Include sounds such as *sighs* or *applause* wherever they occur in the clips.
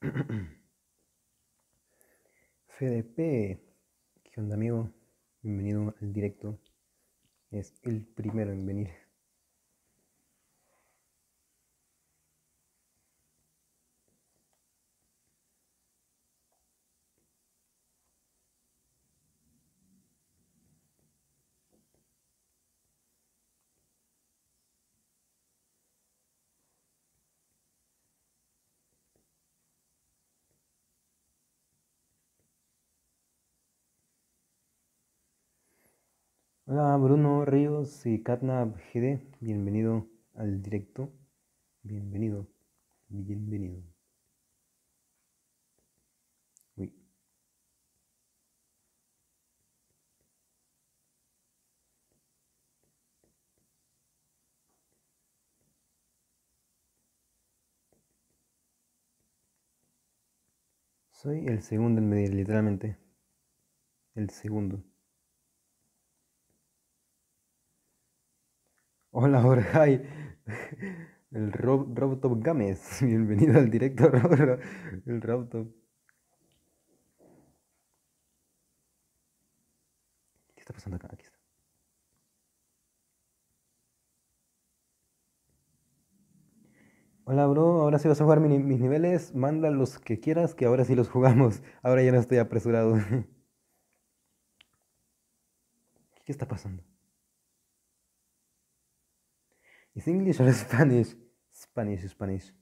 *clears throat* FDP, ¿qué onda amigo? Bienvenido al directo. Es el primero en venir. Hola Bruno Ríos y Katnab GD, bienvenido al directo. Bienvenido, bienvenido. Uy. Soy el segundo en medir, literalmente. El segundo. Hola Jorge, *laughs* el Rob, Robotop Games, *laughs* bienvenido al directo, *laughs* Rob, el Robotop. ¿Qué está pasando acá? Aquí está. Hola bro, ahora sí vas a jugar mis niveles, manda los que quieras, que ahora sí los jugamos. Ahora ya no estoy apresurado. ¿Qué está pasando? ¿Es English or *laughs* Spanish? Spanish, Spanish.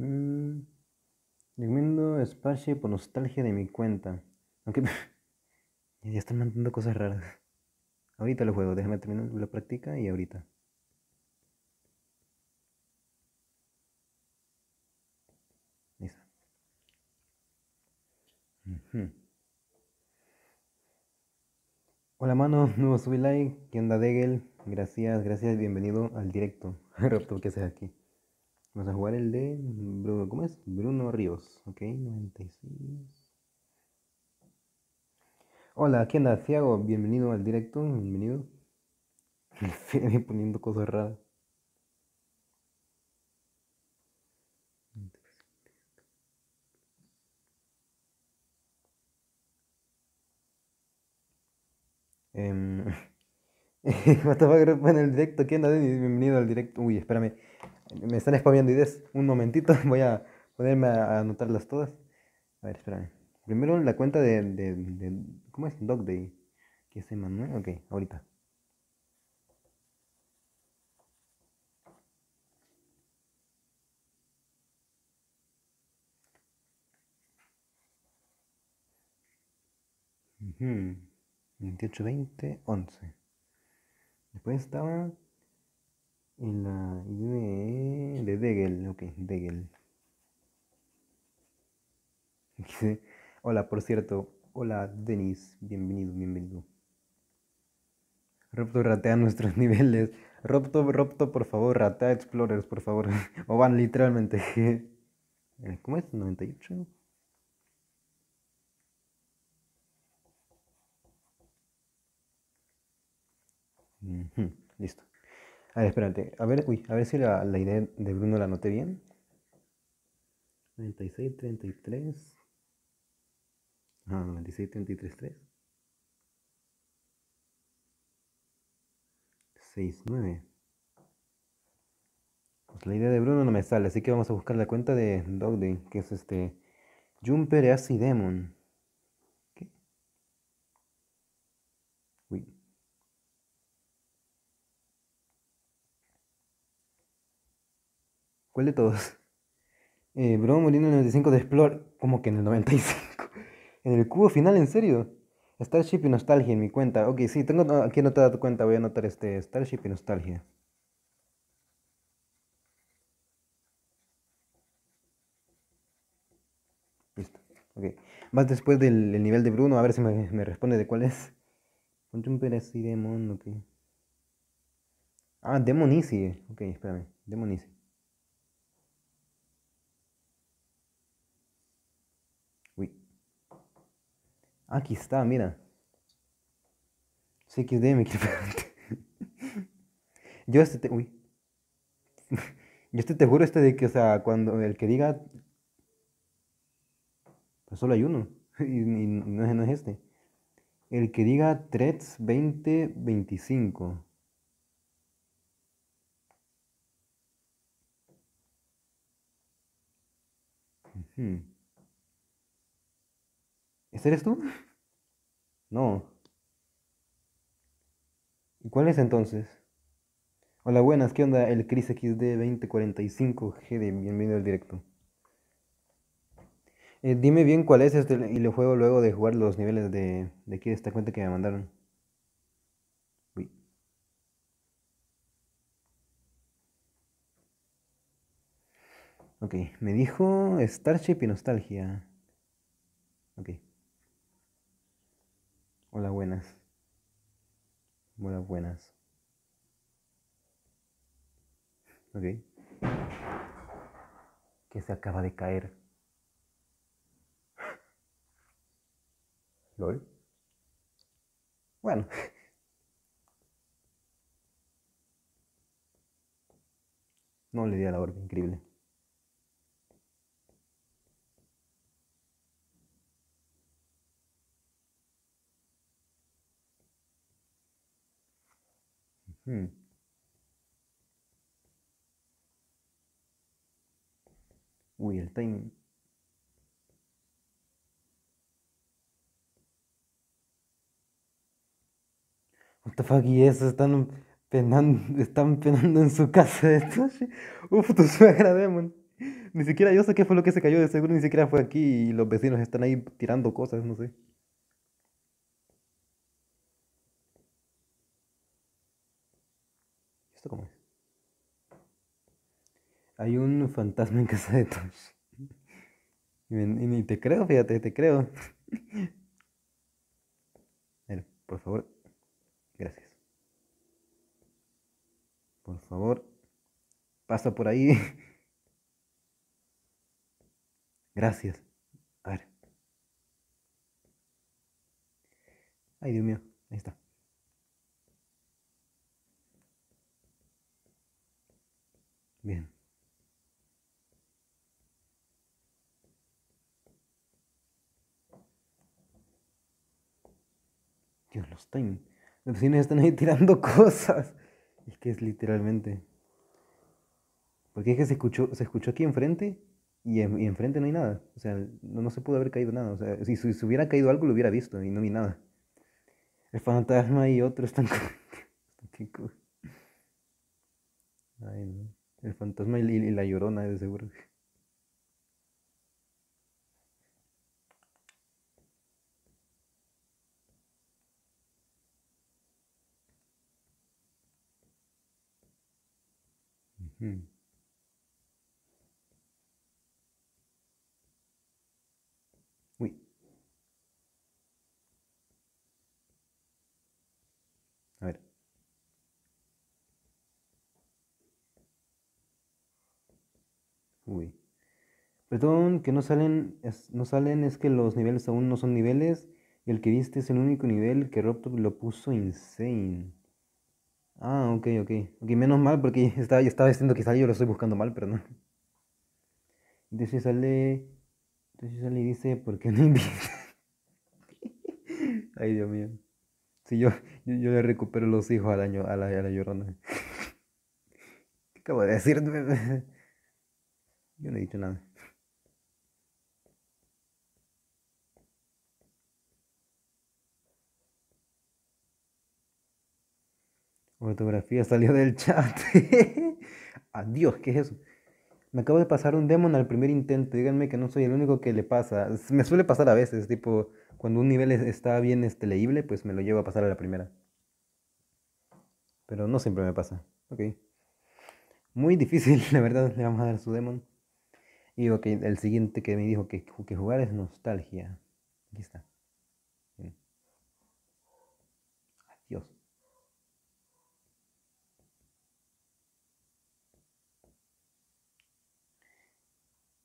Uh espacio por nostalgia de mi cuenta. Aunque *laughs* ya están mandando cosas raras. Ahorita lo juego, déjame terminar la práctica y ahorita. Listo. Hola mano, *laughs* nuevo subí like, ¿qué onda Degel? Gracias, gracias, bienvenido al directo. Raptor, ¿qué haces aquí? Vamos a jugar el de Bruno, ¿cómo es? Bruno Ríos, ok, 96. Hola, ¿qué onda, Thiago? Bienvenido al directo, bienvenido. *laughs* Fede poniendo cosas raras. *laughs* Eh, *laughs* en el directo, ¿qué onda, Bienvenido al directo. Uy, espérame. Me están spameando ideas. Un momentito, *laughs* voy a ponerme a anotarlas todas. A ver, espérame. Primero la cuenta de, de, ¿cómo es? Dog Day. ¿Qué es Manuel? Ok, ahorita. Uh 28, 20, 11. Después estaba en la IDE de Degel, ok, Degel. Hola, por cierto, hola Denis, bienvenido, bienvenido. Robto ratea nuestros *laughs* niveles. Robto, Robto, por favor, ratea Explorers, por favor. *laughs* o van literalmente. *laughs* ¿Cómo es? 98. Listo. A ver, espérate. A ver, uy, a ver si la, idea de Bruno la noté bien. 96, 33. Ah, 96, 33, 3. 6, 9. Pues la idea de Bruno no me sale, así que vamos a buscar la cuenta de Dogday, que es este Jumper Acid Demon. ¿Cuál de todos? Eh, bro, murió en el 95 de Explore. ¿Cómo que en el 95? *laughs* ¿En el cubo final, en serio? Starship y Nostalgia en mi cuenta. Ok, sí, tengo no, aquí anotada tu cuenta. Voy a anotar este Starship y Nostalgia. Listo. Ok. Más después del el nivel de Bruno, a ver si me, responde de cuál es. Ponte un Demon, ok. Ah, Demon Easy. Ok, espérame. Demon. Uy. Aquí está, mira. CXD me quiere Yo este te... Uy. *laughs* Yo este te juro este de que, o sea, cuando el que diga... Pues solo hay uno. *laughs* Y, no, es, no es este. El que diga Threads 2025. ¿Este eres tú? No. ¿Y cuál es entonces? Hola, buenas, ¿qué onda? El Chris XD 2045GD, bienvenido al directo. Eh, dime bien cuál es este y lo juego luego de jugar los niveles de, de aquí de esta cuenta que me mandaron. Uy. Ok, me dijo Starship y Nostalgia. Ok. Hola, buenas. Buenas, buenas. Ok. Que se acaba de caer. LOL. Bueno. No le di a la orden, increíble. Hmm. Uy, el timing. What the fuck, y eso, están penando, *laughs* están penando en su casa esto. Uf, tu suegra, Demon. Ni siquiera yo sé qué fue lo que se cayó, de seguro ni siquiera fue aquí y los vecinos están ahí tirando cosas, no sé. ¿Esto cómo es? Hay un fantasma en casa de Tosh. Y, ni te creo, fíjate, te creo. por favor. Gracias. Por favor. Pasa por ahí. Gracias. A ver. Ay, Dios mío. Ahí está. Bien. Dios, los timing. Los vecinos están ahí tirando *laughs* cosas. Es que es literalmente. Porque es que se escuchó, se escuchó aquí enfrente y, enfrente no hay nada. O sea, no, se pudo haber caído nada. O sea, si, si, hubiera caído algo lo hubiera visto y no vi nada. El fantasma y otro están... *laughs* Ay, no. El fantasma y, la llorona, de seguro. A ver. Uy. Perdón, que no salen, es, no salen, es que los niveles aún no son niveles. Y el que viste es el único nivel que Robtop lo puso insane. Ah, ok, ok. Ok, menos mal porque *laughs* estaba, yo estaba diciendo que sale, yo lo estoy buscando mal, pero no. Entonces sale. Entonces sale y dice, ¿por qué no invita? *laughs* Ay, Dios mío. Si yo, yo, le recupero los hijos al año, a la, a la llorona. *laughs* ¿Qué acabo de decir? Yo no he dicho nada. Fotografía salió del chat. *laughs* Adiós, ¿qué es eso? Me acabo de pasar un demon al primer intento. Díganme que no soy el único que le pasa. Me suele pasar a veces, tipo, cuando un nivel está bien este, leíble, pues me lo llevo a pasar a la primera. Pero no siempre me pasa. Ok. Muy difícil, *laughs* la verdad, le vamos a dar su demon. Y ok, el siguiente que me dijo que, que jugar es nostalgia. Aquí está. Adiós.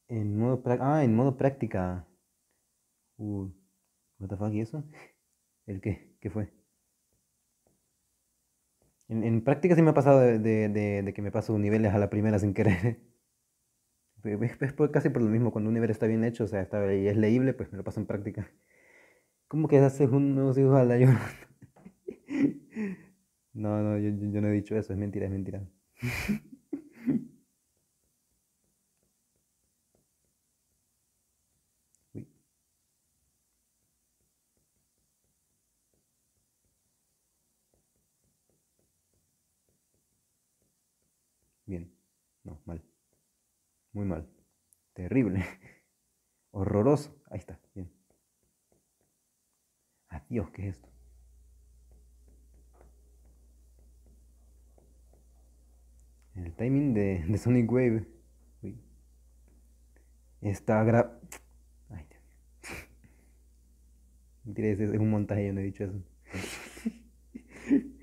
En modo ah, en modo práctica. Uh, what the ¿y eso? *laughs* ¿El qué? ¿Qué fue? En, en práctica sí me ha pasado de, de, que me paso niveles a la primera sin querer. *laughs* Es, casi por lo mismo, cuando un nivel está bien hecho, o sea, está, y es leíble, pues me lo paso en práctica. ¿Cómo que haces unos hijos al año? No, no, yo, yo no he dicho eso, es mentira, es mentira. *laughs* Bien. No, mal. Muy mal. Terrible. *laughs* Horroroso. Ahí está. Bien. Adiós, ¿qué es esto? El timing de, de Sonic Wave. Uy. Está gra... Ay, *laughs* Mentira, es, es un montaje, yo no he dicho eso. *laughs*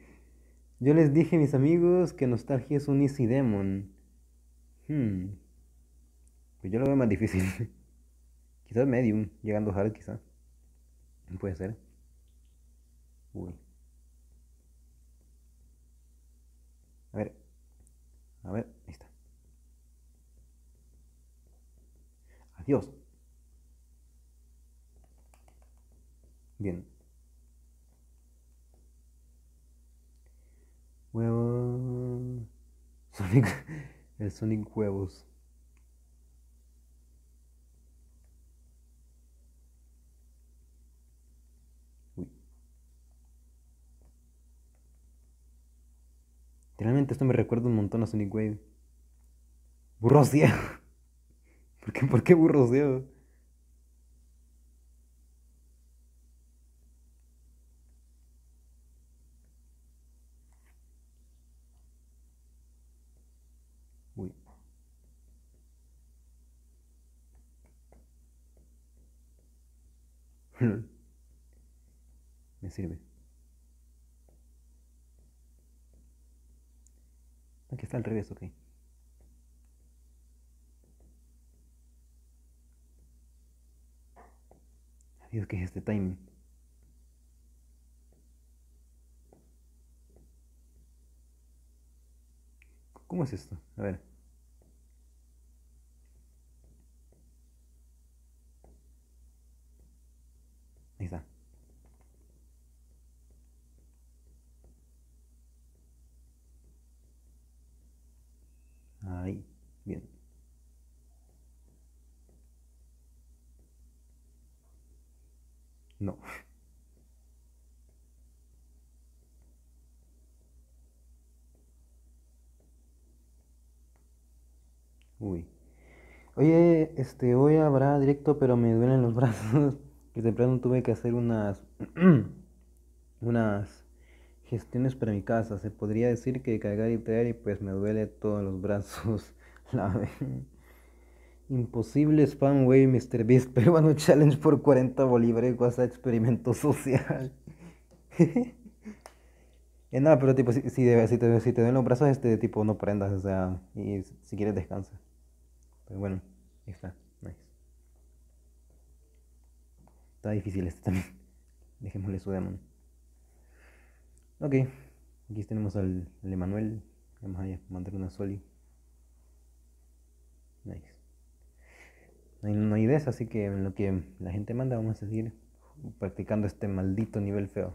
Yo les dije, mis amigos, que Nostalgia es un Easy Demon. Hmm. Pues yo lo veo más difícil. *laughs* quizás Medium, llegando hard, quizás. Puede ser. Uy. A ver. A ver, ahí está. Adiós. Bien. Huevos. *laughs* Sonic. El Sonic Huevos. Realmente esto me recuerda un montón a Sonic Wave. Burros ciegos. *laughs* ¿Por qué, ¿Por qué burros ciegos? *laughs* Me sirve. Aquí está al revés, ok. Dios, ¿qué es este timing? ¿Cómo es esto? A ver. Ahí está. Ahí, bien. No. Uy. Oye, este, hoy habrá directo, pero me duelen los *laughs* brazos. Que temprano tuve que hacer unas *clears throat* unas gestiones para mi casa. Se podría decir que cargar y traer y pues me duele todos los brazos. *laughs* La Imposible spam way Mr. Beast *laughs* peruano challenge por 40 bolívares WhatsApp experimento social. eh, nada, pero tipo, si, si, si, te, si te duelen los brazos, este tipo no prendas, o sea, y si quieres descansa. Pero bueno, ahí está. Está difícil este también. *laughs* Dejémosle su demon. Ok. Aquí tenemos al, Emanuel. Vamos a mandar una soli. Nice. No hay, no así que en lo que la gente manda vamos a seguir practicando este maldito nivel feo.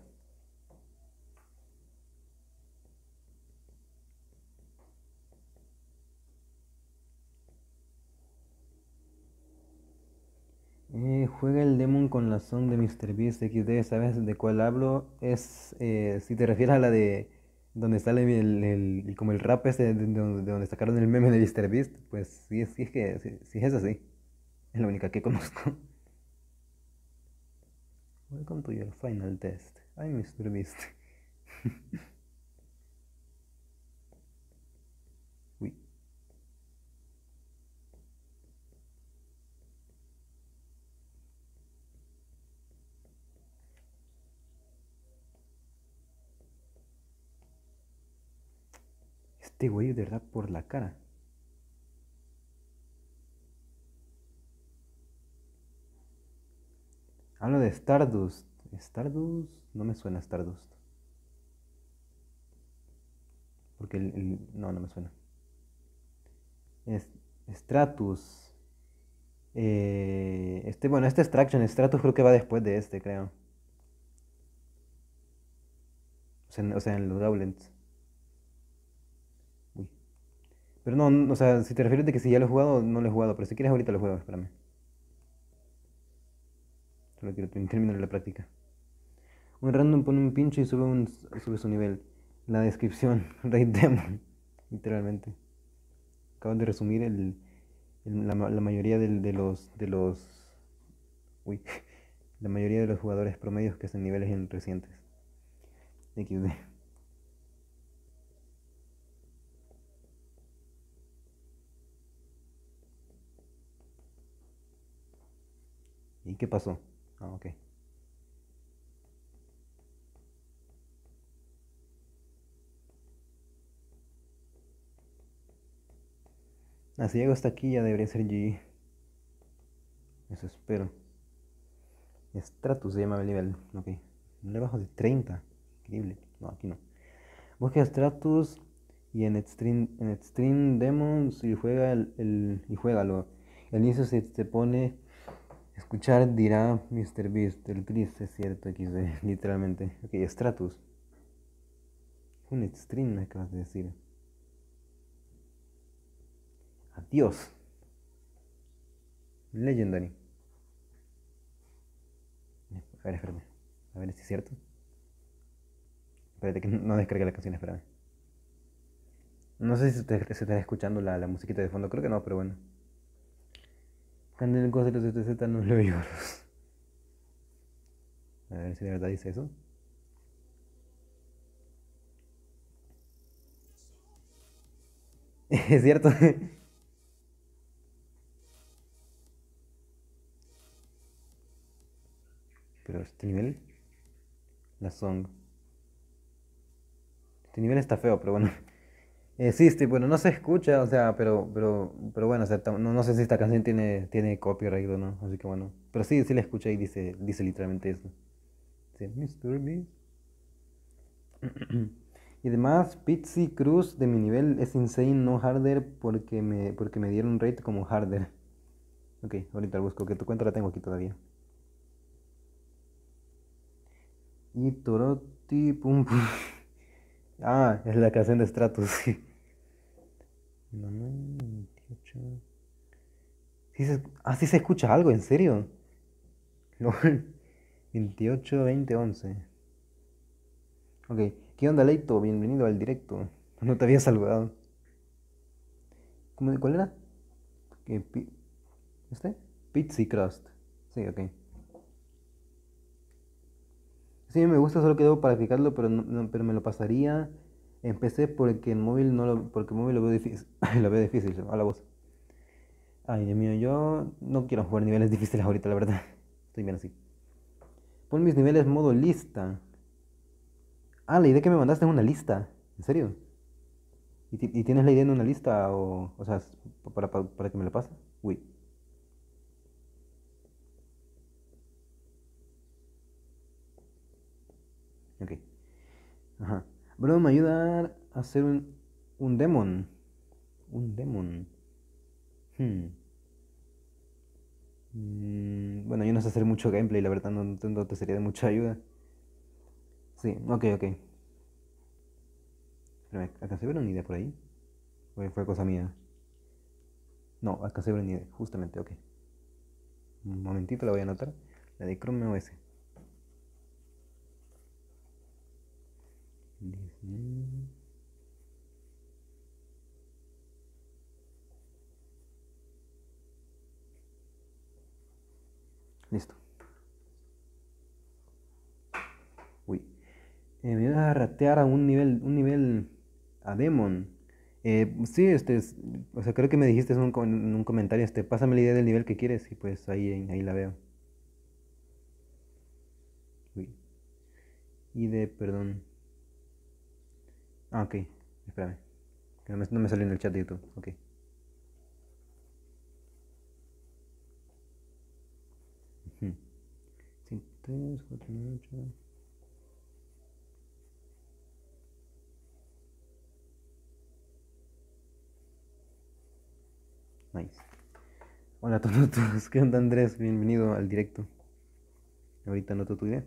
Eh, juega el demon con la song de Mr. Beast XD, ¿sabes de cuál hablo? Es, eh, si te refieres a la de donde sale el, como el rap ese de, de donde sacaron el meme de MrBeast, pues sí, sí es que sí, sí es así. Es la única que conozco. Welcome to your final test. I'm MrBeast. *laughs* Este güey de rap por la cara. Hablo de Stardust. Stardust. No me suena Stardust. Porque el, No, no me suena. Es, Stratus. Eh, este, bueno, este es Traction. Stratus creo que va después de este, creo. O sea, en, los Gauntlets. Uy. Pero no, o sea, si te refieres de que si ya lo he jugado, no lo he jugado. Pero si quieres ahorita lo juego, espérame. Solo quiero ter- terminar la práctica. Un random pone un pincho y sube, un, sube su nivel. La descripción, *laughs* Raid Demon, *laughs* literalmente. Acabo de resumir el, la, la mayoría del- de los de los uy, *laughs* la mayoría de los jugadores promedios que hacen niveles en recientes. XD. ¿Y qué pasó? Ah, ok. Ah, si llego hasta aquí ya debería ser GG. Eso espero. Stratus se llama el nivel. Ok. No le bajo de 30. Increíble. No, aquí no. Busca Stratus y en Extreme, en Extreme Demons y juega el, el- y juégalo. El inicio se te pone escuchar dirá Mr. Beast. El Chris es cierto, XD, *laughs* literalmente. Ok, Stratus. Un Extreme me acabas de decir. Adiós. Legendary. A ver, espérame. A ver si es cierto. Espérate que no descargué la canción, espérame. No sé si se, se está escuchando la, la musiquita de fondo, creo que no, pero bueno. Candel cosas de ZZ no lo lloros. A ver si de verdad dice eso. *laughs* Es cierto. Pero este nivel, la song. Este nivel está feo, pero bueno. Sí, bueno, no se escucha, o sea, pero, pero, pero bueno, no, no sé si esta canción tiene, tiene copyright o no, así que bueno. Pero sí, sí la escuché y dice, dice literalmente eso. Dice, Mr. *clears throat* Y además, Pizzy Cruz de mi nivel es insane, no harder, porque me, porque me dieron rate como harder. Ok, ahorita lo busco, que tu cuenta la tengo aquí todavía. Y Toroti Pum Pum. *laughs* Ah, es la canción de Stratus. *laughs* Manuel 28. Sí se, ah, sí se escucha algo, ¿en serio? *laughs* LOL. 28, 20, 11. Ok, ¿qué onda, Leito? Bienvenido al directo. *laughs* No te había saludado. ¿Cómo, ¿Cuál era? ¿Qué, pi- ¿Este? Pizzy Crust. Sí, ok. Sí, me gusta, solo que debo practicarlo, pero, no- pero me lo pasaría en PC porque en móvil no lo, porque en móvil lo veo difícil. *laughs* lo veo difícil, a la voz. Ay, Dios mío, yo no quiero jugar niveles difíciles ahorita, la verdad. *laughs* Estoy bien así. Pon mis niveles modo lista. Ah, la idea que me mandaste es una lista. ¿En serio? ¿Y, y tienes la idea en una lista o, o sea, para, para, para que me la pase? Uy. Ok. Ajá. Bro, me ayuda a hacer un, un demon. Un demon. Hmm. Mm, bueno, yo no sé hacer mucho gameplay, la verdad no, no te sería de mucha ayuda. Sí, ok, ok. Espérame, ¿alcancé a ver una idea por ahí? ¿O fue cosa mía? No, alcancé a ver una idea, justamente, ok. Un momentito la voy a anotar. La de Chrome OS. 19. Listo. Uy. Eh, me voy a ratear a un nivel, un nivel a Demon. Eh, sí, este, es- o sea, creo que me dijiste en un, com- en un comentario, este, pásame la idea del nivel que quieres y pues ahí, ahí la veo. Uy. Y de, perdón. Ah, ok. Espérame. Que no me, no me salió en el chat de YouTube. Ok. Nice. Hola a todos, *laughs* ¿qué onda Andrés? Bienvenido al directo. Ahorita anoto tu idea.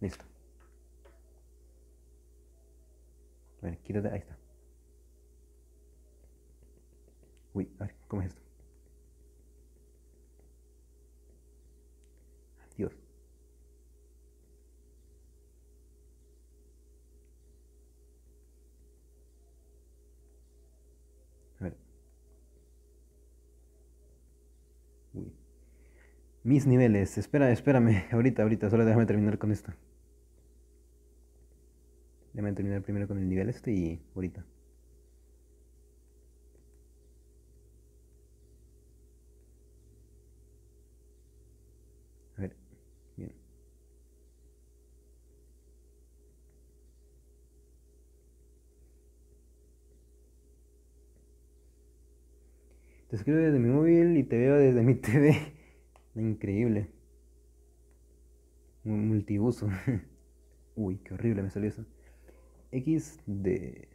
Listo. A ver, quiero... Ahí está. Uy, a ver, ¿cómo es esto? Dios. A ver. Uy. Mis niveles. Espera, espérame. *laughs* Ahorita, ahorita. Solo déjame terminar con esto. Déjame terminar primero con el nivel este y ahorita. A ver. Bien. Te escribo desde mi móvil y te veo desde mi *laughs* TV. Increíble. Multiuso. *laughs* Uy, qué horrible me salió eso. X de...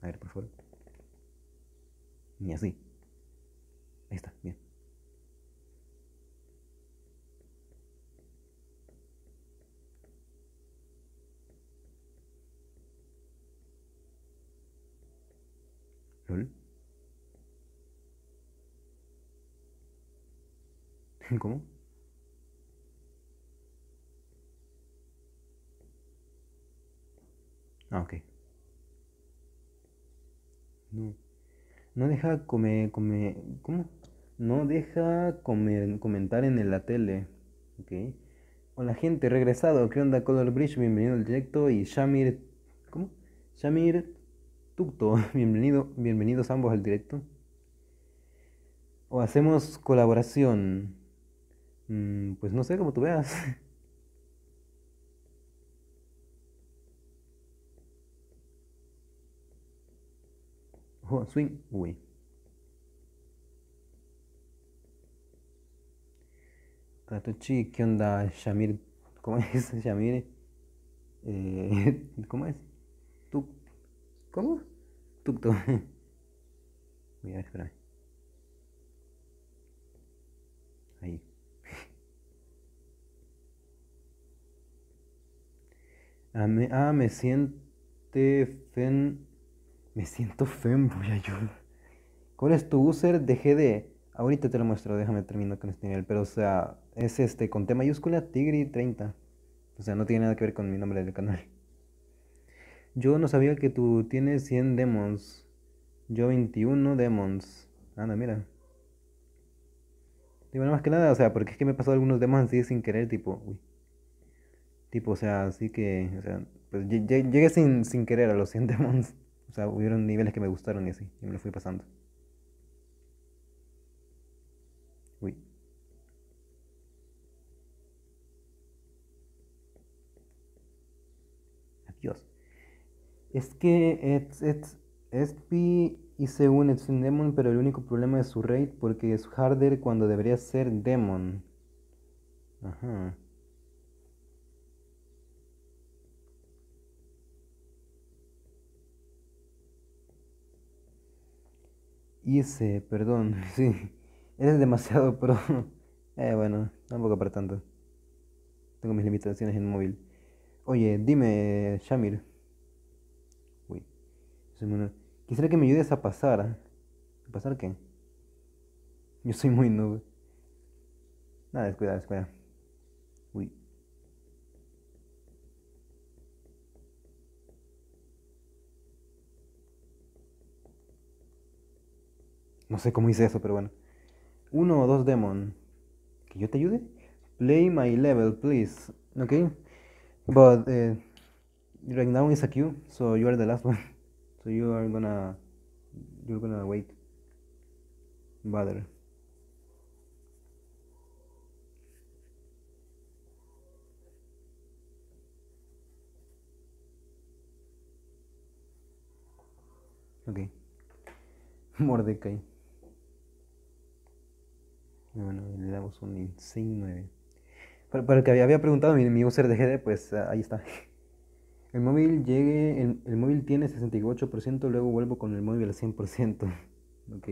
A ver, por favor. Ni así. Ahí está, bien. LOL. *laughs* ¿Cómo? Ah, ok. No. No deja come, come, ¿cómo? No deja comer, comentar en la tele. Ok. Hola gente, regresado. ¿Qué onda, Color Bridge? Bienvenido al directo. Y Shamir, ¿cómo? Shamir Tukto, *laughs* bienvenido, bienvenidos ambos al directo. O hacemos colaboración. Mm, pues no sé, como tú veas. *laughs* Swing. Uy. Ratochi, ¿qué onda, Shamir? ¿Cómo *laughs* es, Shamir? Eh, *laughs* ¿cómo es? ¿Tú? ¿Cómo? Tukto. Voy a ver, espérame. Ahí. *laughs* Ah, ah, me siente fen. Me siento fanboy, ayuda. ¿Cuál es tu user de GD? Ahorita te lo muestro, déjame terminar con este nivel. Pero, o sea, es este con T mayúscula, Tigri30. O sea, no tiene nada que ver con mi nombre del canal. Yo no sabía que tú tienes 100 demons. Yo 21 demons. Anda, mira. Digo, nada más que nada, o sea, porque es que me he pasado algunos demons así sin querer, tipo, uy. Tipo, o sea, así que, o sea, pues lle- lle- llegué sin, sin querer a los 100 demons. O sea, hubieron niveles que me gustaron y así, y me lo fui pasando. Uy. Adiós. Es que es, es, SP hice un Demon, pero el único problema es su rate porque es harder cuando debería ser Demon. Ajá. Hice, perdón, *laughs* sí. Eres demasiado pro. *laughs* Eh, bueno, tampoco para tanto. Tengo mis limitaciones en móvil. Oye, dime, Shamir. Uy, Quisiera que me ayudes a pasar. ¿A pasar qué? Yo soy muy noob. Nada, descuida, descuida. No sé cómo hice eso, pero bueno. Uno o dos demon. ¿Que yo te ayude? Play my level, please. Okay. But uh, right now is a queue, so you are the last one. *laughs* So you are gonna you're gonna wait. Bother. Ok. *laughs* Mordecai. Bueno, le damos un Insane 9. Para, para el que había preguntado mi, mi user de GD, pues ah, ahí está. *laughs* El móvil llegue, el, el móvil tiene 68%, luego vuelvo con el móvil al 100%. *laughs* ok.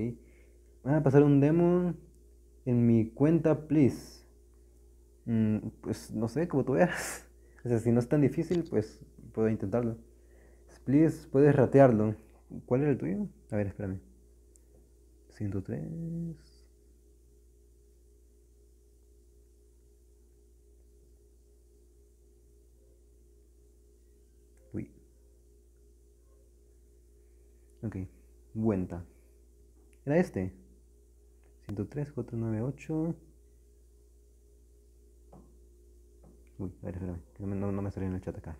Van a pasar un demo en mi cuenta, please. Mm, pues no sé, como tú veas. *laughs* O sea, si no es tan difícil, pues puedo intentarlo. Please, puedes ratearlo. ¿Cuál era el tuyo? A ver, espérame. 103. Ok. Vuelta. Era este. 103, 498. Uy, a ver, espérame. No no, me salió en el chat acá.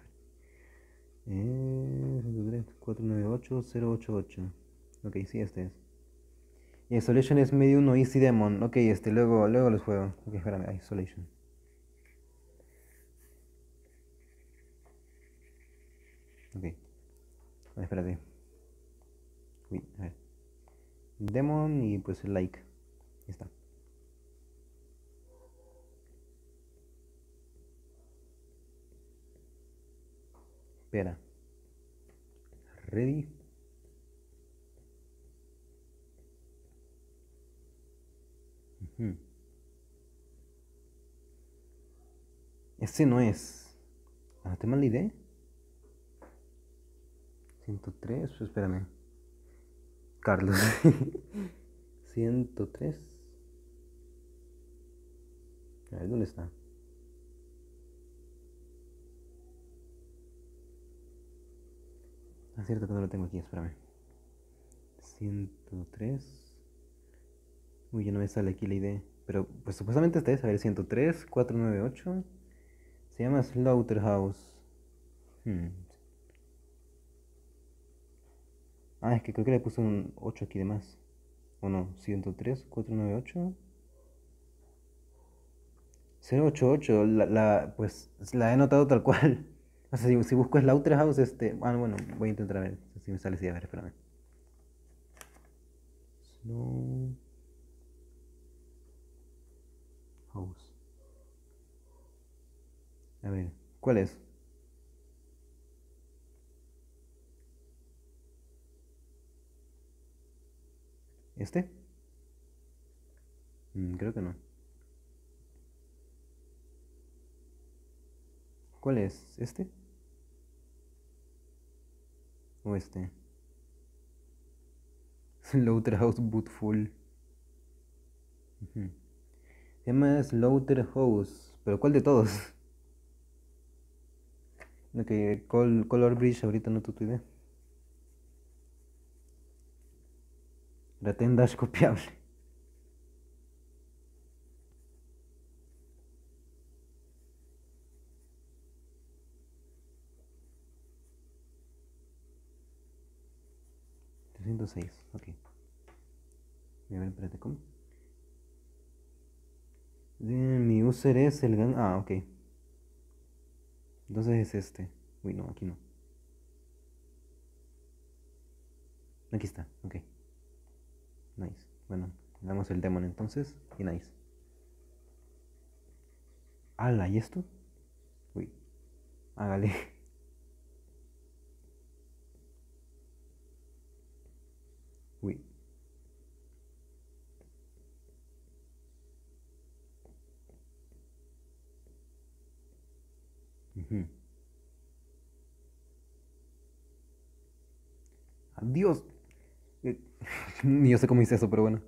Eh, 103, 498, 088. Ok, sí, este es. Isolation es medio uno Easy Demon. Ok, este, luego, luego los juego. Ok, espérame, Isolation. Ok. Espérate. A ver. Demon y pues el like. Ahí está. Espera. Ready. Ujú. Ese no es. Ah, ¿te mal la idea? 103, pues espérame. Carlos. *laughs* 103. A ver, ¿dónde está? Ah, cierto que no lo tengo aquí, espérame. 103. Uy, ya no me sale aquí la idea. Pero, pues supuestamente este es, a ver, 103, 498. Se llama Slaughterhouse. Hmm. Ah, es que creo que le puse un 8 aquí de más. ¿O no? 103, 498. 088, la, la, pues la he notado tal cual. *laughs* O sea, si, si busco Slaughterhouse, este. Ah, bueno, voy a intentar a ver si me sale así. A ver, espérame. Snow. House. A ver, ¿cuál es? ¿Este? Mm, creo que no. ¿Cuál es? ¿Este? ¿O este? *laughs* Slaughterhouse Bootful. Ujú. Se llama Slaughterhouse. ¿Pero cuál de todos? *laughs* Que Col Color Bridge ahorita no tu idea. Raten Dash copiable. seis, ok. A ver, espérate, ¿cómo? Mi user es el gan. Ah, ok. Entonces es este. Uy, no, aquí no. Aquí está, ok. Nice. Bueno, damos el demon entonces. Y nice. ¡Hala! ¿Y esto? Uy. Hágale. *laughs* Uy. Adiós. *laughs* Ni yo sé cómo hice eso, pero bueno.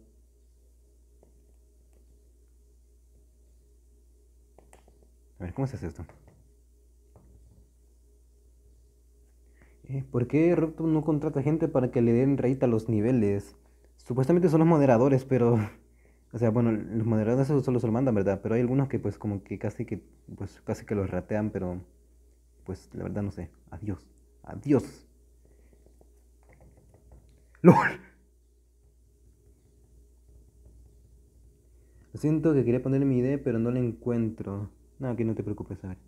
A ver, ¿cómo se hace esto? Eh, ¿Por qué Reptum no contrata gente para que le den rate a los niveles? Supuestamente son los moderadores, pero... *laughs* O sea, bueno, los moderadores solo se lo mandan, ¿verdad? Pero hay algunos que pues como que casi que... Pues casi que los ratean, pero... Pues la verdad no sé. Adiós. Adiós. *laughs* ¡Lol! Lo siento que quería ponerle mi idea, pero no la encuentro. No, que no te preocupes, a ver.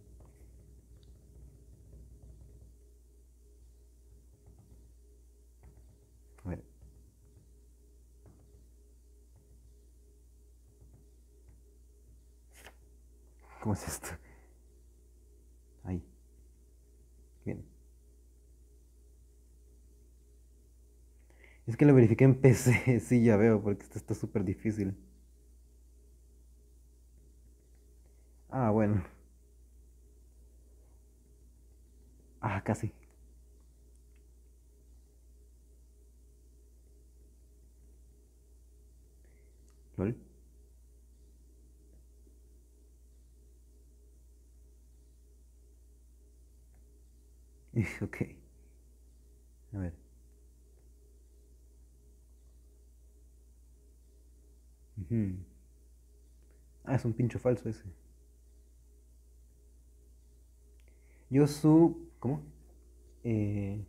A ver. ¿Cómo es esto? Ahí. Bien. Es que lo verifiqué en PC, *laughs* sí, ya veo, porque esto está súper difícil. Ah, bueno. Ah, casi. ¿Lol? *laughs* ok. A ver. Ujú. Ah, es un pincho falso ese. Yo su... ¿Cómo? Eh...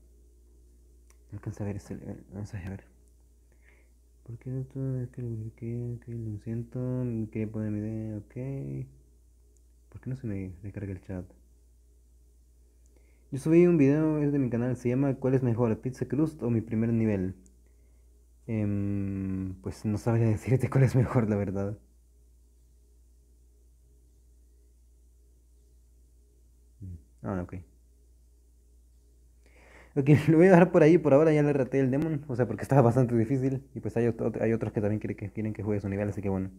No alcanza a ver este Vamos a ver. ¿Por qué no todo que lo siento. Quería poner mi idea. Ok. ¿Por qué no se me descarga el chat? Yo subí un video es de mi canal. Se llama ¿Cuál es mejor? ¿Pizza Crust o mi primer nivel? Em, pues no sabría *laughs* decirte cuál es mejor, la verdad. Ah, ok. Ok, *laughs* lo voy a dejar por ahí, por ahora ya le raté el demon, o sea, porque estaba bastante difícil, y pues hay, hay otros que también quieren que, quieren que juegue su nivel, así que bueno.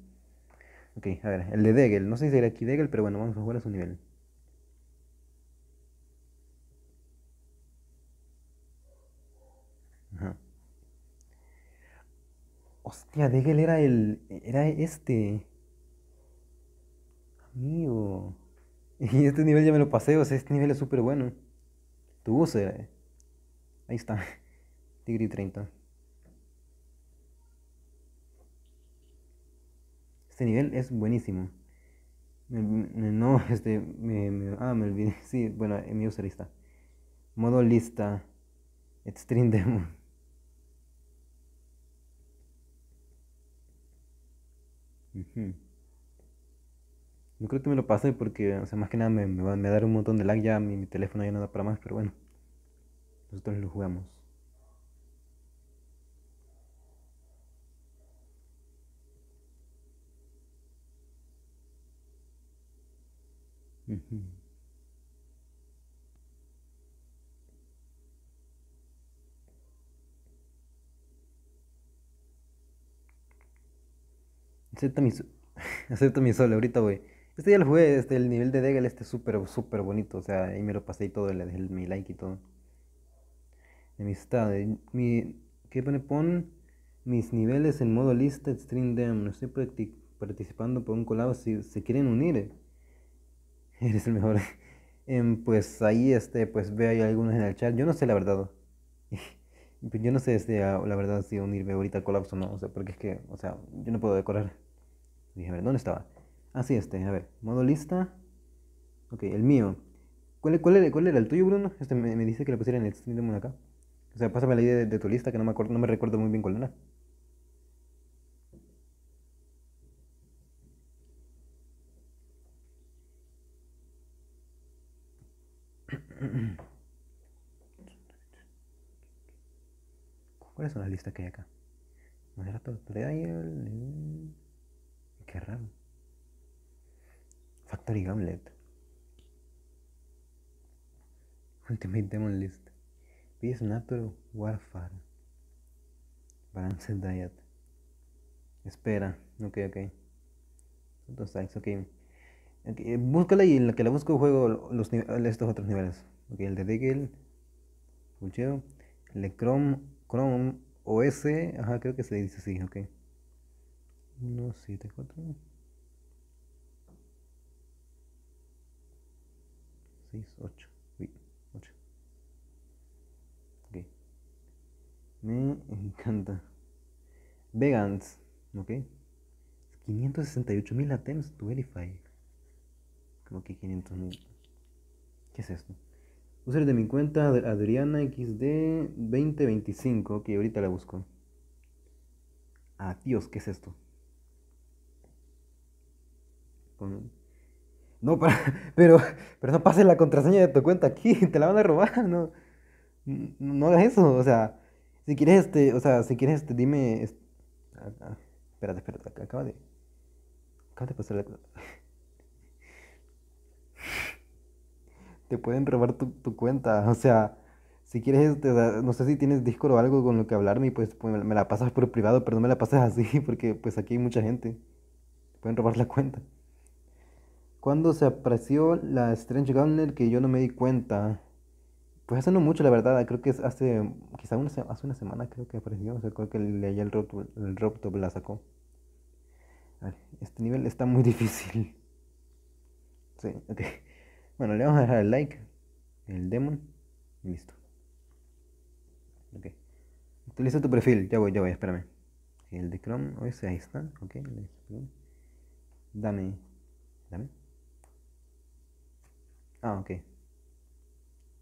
Ok, a ver, el de Degel, no sé si era aquí Degel, pero bueno, vamos a jugar a su nivel. Ajá. Hostia, Degel era el. Era este. Amigo. Y este nivel ya me lo pasé, o sea, este nivel es súper bueno. Tu user. Ahí está. *laughs* Tigri 30. Este nivel es buenísimo. no, *laughs* este. Me, ah, me olvidé. *laughs* Sí, bueno, en mi user está. Modo lista. Extreme Demo. No creo que me lo pase porque, o sea, más que nada me, va, a dar un montón de lag ya, mi, teléfono ya no da para más, pero bueno, nosotros lo jugamos. Acepta mi, *laughs* acepta mi sol, ahorita voy. Este ya lo jugué, este, el nivel de Degel este es súper, súper bonito, o sea, ahí me lo pasé y todo, le dejé mi like y todo. Amistad, mi, ¿qué pone? Pon mis niveles en modo lista, stream them, no estoy participando por un colado, si se quieren unir, *laughs* eres el mejor. Em, pues ahí, este, pues ve ahí algunos en el chat, yo no sé la verdad. *laughs* Yo no sé este, la verdad si unirme ahorita al colapso o no, o sea, porque es que, o sea, yo no puedo decorar. Dije, a ver, ¿dónde estaba? Ah, sí, este, a ver, modo lista. Ok, el mío. ¿Cuál, cuál, era, cuál era el tuyo, Bruno? Este me, dice que le pusiera en el stream acá. O sea, pásame la idea de, tu lista, que no me, acuerdo, no me recuerdo muy bien cuál era. *clears throat* ¿Cuáles son las listas que hay acá? Moderator Player. Qué raro. Factory Gauntlet. Ultimate Demon List. PS Natural Warfare. Balanced Diet. Espera. Ok, ok. Dos sites, ok. Búscala y en la que la busco juego los estos otros niveles. Ok, el de Degel. Pucheo. El de Chrome, Chrome OS. Ajá, creo que se dice así, ok. 1, 7, 4. 6, 8. Uy, 8. Ok. Me encanta. Vegans. Ok. 568 mil attempts to verify. Como que 500 mil. ¿Qué es esto? User de mi cuenta Adriana XD 2025. Ok, ahorita la busco. Ah, Dios, ¿qué es esto? No, *laughs* pero, pero no pases la contraseña de tu cuenta aquí, *laughs* te la van a robar, *laughs* no, no hagas eso, o sea, si quieres, este, o sea, si quieres, este, dime, espérate, espérate, acaba de, acaba de pasar la... Te pueden robar tu, cuenta, o sea, si quieres, este, no sé si tienes Discord o algo con lo que hablarme, pues, pues me la pasas por privado, pero no me la pases así, porque pues aquí hay mucha gente, te pueden robar la cuenta. ¿Cuándo se apreció la Strange Gauntlet que yo no me di cuenta? Pues hace no mucho, la verdad. Creo que es hace, quizá una, hace una semana creo que apareció. O sea, creo que leía el Robtop, el la sacó. este nivel está muy *laughs* difícil. Sí, ok. Bueno, le vamos a dejar el like, el demon, listo. Ok. Utiliza tu perfil. Ya voy, ya voy, espérame. El de Chrome, o ese ahí está. Ok. Dame. Dame. Ah, ok.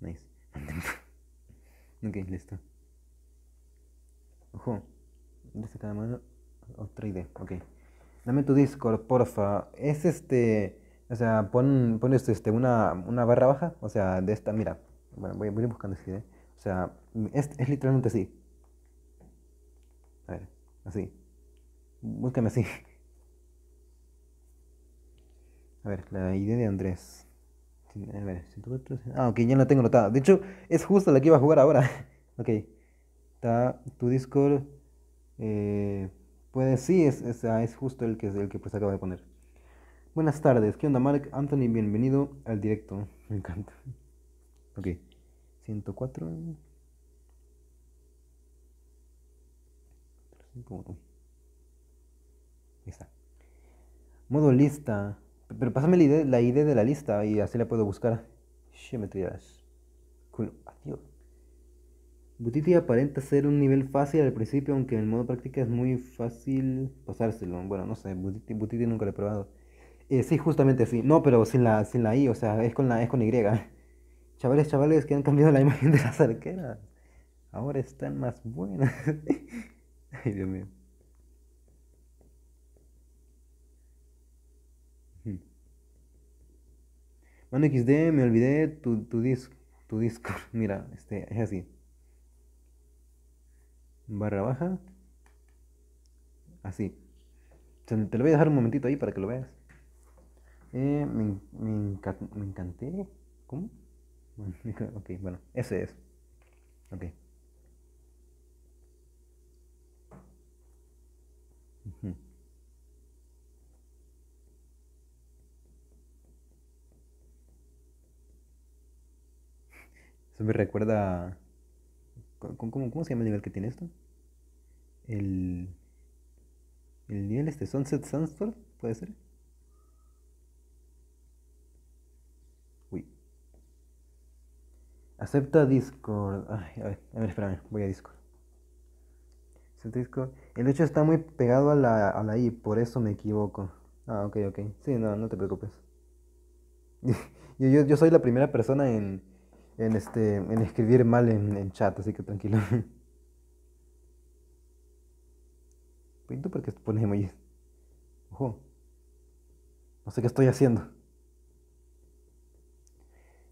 Nice. *laughs* ok, listo. Ojo. Dice cada mano otra idea. Ok. Dame tu Discord, porfa. Es este. O sea, pon, pon este, una, una barra baja. O sea, de esta, mira. Bueno, voy, voy buscando esta idea. O sea, es, es literalmente así. A ver, así. Búscame así. *laughs* A ver, la idea de Andrés. A ver, Ah, ok, ya la tengo notada. De hecho, es justo la que iba a jugar ahora. *laughs* ok. Está tu Discord. Eh, pues sí, es, es, ah, es, justo el que, el que pues acaba de poner. Buenas tardes. ¿Qué onda, Mark? Anthony, bienvenido al directo. *laughs* Me encanta. Ok. 104. Ahí está. Modo lista. Pero pásame la idea, la idea de la lista y así la puedo buscar. Geometrías. Culo. Adiós. Butiti aparenta ser un nivel fácil al principio, aunque en modo práctica es muy fácil pasárselo. Bueno, no sé, Butiti, nunca lo he probado. Eh, sí, justamente sí. No, pero sin la, sin la I, o sea, es con la, es con Y. *laughs* Chavales, chavales que han cambiado la imagen de las arqueras. Ahora están más buenas. *laughs* Ay, Dios mío. Mano XD, me olvidé tu, tu, disco, tu Discord. *laughs* Mira, este, es así. Barra baja. Así. Te, lo voy a dejar un momentito ahí para que lo veas. Eh, me, me, encanté. ¿Cómo? *laughs* ok, bueno, ese es. Ok. Me recuerda... ¿Cómo, se llama el nivel que tiene esto? El... El nivel este, Sunset Sunstorm, ¿puede ser? Uy. Acepta Discord. Ay, a ver, a ver, espérame, voy a Discord. Acepta Discord. El hecho está muy pegado a la, a la I, por eso me equivoco. Ah, ok, ok. Sí, no, no te preocupes. *laughs* yo, yo, yo soy la primera persona en, en, este, en escribir mal en, chat, así que tranquilo. *laughs* Pinto porque pones emojis. Ojo. No sé qué estoy haciendo.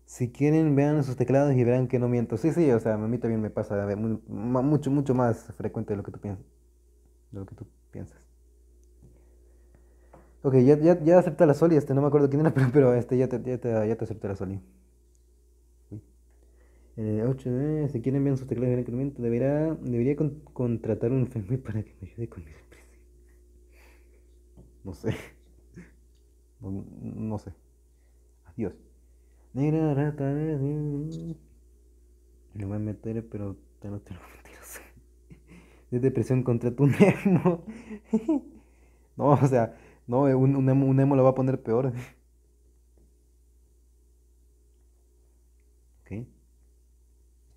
Si quieren, vean sus teclados y verán que no miento. Sí, sí, o sea, a mí también me pasa mucho, mucho más frecuente de lo que tú piensas. De lo que tú piensas. Ok, ya, ya, ya acepta la Soli, este, no me acuerdo quién era, *laughs* pero, pero este, ya te, ya te, ya te acepté la Soli. 8, eh, si quieren ver sus teclados de incremento, deberá, debería contratar un enfermero para que me ayude con el precio. No sé. No, sé. Adiós. Negra rata. Le voy a meter, pero te lo mentiras. *laughs* De depresión contra tu *laughs* Nemo. *laughs* no, o sea, no, un, un, un emo lo va a poner peor.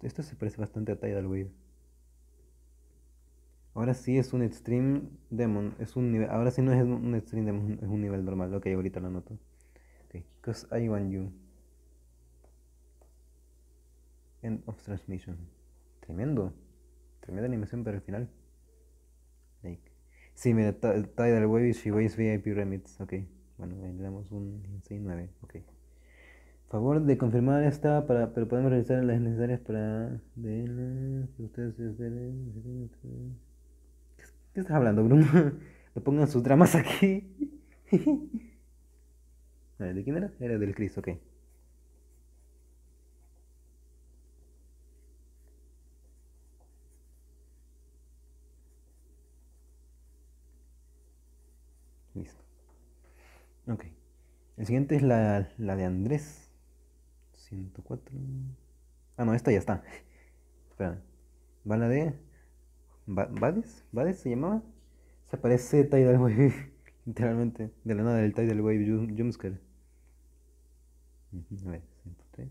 Esto se parece bastante a Tidal Wave. Ahora sí es un Extreme Demon. Es un nivel. Ahora sí no es un Extreme Demon, es un nivel normal. Ok, ahorita lo anoto. Ok, cause I want you. End of transmission. Tremendo. Tremenda animación para el final. Like. Sí, mira, Tidal Wave y Waves VIP Remix. Ok. Bueno, le damos un 6-9. Ok. Favor de confirmar esta para, pero podemos realizar las necesarias para de ustedes ¿Qué estás hablando, Bruno? *laughs* Le pongan sus dramas aquí. *laughs* ¿de quién era? Era del Chris, ok. Listo. Ok. El siguiente es la, la de Andrés. 104. Ah, no, esta ya está. Espera. Va la de ¿Bades? ¿Bades se llamaba? Se parece Tidal Wave, *laughs* literalmente, de la nada del Tidal Wave Jumpscare. A ver, 103.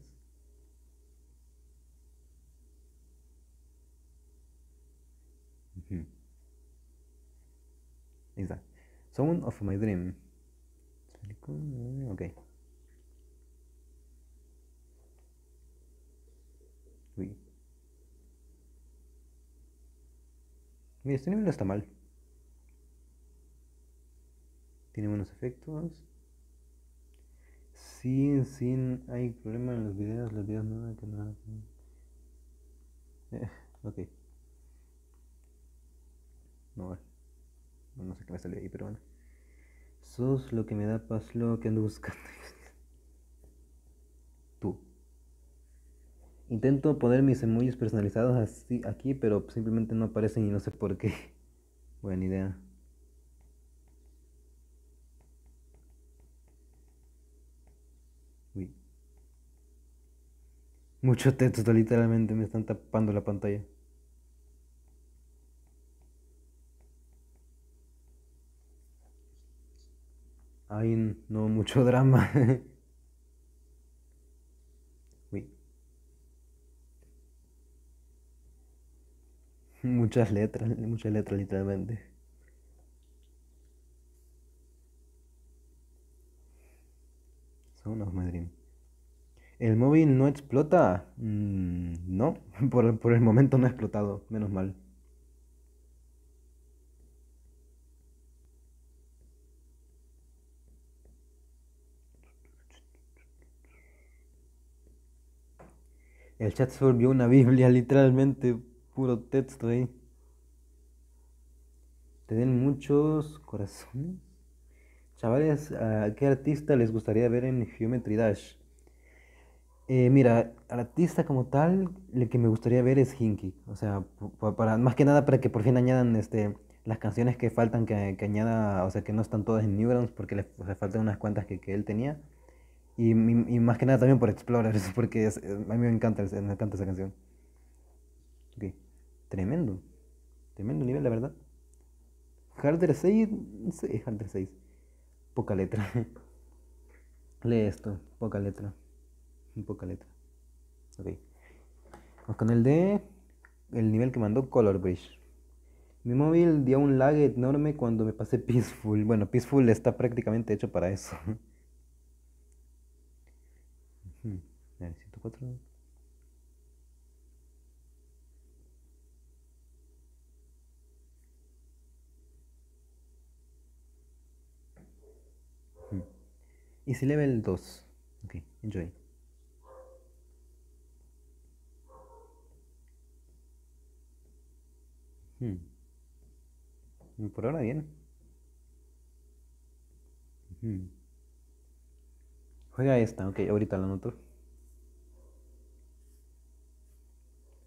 Ahí está. Someone of my dream. Ok. Uy. Mira, este nivel no está mal. Tiene buenos efectos. Sí, sí, hay problema en los videos, los videos no, que nada. Eh, ok. No, no sé qué me salió ahí, pero bueno. Sos lo que me da paz, lo que ando buscando. *laughs* Intento poner mis emojis personalizados así aquí, pero simplemente no aparecen y no sé por qué. *laughs* Buena idea. Uy. Mucho texto, literalmente me están tapando la pantalla. Ay, no, mucho drama. *laughs* Muchas letras, muchas letras literalmente. Son unos Dream. ¿El móvil no explota? Mm, no, *laughs* por, por el momento no ha explotado, menos mal. El chat se volvió una *laughs* Biblia, literalmente puro texto ahí. Te den muchos corazones. Chavales, ¿a qué artista les gustaría ver en Geometry Dash? Eh, mira, al artista como tal, el que me gustaría ver es Hinky. O sea, para, más que nada para que por fin añadan este, las canciones que faltan, que, añada, o sea, que no están todas en Newgrounds, porque le faltan unas cuantas que, que él tenía. Y, más que nada también por Explorers, *laughs* porque a mí me encanta, me encanta esa canción. Ok. Tremendo. Tremendo nivel, la verdad. Harder 6. Sí, Harder 6. Poca letra. *laughs* Lee esto. Poca letra. Poca letra. Ok. Vamos con el de. El nivel que mandó Color Bridge. Mi móvil dio un lag enorme cuando me pasé Peaceful. Bueno, Peaceful está prácticamente hecho para eso. *laughs* A ver, 104. Easy level 2. Ok, enjoy. Hmm. Por ahora bien. Hmm. Juega esta, ok, ahorita la noto.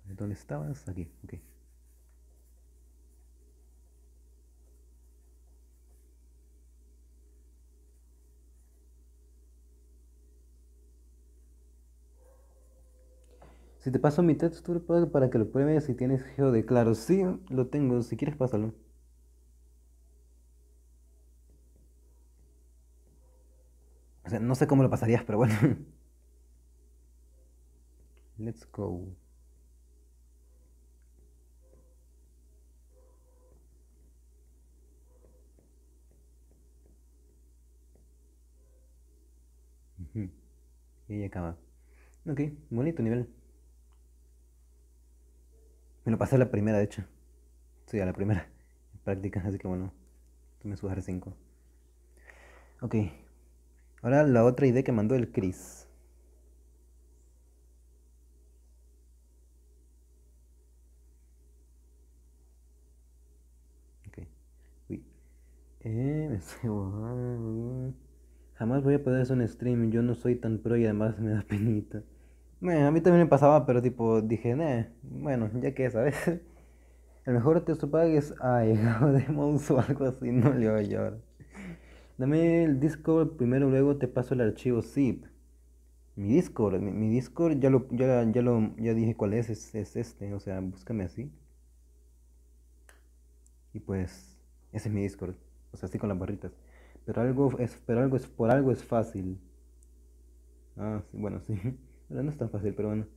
¿Dónde estabas? Aquí, ok. Si te paso mi texture pack para que lo pruebes si tienes geo de claro. Sí, lo tengo. Si quieres, pásalo. O sea, no sé cómo lo pasarías, pero bueno. *laughs* Let's go. Y ahí acaba. Ok, bonito nivel. Me lo pasé a la primera, de hecho. Sí, a la primera. En práctica, así que bueno. Me subes 5. Ok. Ahora la otra idea que mandó el Chris. Ok. Uy. Eh, me estoy. Jamás voy a poder hacer un stream. Yo no soy tan pro y además me da *laughs* penita. Bueno, a mí también me pasaba, pero tipo, dije, "Nah, bueno, ya que sabes. *laughs* El mejor texto paga es ay, *laughs* Demons o algo así, no le voy a llorar. Dame el Discord primero, luego te paso el archivo zip. Mi Discord, mi, mi Discord ya lo, ya, ya lo, ya dije cuál es, es, es este, o sea, búscame así. Y pues, ese es mi Discord, o sea, así con las barritas. Pero algo es, pero algo es, por algo es fácil. Ah, sí, bueno, sí. *laughs* Pero no es tan fácil, pero bueno.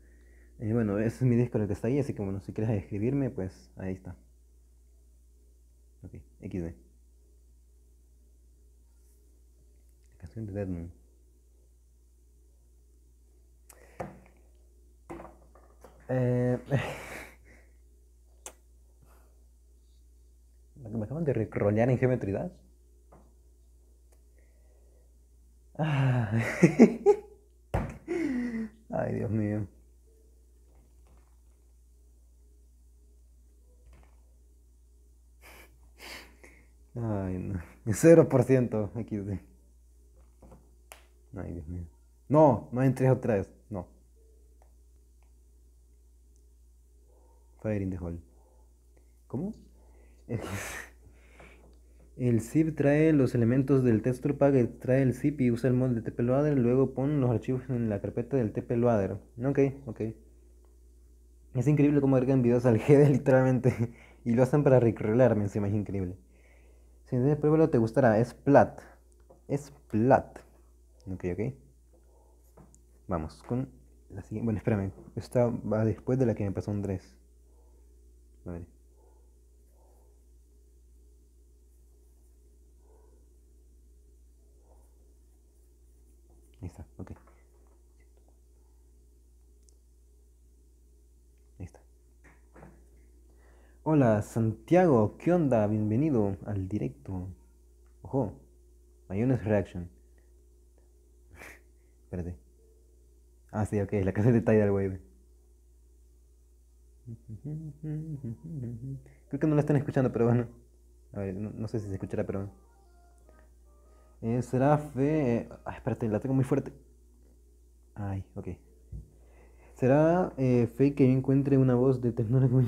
Eh, bueno, ese es mi Discord el que está ahí, así que bueno, si quieres escribirme, pues ahí está. Ok, XD. La canción de Deadmoon. Eh, *laughs* me acaban de recrolear en Geometry Dash. Ah. *laughs* Ay, Dios mío. Ay, no. 0% XD. Ay, Dios mío. No, no entres otra vez. No. Fire in the hole. ¿Cómo? *laughs* El zip trae los elementos del texture pack, trae el zip y usa el mod de tploader, luego pon los archivos en la carpeta del tploader. Ok, ok. Es increíble cómo agregan videos al *laughs* GD literalmente y lo hacen para recrearme encima, es increíble. Si no pruébalo te gustará, es plat. Es plat. Ok, ok. Vamos con la siguiente. Bueno, espérame. Esta va después de la que me pasó Andrés. A ver. Ahí está, ok. Ahí está. Hola, Santiago, ¿qué onda? Bienvenido al directo. Ojo, Mayonnaise Reaction. *laughs* Espérate. Ah, sí, ok, la casa de Tidal Wave. Creo que no la están escuchando, pero bueno. A ver, no, sé si se escuchará, pero. Eh, será fe. Ah, espérate, la tengo muy fuerte. Ay, ok. ¿Será eh, fe que yo encuentre una voz de tecnólogo?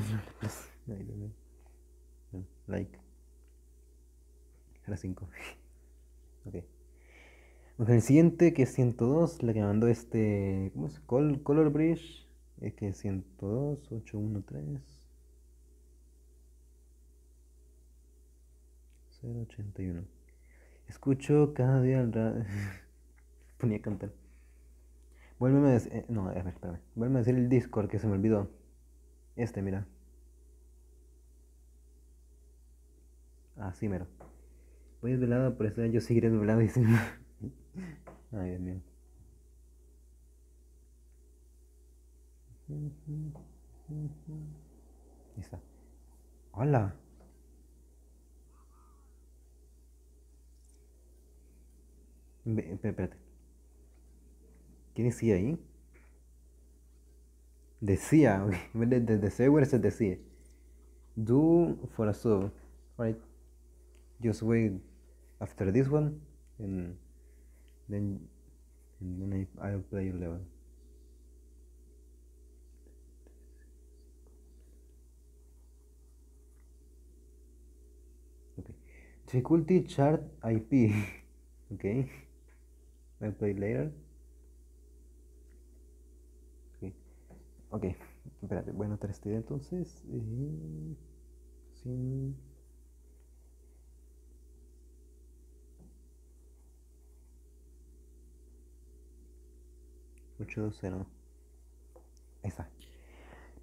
Dios mío. Bueno, Like. Era 5. *laughs* ok. Bueno, el siguiente que es 102, la que mandó este. ¿Cómo es? Col Color Bridge. Es que es 102, 813. 081. Escucho cada día el radio. *laughs* Ponía a cantar. Vuélveme a decir. no, a ver, espérame. Vuélveme a decir el Discord que se me olvidó. Este, mira. Ah, sí, mero. Voy desvelado, por eso yo seguiré desvelado *laughs* diciendo. Ay, Dios mío. Ahí está. Hola. Espérate. ¿Quién decía ahí? Decía, vez de, de, de Sewer se decía. Do for a sub. Right just wait after this one and then and then I, I'll play 11 okay difficulty chart IP okay I'll play later okay okay espérate voy a entonces eh, sin 820.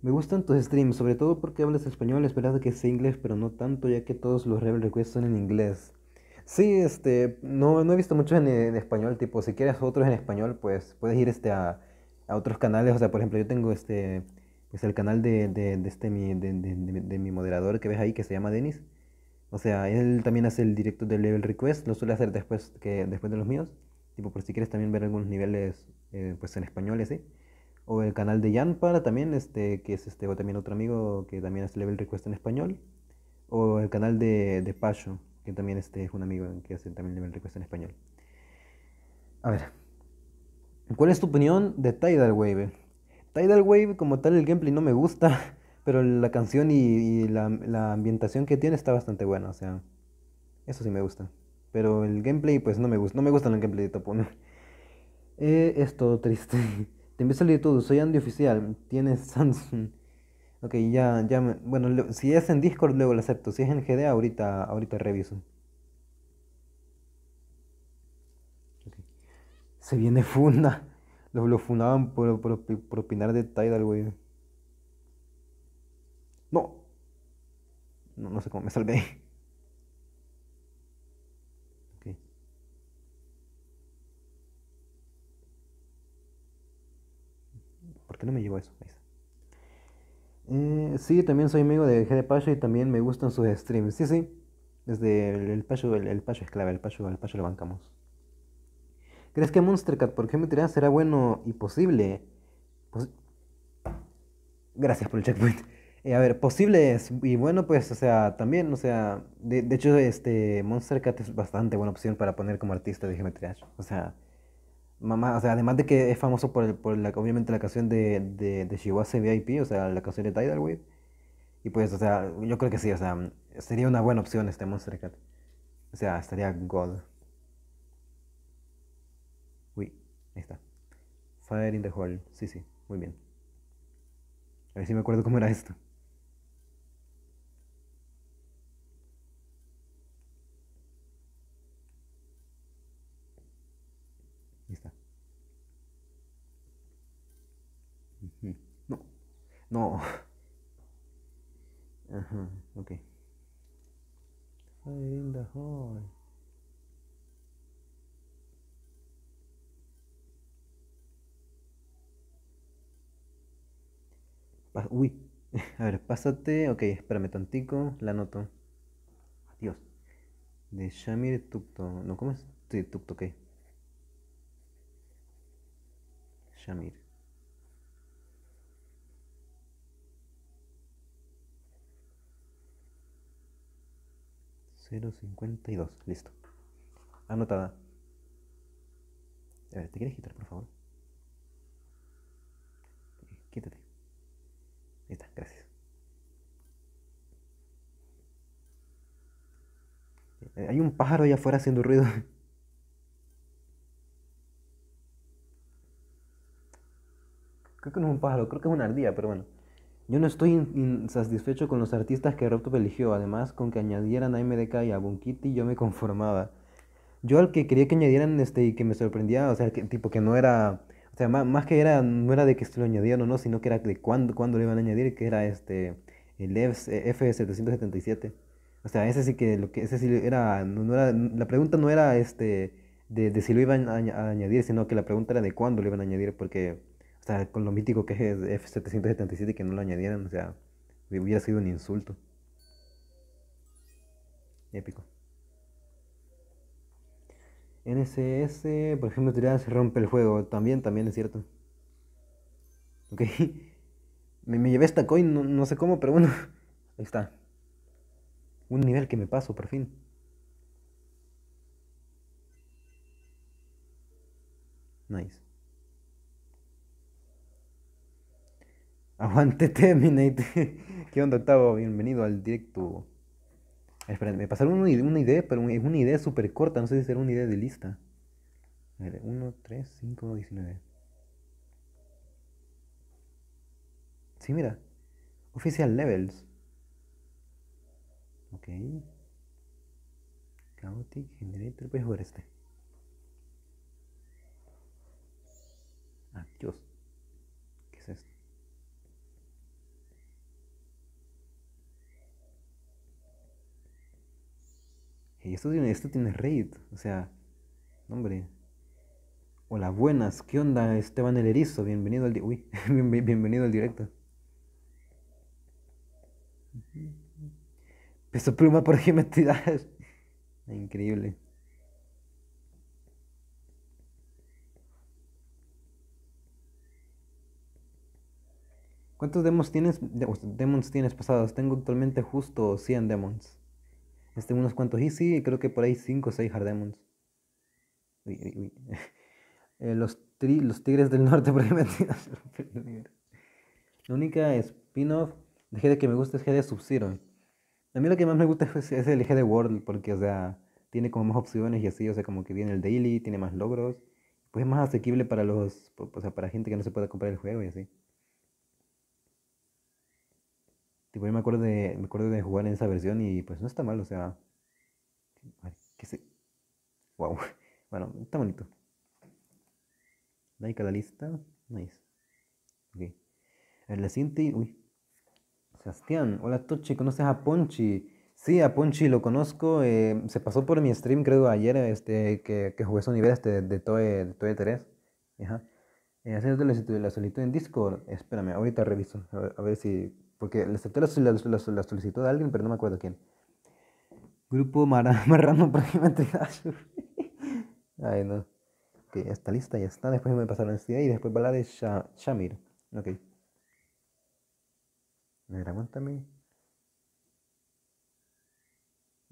Me gustan tus streams, sobre todo porque hablas español, esperas que sea inglés, pero no tanto, ya que todos los Rebel Requests son en inglés. Sí, este, no, no he visto muchos en, español, tipo, si quieres otros en español, pues puedes ir este, a, otros canales, o sea, por ejemplo, yo tengo este, pues el canal de, de, de este, mi, de, de, mi moderador que ves ahí, que se llama Denis. O sea, él también hace el directo del Level Request, lo suele hacer después, que, después de los míos tipo, por si quieres también ver algunos niveles, eh, pues en español, así. O el canal de Yanpar también, este, que es este, o también otro amigo que también hace Level Request en español. O el canal de, de Pacho, que también este es un amigo que hace también Level Request en español. A ver, ¿cuál es tu opinión de Tidal Wave? Tidal Wave como tal el gameplay no me gusta, *laughs* pero la canción y, y la, la ambientación que tiene está bastante buena, o sea, eso sí me gusta. Pero el gameplay pues no me gusta, no me gusta el gameplay de Top 1. *laughs* Eh, es todo triste. *laughs* Te envío solicitud, soy Andy Oficial, tienes Samsung. Ok, ya, ya, me- bueno, si es en Discord luego lo acepto, si es en GD ahorita, ahorita reviso. Se viene funda, *laughs* lo, lo fundaban por, por, por opinar de Tidal, güey. No, no, no sé cómo me salvé. Ok. ¿Por no me llevó eso? Eh, sí, también soy amigo de G de Pacho y también me gustan sus streams. Sí, sí. Desde el, el Pacho, el, el Pacho es clave, el Pacho, al Pacho lo bancamos. ¿Crees que Monster Cat por Geometry será bueno y posible? Gracias por el checkpoint. Eh, a ver, posible es, y bueno, pues, o sea, también, o sea, de, hecho, este, Monster Cat es bastante buena opción para poner como artista de Geometry Dash. O sea, mamá, o sea, además de que es famoso por, el- por la, obviamente la canción de, de, de Shiwase VIP, o sea, la canción de Tidal Wave. Y pues, o sea, yo creo que sí, o sea, sería una buena opción este Monster Cat. O sea, estaría God. Uy, ahí está. Fire in the Hole. Sí, sí, muy bien. A ver si me acuerdo cómo era esto. Ahí está. Ujú. No, no. Ajá, ok. Fire in the Hole. Uy, *laughs* a ver, pásate. Ok, espérame tantico, la anoto. Adiós. De Shamir Tupto. No, ¿cómo es? Sí, Tupto, ok. Shamir. 052, listo. Anotada. A ver, ¿te quieres quitar, por favor? Quítate. Ahí está, gracias. Eh, Hay un pájaro allá afuera haciendo ruido. *laughs* Creo que no es un pájaro, creo que es una ardilla, pero bueno. Yo no estoy in- insatisfecho con los artistas que Robtop eligió. Además, con que añadieran a MDK y a Bunkitty, yo me conformaba. Yo al que quería que añadieran este y que me sorprendía, o sea, que tipo que no era, o sea, má- más, que era, no era de que se lo añadieran o no, sino que era de cuándo, cuándo lo iban a añadir, que era este, el F777. O sea, ese sí que, lo que, ese sí era, no, era, la pregunta no era este, de, de si lo iban a, a añadir, sino que la pregunta era de cuándo lo iban a añadir, porque, con lo mítico que es F777 y que no lo añadieran, o sea, hubiera sido un insulto. Épico. NCS, por ejemplo, tirar se rompe el juego. También, también es cierto. Ok. *laughs* Me, me llevé esta coin, no, no sé cómo, pero bueno. *laughs* Ahí está. Un nivel que me paso, por fin. Nice. Aguante *laughs* Terminate. ¿Qué onda, Octavo? Bienvenido al directo. Espera, me pasaron una, ide- una idea, pero es una idea súper corta. No sé si será una idea de lista. A ver, 1, 3, 5, 19. Sí, mira. Official levels. Ok. Chaotic Generator. Voy a jugar este. Adiós. ¿Qué es esto? Y esto tiene, esto tiene raid, o sea, hombre. Hola, buenas, ¿qué onda Esteban el Erizo? Bienvenido al, Uy, *laughs* bienvenido al directo. Peso pluma por geometría. *laughs* Increíble. ¿Cuántos demons tienes, demons tienes pasados? Tengo actualmente justo 100 demons. Este unos cuantos easy, creo que por ahí 5 o 6 hard demons. Uy, uy, uy. Eh, los, los tigres del norte, *laughs* por ejemplo. La única spin-off de GD que me gusta es GD Sub-Zero. A mí lo que más me gusta es, el GD World, porque, o sea, tiene como más opciones y así, o sea, como que viene el daily, tiene más logros. Pues es más asequible para los, o sea, para gente que no se pueda comprar el juego y así. Tipo, yo me acuerdo de, me acuerdo de jugar en esa versión y pues no está mal, o sea. ¿Qué sé? Wow. *laughs* Bueno, está bonito. Like a la lista. Nice. Ok. Ver, la siguiente. Uy. Sebastián. Hola, Toche. ¿Conoces a Ponchi? Sí, a Ponchi lo conozco. Eh, se pasó por mi stream, creo, ayer, este, que, que jugué su nivel este, de Toe, de Toe 3. Ajá. Eh, la, la solicitud en Discord. Espérame, ahorita reviso. a ver si porque le acepté la, la, solicitud de alguien, pero no me acuerdo quién. Grupo *laughs* Marrano para Ay, no. Ok, ya está lista, ya está. Después me pasaron la y después va la de Shamir. Ok. A ver, aguántame.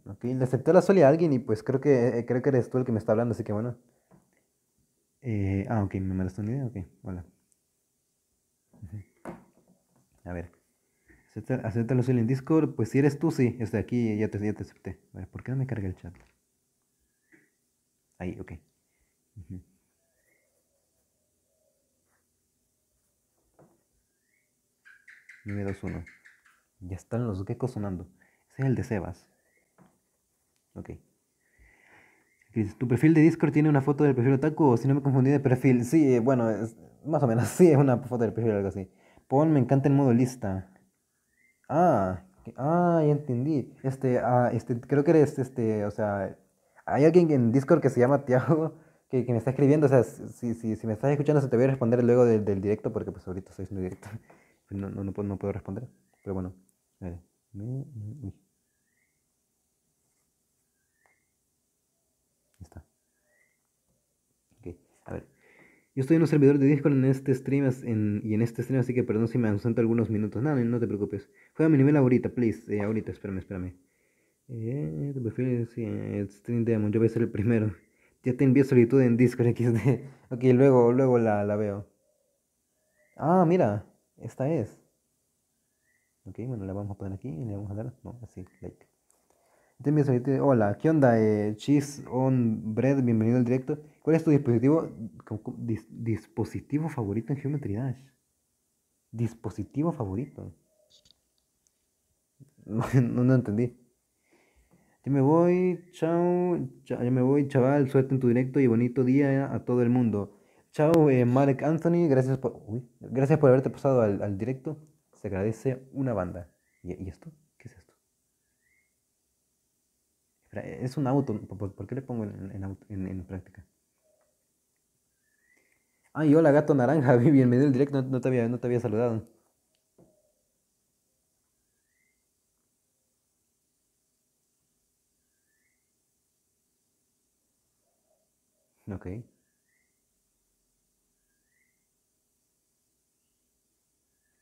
Ok, le acepté la sol a alguien y pues creo que eh, creo que eres tú el que me está hablando, así que bueno. Eh, ah, ok, me mandaste una idea, ok, hola. A ver. Acéptalo en Discord. Pues si eres tú, sí. Estoy aquí, ya te, ya te acepté. ¿por qué no me carga el chat? Ahí, ok. 921. Ya están los geckos sonando. Ese es el de Sebas. Ok. ¿Tu perfil de Discord tiene una foto del perfil otaku o si no me confundí de perfil? Sí, bueno, es, más o menos, *laughs* sí, es una foto del perfil o algo así. Pon, me encanta en modo lista. Ah, ah, ya entendí. Este, ah, este, creo que eres, este, o sea, hay alguien en Discord que se llama Tiago *laughs* que, que me está escribiendo. O sea, si, si, si me estás escuchando, se te voy a responder luego del, del directo, porque pues ahorita estoy en directo. *laughs* No, no, no, puedo, no puedo responder. Pero bueno, a ver. Uy. está. Ok, a ver. Yo estoy en un servidor de Discord en este stream y en este stream, así que perdón si me ausento algunos minutos. No, no te preocupes. Juega mi nivel ahorita, please. Eh, ahorita, espérame, espérame. Eh, tu perfil, sí, Stream Demon, yo voy a ser el primero. Ya te envío solicitud en Discord *laughs* XD. Ok, luego, luego la, la veo. Ah, mira, esta es. Ok, bueno, la vamos a poner aquí y le vamos a dar, no, así, like. Te envío solicitud. Hola, ¿qué onda? Eh, cheese on bread, bienvenido al directo. ¿Cuál es tu dispositivo, dispositivo favorito en Geometry Dash? Dispositivo favorito. *laughs* No, no, entendí. Ya me voy, chao, ya me voy, chaval, suerte en tu directo y bonito día a todo el mundo. Chao, eh, Marek Anthony, gracias por, gracias por haberte pasado al, directo. Se agradece una banda. ¿Y, esto? ¿Qué es esto? es un auto, ¿por, qué le pongo en, en, práctica? Ay, hola gato naranja, *laughs* bienvenido al directo, no, te había, no te había saludado. Ok.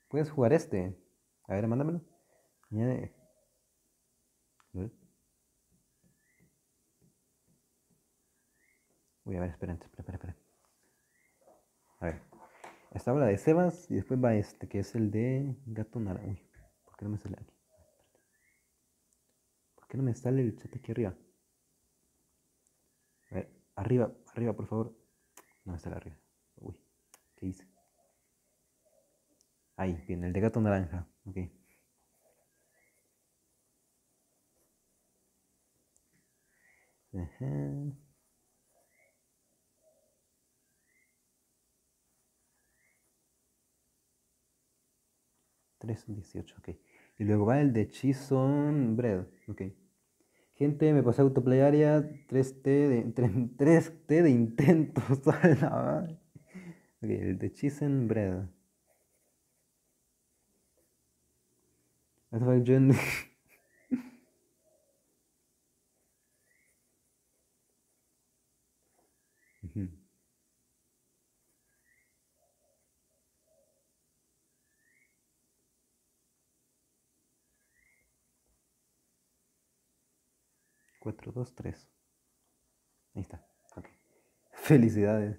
Puedes jugar este. A ver, mándamelo. Añade. Uy, a ver, espera, espera, espera, espera. A ver. Esta habla de Sebas y después va este, que es el de Gato Naranja. Uy, ¿por qué no me sale aquí? ¿Por qué no me sale el chat aquí arriba? A ver, arriba, arriba, por favor. No me sale arriba. Uy, ¿qué hice? Ahí, bien, el de Gato Naranja. Ok. 3 18, ok. Y luego va el de cheese on bread, ok. Gente, me pasé autoplay área 3T de, *laughs* 3, t de intentos. *laughs* ok, el de cheese and bread. John. *laughs* 4, 2, 3. Ahí está. Felicidades.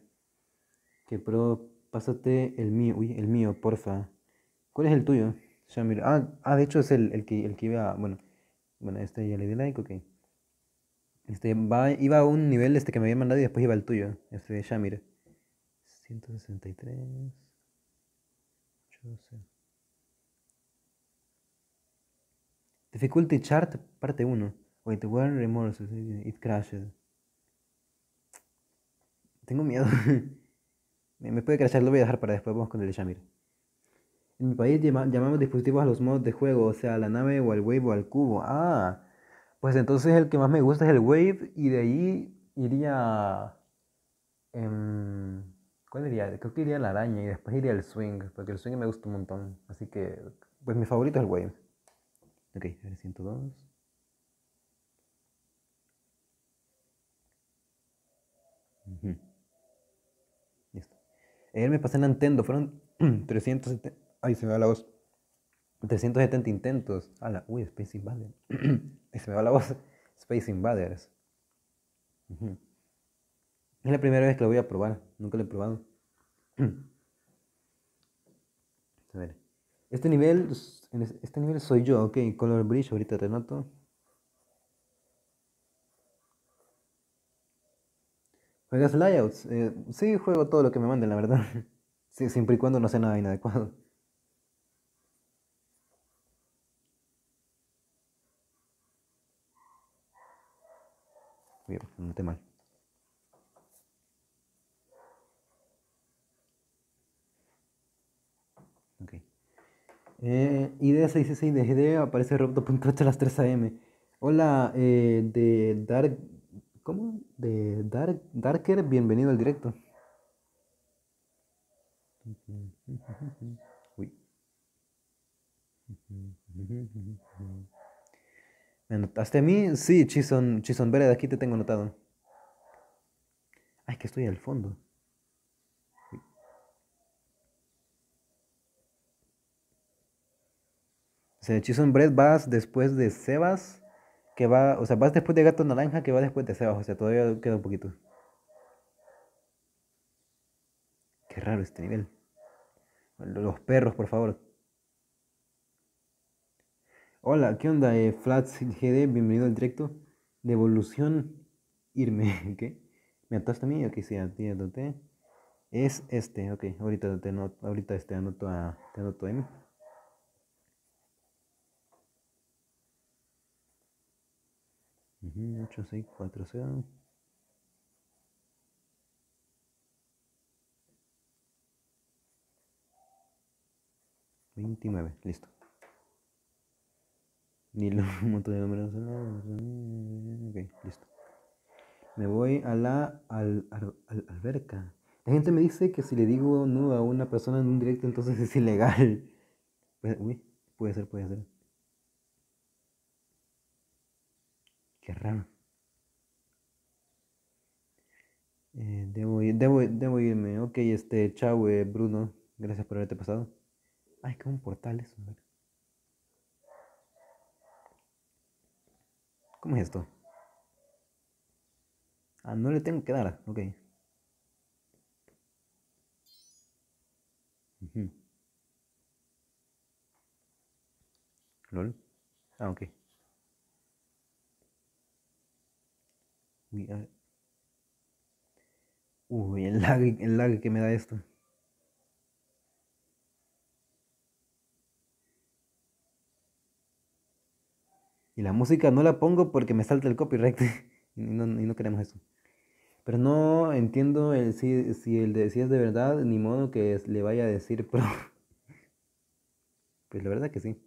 Que pro, pásate el mío. Uy, el mío, porfa. ¿Cuál es el tuyo? Shamir. Ah, ah, de hecho es el, el, que, el que iba. Bueno, bueno, este ya le di like, ok. Este va, iba a un nivel este que me había mandado y después iba al tuyo. Este de Shamir. 163. 812. Difficulty Chart, parte 1. Wait, one remorse, it crashes. Tengo miedo. *laughs* me puede crashar, lo voy a dejar para después. Vamos con el de Shamir. En mi país llamamos dispositivos a los modos de juego, o sea, a la nave o al wave o al cubo. Ah, pues entonces el que más me gusta es el wave y de ahí iría... ¿Cuál iría? Creo que iría la araña y después iría el swing, porque el swing me gusta un montón. Así que, pues mi favorito es el wave. Ok, a ver, 102. Listo. Ayer me pasé en Nintendo, fueron *clears throat* 370. Ay, se me va la voz. 370 intentos. la uy, Space Invaders. *clears throat* se me va la voz. Space Invaders. Es la primera vez que lo voy a probar. Nunca lo he probado. *clears throat* a ver. Este nivel, este nivel soy yo, ok. Color Bridge, ahorita te noto. ¿Juegas layouts? Eh, sí, juego todo lo que me manden, la verdad. *laughs* Sí, siempre y cuando no sea nada inadecuado. Bien, no te mal. Ok. Eh, ID666DGD aparece Robto.8 a las 3 am. Hola, eh, de Dark ¿Cómo? De Dark, Darker, bienvenido al directo. *laughs* Uy. ¿Me a mí? Sí, Chison, Chison de aquí te tengo anotado. Ay, que estoy al fondo. O sea, Chison Bread vas después de Sebas que va, o sea, vas después de Gato Naranja que va después de Sebas, o sea, todavía queda un poquito. Qué raro este nivel. Los perros, por favor. Hola, ¿qué onda? Eh, Flats GD, bienvenido al directo. Devolución irme, *laughs* ¿qué? ¿Me ataste a mí? Ok, sí. Es este, ok, ahorita te anoto, ahorita este anoto a, te anoto a mí. 8640 29, listo. Ni lo *laughs* monto de números. Ok, listo. Me voy a la al, alberca. La gente me dice que si le digo no a una persona en un directo, entonces es ilegal. *laughs* Uy, puede ser, puede ser. Qué raro. Eh, debo, debo, debo, irme. Ok, este, chao, eh, Bruno. Gracias por haberte pasado. Ay, que un portal eso. ¿Cómo es esto? Ah, no le tengo que dar. Ok. ¿Lol? Ah, ok. Uy, el lag, el lag que me da esto. Y la música no la pongo porque me salta el copyright. *laughs* y, no, queremos eso. Pero no entiendo el, si, si el de, si es de verdad, ni modo que le vaya a decir *laughs* pero Pues la verdad que sí.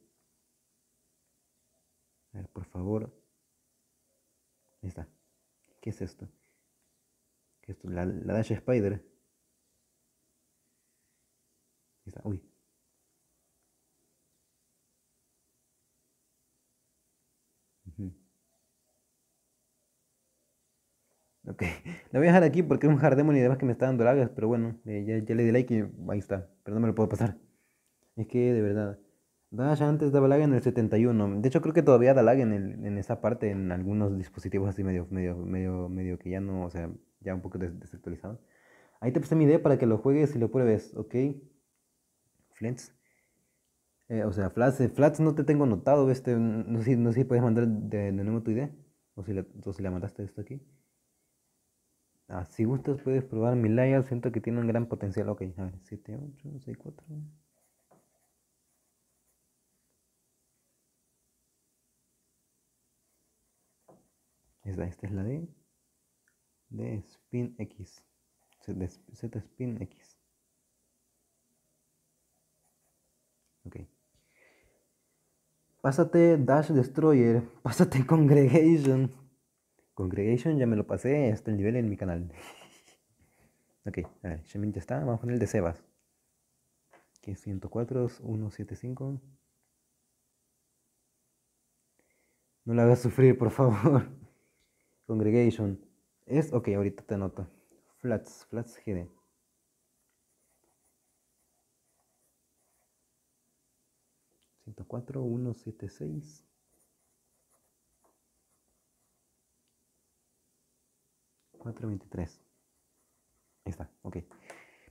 A ver, por favor. Ahí está. ¿Qué es esto? ¿Qué es esto? La, Dash Spider. Ahí está. Uy. Ok, *laughs* la voy a dejar aquí porque es un demon y además que me está dando lagas, pero bueno, eh, ya le di like y ahí está, pero no me lo puedo pasar. Es que de verdad, Dash antes daba lag en el 71, de hecho creo que todavía da lag en, el- en esa parte en algunos dispositivos así medio, medio, medio, medio que ya no, o sea, ya un poco des- desactualizado. Ahí te puse mi idea para que lo juegues y lo pruebes, ¿ok? Flats. Eh, o sea, Flats, Flats no te tengo notado, este, no sé, no sé si puedes mandar de, de nuevo tu idea, o si la, o si la mandaste esto aquí. Ah, si gustas puedes probar mi layout, siento que tiene un gran potencial. Ok, a ver, 7, 8, 6, 4. Esta, esta es la de, de Spin X. Z, Spin X. Ok. Pásate Dash Destroyer. *laughs* Pásate Congregation. Congregation ya me lo pasé hasta el nivel en mi canal. *laughs* ok, a ver, Shemin ya está. Vamos con el de Sebas. Que es 104, 175. No la hagas sufrir, por favor. *laughs* Congregation. Es, ok, ahorita te anoto. Flats, Flats GD. Ciento cuatro, uno, siete, seis. Cuatro, veintitrés. Ahí está, ok.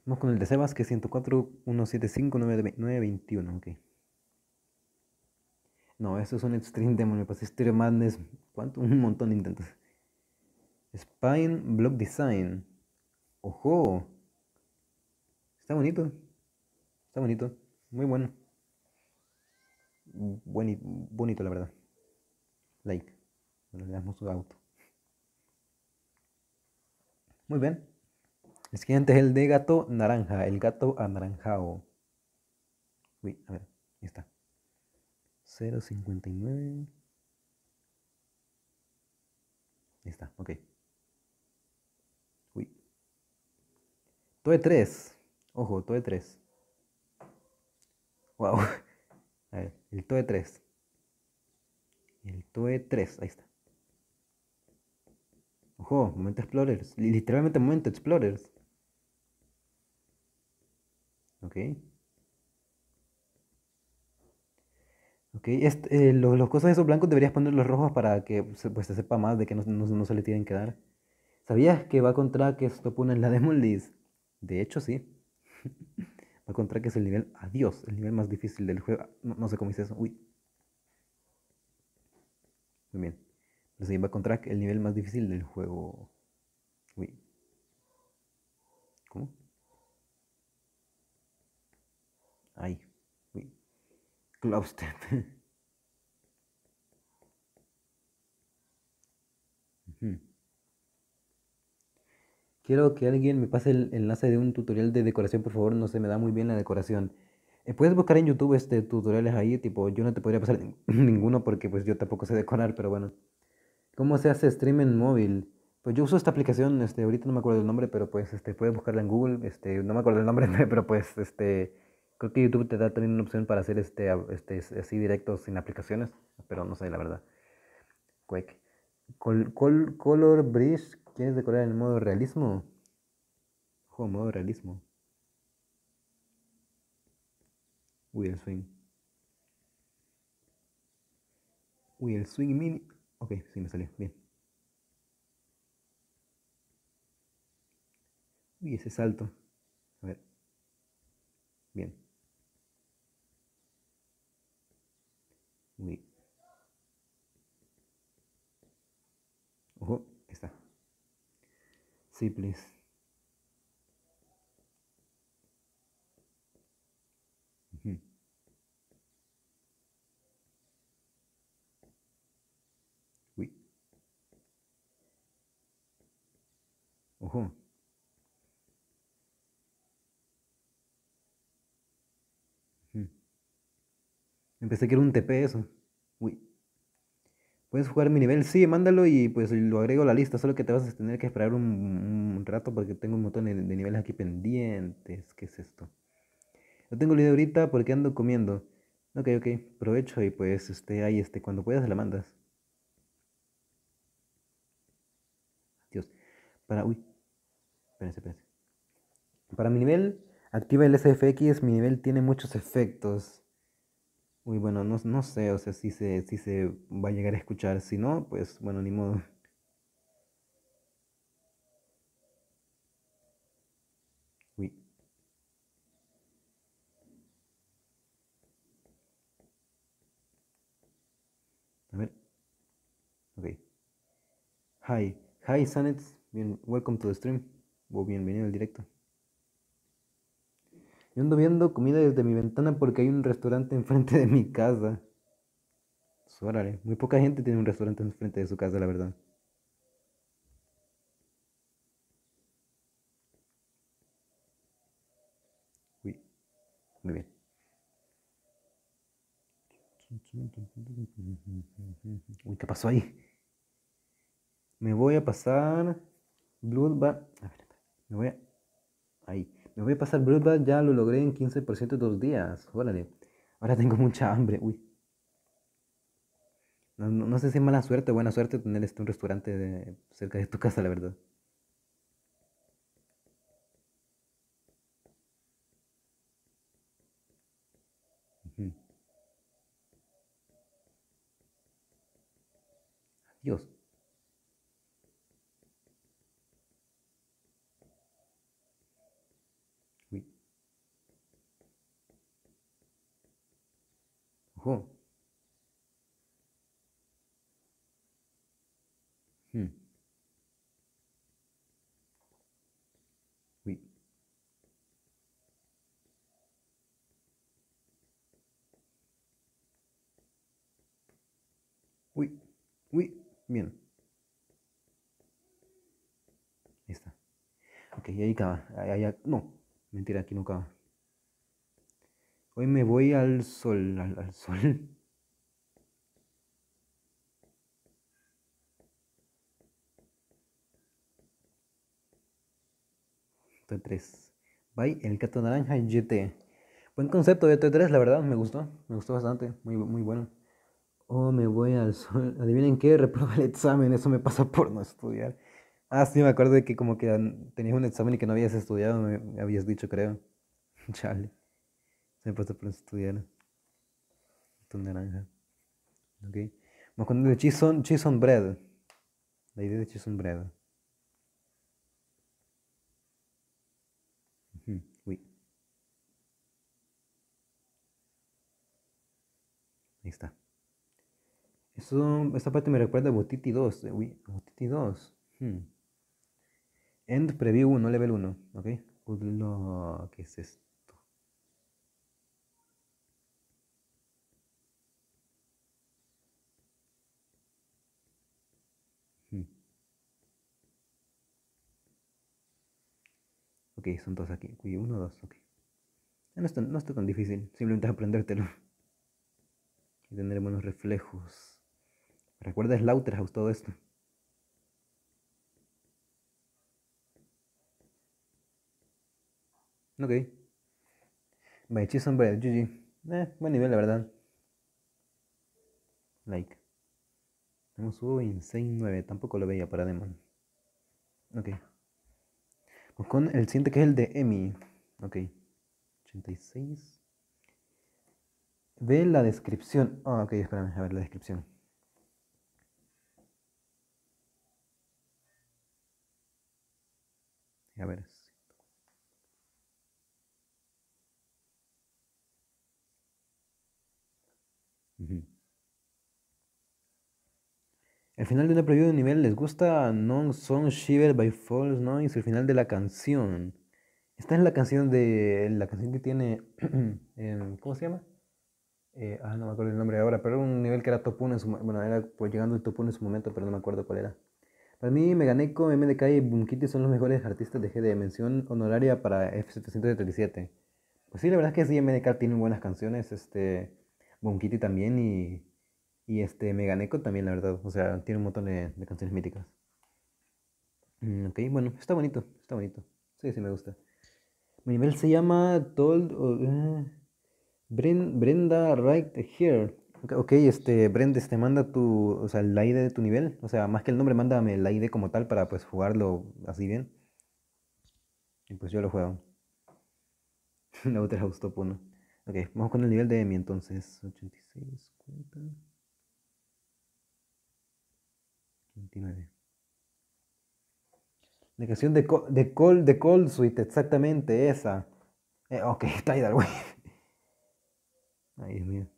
Vamos con el de Sebas, que es 104, 175, 921, ok. No, eso es un Extreme Demon, me pasé Stereo Madness. ¿Cuánto? Un montón de intentos. Spine Block Design. ¡Ojo! Está bonito. Está bonito. Muy bueno. Buen, bonito, la verdad. Like. Bueno, le damos su auto. Muy bien. El siguiente es el de gato naranja. El gato anaranjado. Uy, a ver. Ahí está. 0.59. Ahí está, ok. Uy. Toe 3. Ojo, Toe 3. Wow. A ver, el Toe 3. El Toe 3, ahí está. Ojo, Momento Explorers. Literalmente Momento Explorers. Ok. Ok, este, eh, los, los cosas de esos blancos deberías ponerlos rojos para que pues, se sepa más de que no, no, no se le tienen que dar. ¿Sabías que va contra que esto pone en la Demon List? De hecho, sí. *laughs* va contra que es el nivel, adiós, el nivel más difícil del juego. No, no sé cómo hice eso. Uy. Muy bien. Pero sí, va contra el nivel más difícil del juego. Uy. ¿Cómo? Ay. Uy. *laughs* Quiero que alguien me pase el enlace de un tutorial de decoración, por favor. No se me da muy bien la decoración. Eh, puedes buscar en YouTube este tutoriales ahí, tipo, yo no te podría pasar *laughs* ninguno porque pues yo tampoco sé decorar, pero bueno. ¿Cómo se hace stream en móvil? Pues yo uso esta aplicación, este, ahorita no me acuerdo el nombre, pero pues este, puedes buscarla en Google, este, no me acuerdo el nombre, *laughs* pero pues este, creo que YouTube te da también una opción para hacer este, este, así directos sin aplicaciones, pero no sé la verdad. Quake. Col- col- color Bridge, ¿quieres decorar en modo realismo? Ojo, modo realismo. Uy, el swing. Uy, el swing mini. Ok, sí me salió, bien. Uy, ese salto. A ver. Bien. Uy. Ojo, está. Sí, please. Uy. Ojo. Ujú. Empecé que era un TP eso. ¿Puedes jugar mi nivel? Sí, mándalo y pues lo agrego a la lista. Solo que te vas a tener que esperar un, rato porque tengo un montón de, niveles aquí pendientes. ¿Qué es esto? No tengo video ahorita porque ando comiendo. Ok, ok. Aprovecho y pues este, ahí este, cuando puedas la mandas. Dios. Para. Uy. Espérense, espérense. Para mi nivel, activa el SFX. Mi nivel tiene muchos efectos. Uy, bueno, no, no sé, o sea, si se, si se va a llegar a escuchar. Si no, pues bueno, ni modo. A ver. Ok. Hi. Hi, Sanets. Bien, welcome to the stream. O bienvenido al directo. Yo ando viendo comida desde mi ventana porque hay un restaurante enfrente de mi casa. Órale, muy poca gente tiene un restaurante enfrente de su casa, la verdad. Uy, muy bien. Uy, ¿qué pasó ahí? Me voy a pasar Bloodbath. A ver, me voy a. Ahí. Me voy a pasar Bloodbath, ya lo logré en 15% de dos días. Órale. Ahora tengo *laughs* mucha hambre. Uy. No, sé si es mala suerte o buena suerte tener este un restaurante cerca de tu casa, la verdad. Adiós. Ojo. Hmm. Uy. Uy, uy, bien. Ahí está. Ok, ahí acaba. Ahí, no, mentira, aquí no acaba. Hoy me voy al sol, al, sol. *laughs* T3. Bye, el gato naranja GT. Buen concepto de T3, la verdad, me gustó. Me gustó bastante. Muy, muy bueno. Oh, me voy al sol. Adivinen qué, reprobé el examen. Eso me pasa por no estudiar. Ah, sí, me acuerdo de que como que tenías un examen y que no habías estudiado, me habías dicho, creo. *laughs* Chale. Me he puesto para estudiar. Tu naranja. Ok. Vamos con el cheese on, cheese on bread. La idea de cheese on bread. Ahí está. Eso, esta parte me recuerda a Botiti 2. Uy, Botiti 2. Hmm. End preview 1, level 1. Ok. Good ¿Qué es esto? Ok, son dos aquí. Uy, uno, dos, ok. No está, no está tan difícil, simplemente *laughs* aprendértelo. Y tener buenos reflejos. Recuerda Slaughterhouse todo esto. Ok. On Bread, GG. Eh, buen nivel, la verdad. Like. Tenemos Insane 9, tampoco lo veía para Demon. Ok. Con el siguiente que es el de Emi. Ok. 86. Ve la descripción. Ah, ok, espérame, a ver la descripción. A ver. El final de una preview de nivel les gusta Non Song Shiver by Falls Noise, el final de la canción. Esta es la canción de. La canción que tiene. *clears throat* Em, ¿Cómo se llama? Eh, ah, no me acuerdo el nombre ahora, pero era un nivel que era top 1 en su Bueno, era pues, llegando al top 1 en su momento, pero no me acuerdo cuál era. Para mí, Meganeco, MDK y Bunkiti son los mejores artistas de GD. Mención honoraria para F737. Pues sí, la verdad es que sí, MDK tiene buenas canciones. Este. Bunkiti también y. Y este Meganeco también, la verdad. O sea, tiene un montón de, canciones míticas. Mm, ok, bueno, está bonito, está bonito. Sí, sí me gusta. Mi nivel se llama Told... Uh, Brenda Right Here. Ok, este, Brenda, te manda tu, o sea, la ID de tu nivel. O sea, más que el nombre, mándame la ID como tal para pues jugarlo así bien. Y pues yo lo juego. *laughs* la otra House 1. Ok, vamos con el nivel de mi entonces. 86, 50. 29. La canción de, de, Cold, de Suite, exactamente esa. Eh, ok, *laughs* Tidal, güey. Ay, Dios mío.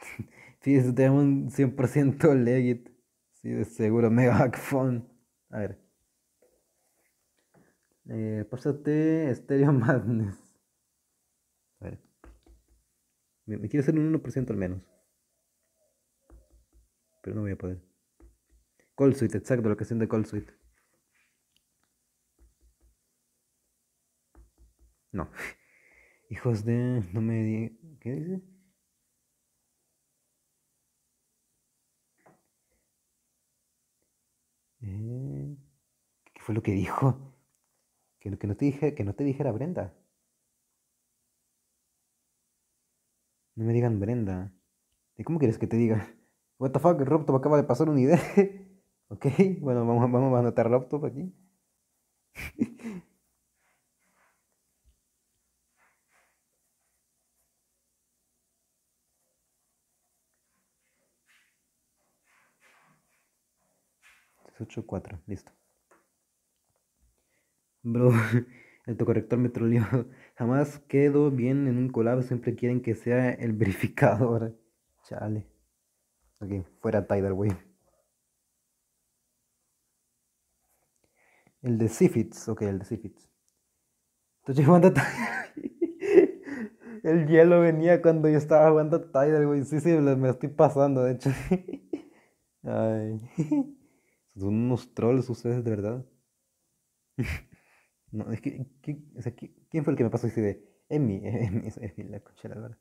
*laughs* Fíjese, tenemos un 100% legit. Sí, de seguro, mega hack A ver. Eh, pásate Stereo *laughs* Madness. A ver. Me, quiero hacer un 1% al menos. Pero no voy a poder. Call Suite, exacto, la ocasión de Call Suite. No. *laughs* Hijos de. No me. ¿Qué dice? Eh, ¿Qué fue lo que dijo? Que, que, no te dije, que no te dijera Brenda. No me digan Brenda. ¿Y cómo quieres que te diga? What the fuck, Robtop acaba de pasar una idea. *laughs* ok, bueno, vamos, vamos a anotar Robtop aquí. *laughs* 8.4, listo. Bro, *laughs* el autocorrector me troleó. *laughs* Jamás quedo bien en un collab, siempre quieren que sea el *laughs* verificador. Chale. Ok, fuera Tidal, wey. El de Sifits, ok, el de Sifits. Estoy jugando El hielo venía cuando yo estaba jugando Tidal, güey. Sí, sí, me estoy pasando, de hecho. Ay. Son unos trolls ustedes, de verdad. *laughs* no, es que, ¿quién fue el que me pasó ese de Emi? Emi, Emi, la concha de verdad.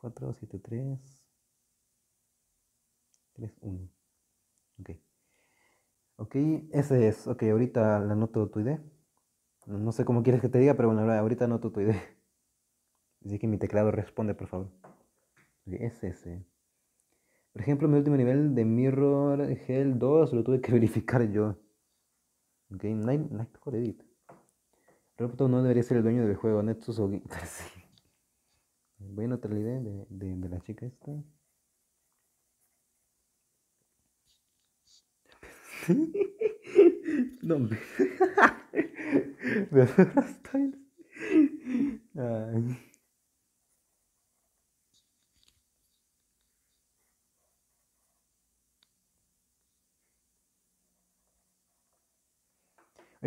4, 7, 3, 3, 1. Ok. Ok, ese es. Ok, ahorita la anoto tu idea. No sé cómo quieres que te diga, pero bueno, ahorita anoto tu idea. *laughs* Así que mi teclado responde, por favor. Okay, es ese. Por ejemplo, mi último nivel de Mirror Hell 2 lo tuve que *laughs* verificar yo. Ok, Night, Night Edit. Robot no debería ser el dueño del juego, Netsus o sí. Voy a notar la idea de, de, la chica esta. *laughs* no, me... *laughs*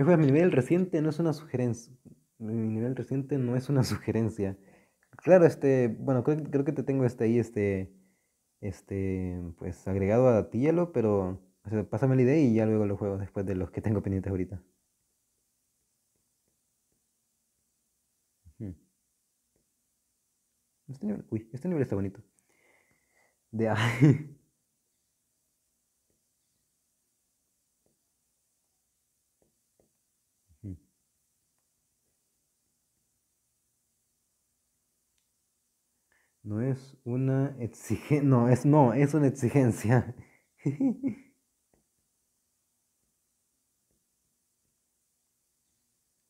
mi nivel reciente no es una sugerencia. Mi nivel reciente no es una *laughs* sugerencia. Claro, este, bueno, creo, que te tengo este ahí, este, este, pues agregado a Tielo, pero pásame la idea y ya luego lo juego después de los que tengo pendientes ahorita. Este nivel, uy, este nivel está bonito. De *laughs* No es una exigencia. No, es no, es una exigencia. *laughs*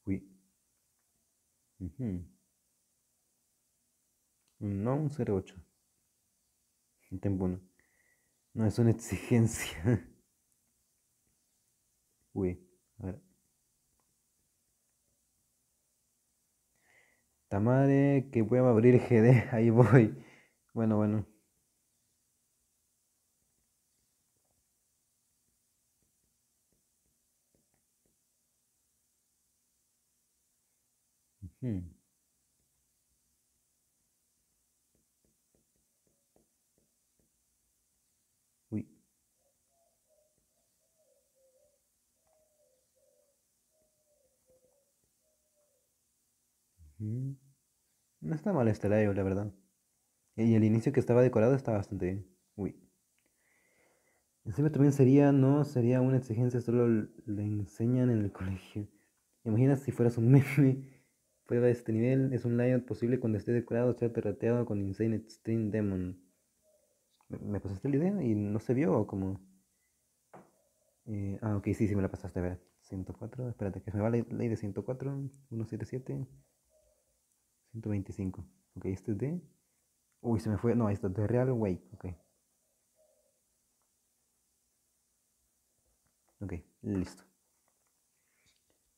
Uy. No, un 08. Un tempo 1. No es una exigencia. *laughs* Uy, a ver. Tamare, que voy a abrir GD, *laughs* ahí voy. Bueno, bueno. No está mal este live, la verdad. Y el inicio que estaba decorado estaba bastante bien. Uy. Encima también sería, no, sería una exigencia, solo le enseñan en el colegio. Imagina si fueras un *laughs* meme. Prueba de este nivel, es un layout posible cuando esté decorado, sea terrateado con Insane Extreme Demon. ¿Me, pasaste la idea y no se vio o como...? Eh, ah, ok, sí, sí me la pasaste, a ver. 104, espérate, que me va la ley de 104, 177, 125. Ok, este es de... Uy, se me fue, no, esto es de Real Wake, ok. Ok, listo.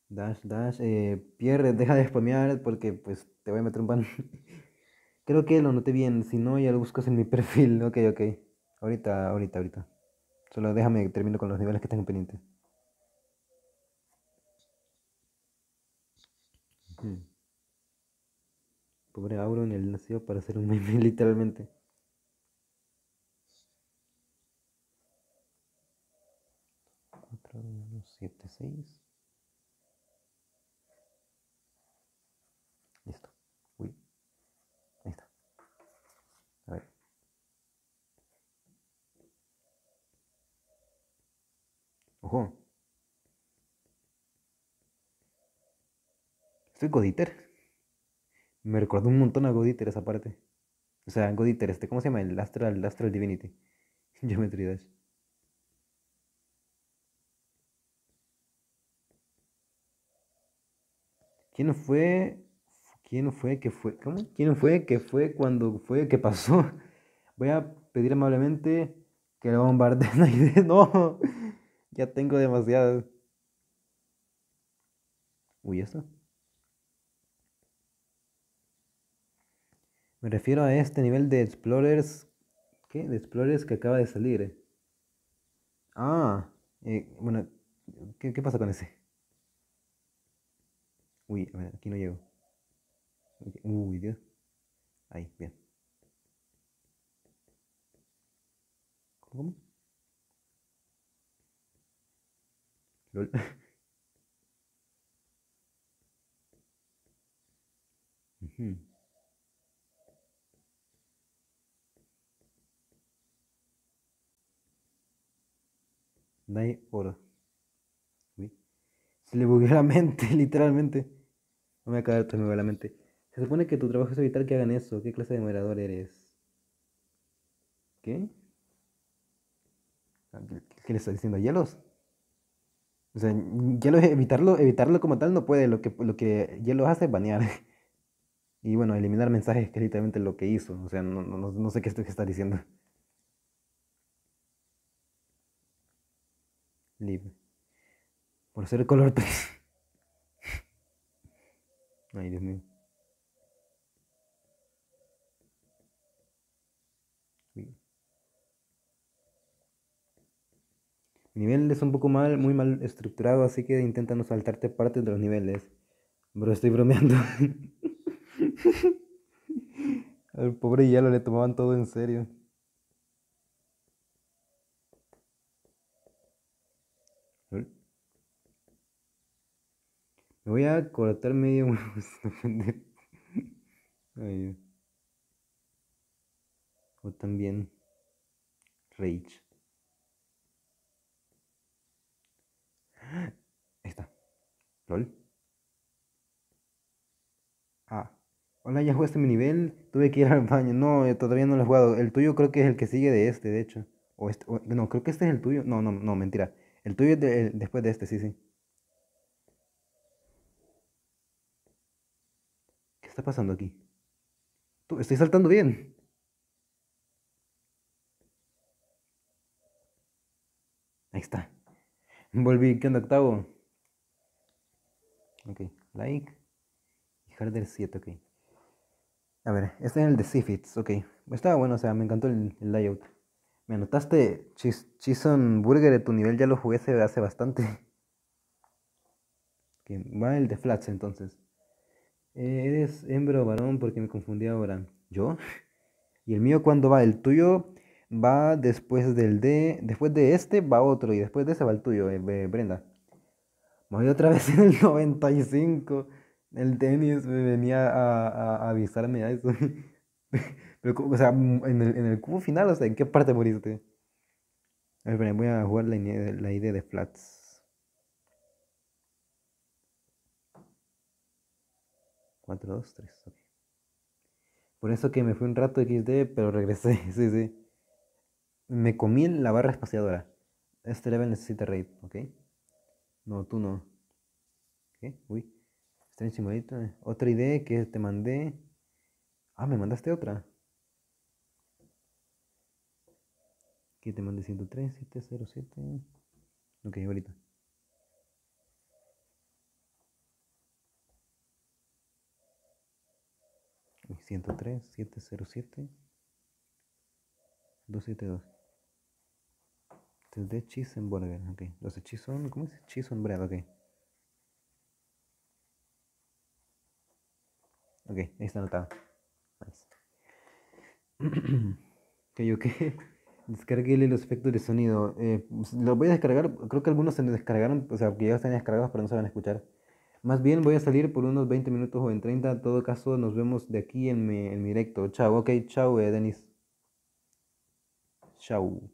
Dash, dash, eh, Pierre, deja de spamear porque pues te voy a meter un ban. *laughs* Creo que lo noté bien, si no ya lo buscas en mi *laughs* perfil. Ok, ok. Ahorita, ahorita, ahorita. Solo déjame que termino con los niveles que tengo pendientes. Pobre Auron, él nació para ser un meme, *laughs* literalmente. 4, 7, 6. Listo. Uy. Ahí está. A ver. Ojo. Estoy Goditer. Me recordó un montón a Goditer esa parte. O sea, Goditer, este, ¿cómo se llama? El Astral, Astral Divinity. *laughs* Geometry Dash. ¿Quién fue? ¿Quién fue que fue? ¿Cómo? ¿Quién fue que fue cuando fue que pasó? *laughs* Voy a pedir amablemente que lo bombardeen. *laughs* No, ya tengo demasiado. Uy, ¿esto? Me refiero a este nivel de Explorers. ¿Qué? De Explorers que acaba de salir. Ah, eh, bueno, ¿qué, ¿qué pasa con ese? Uy, a ver, aquí no llego. Uy, Dios. Ahí, bien. ¿Cómo? LOL. *laughs* Dai oro. Uy. Se le bugueó la mente, *laughs* literalmente. No me acaba de me la mente. Se supone que tu trabajo es evitar que hagan eso. ¿Qué clase de moderador eres? ¿Qué? Ah, ¿Qué le está diciendo? ¿Hielos? O sea, hielo, evitarlo, evitarlo como tal no puede. Lo que, lo que hielo hace es banear. *laughs* Y bueno, eliminar mensajes, que es literalmente lo que hizo. O sea, no, no, no sé qué, qué está diciendo. Libre. Por ser color 3. *laughs* Ay, Dios mío. Mi nivel es un poco mal, muy mal estructurado, así que intenta no saltarte partes de los niveles. Bro, estoy bromeando. *laughs* Al pobre hielo le tomaban todo en serio. Me voy a cortar medio *laughs* O también Rage. *gasps* Ahí está. LOL. Ah. Hola, ya jugaste mi nivel. Tuve que ir al baño. No, todavía no lo he jugado. El tuyo creo que es el que sigue de este, de hecho. O este, no, creo que este es el tuyo. No, no, no, mentira. El tuyo es después de este, sí, sí. Está pasando aquí? Estoy saltando bien. Ahí está. Volví, ¿qué onda, octavo? Ok, like. Y harder 7, ok. A ver, este es el de Sifits, ok. Estaba bueno, o sea, me encantó el, layout. Me anotaste Chison Burger de tu nivel, ya lo jugué hace, bastante. *laughs* Ok, va el de Flats entonces. Eh, ¿Eres hembra o varón? Porque me confundí ahora. ¿Yo? *laughs* ¿Y el mío cuándo va? El tuyo va después del de, después de este va otro y después de ese va el tuyo, eh, Brenda. Voy otra *laughs* vez en el 95. El tenis me venía a, a, avisarme a eso. *laughs* Pero, o sea, en el, en el cubo final, o sea, ¿en qué parte moriste? A ver, voy a jugar la idea de flats. 4, 2, 3, ok. Por eso que me fui un rato XD, pero regresé, *laughs* sí, sí. Me comí la barra espaciadora. Este level necesita raid, ¿ok? No, tú no. ¿Qué? Uy. Strange Simulator. Otra idea que te mandé. Ah, me mandaste otra. Que te mandé 103, 707. Ok, ahorita. Uy, 103, 707. 272. Este es de cheese en burger, ok. Los hechizos son, ¿cómo es? Cheese on bread, ok. Ok, ahí está anotado. Nice. *clears throat* ok, ok. *laughs* Los efectos de sonido. Eh, pues, los voy a descargar. Creo que algunos se descargaron, o sea, que ya están descargados, pero no se van a escuchar. Más bien voy a salir por unos 20 minutos o en 30. En todo caso, nos vemos de aquí en mi, en directo. Chao, ok, chao, eh, Denis. Chao.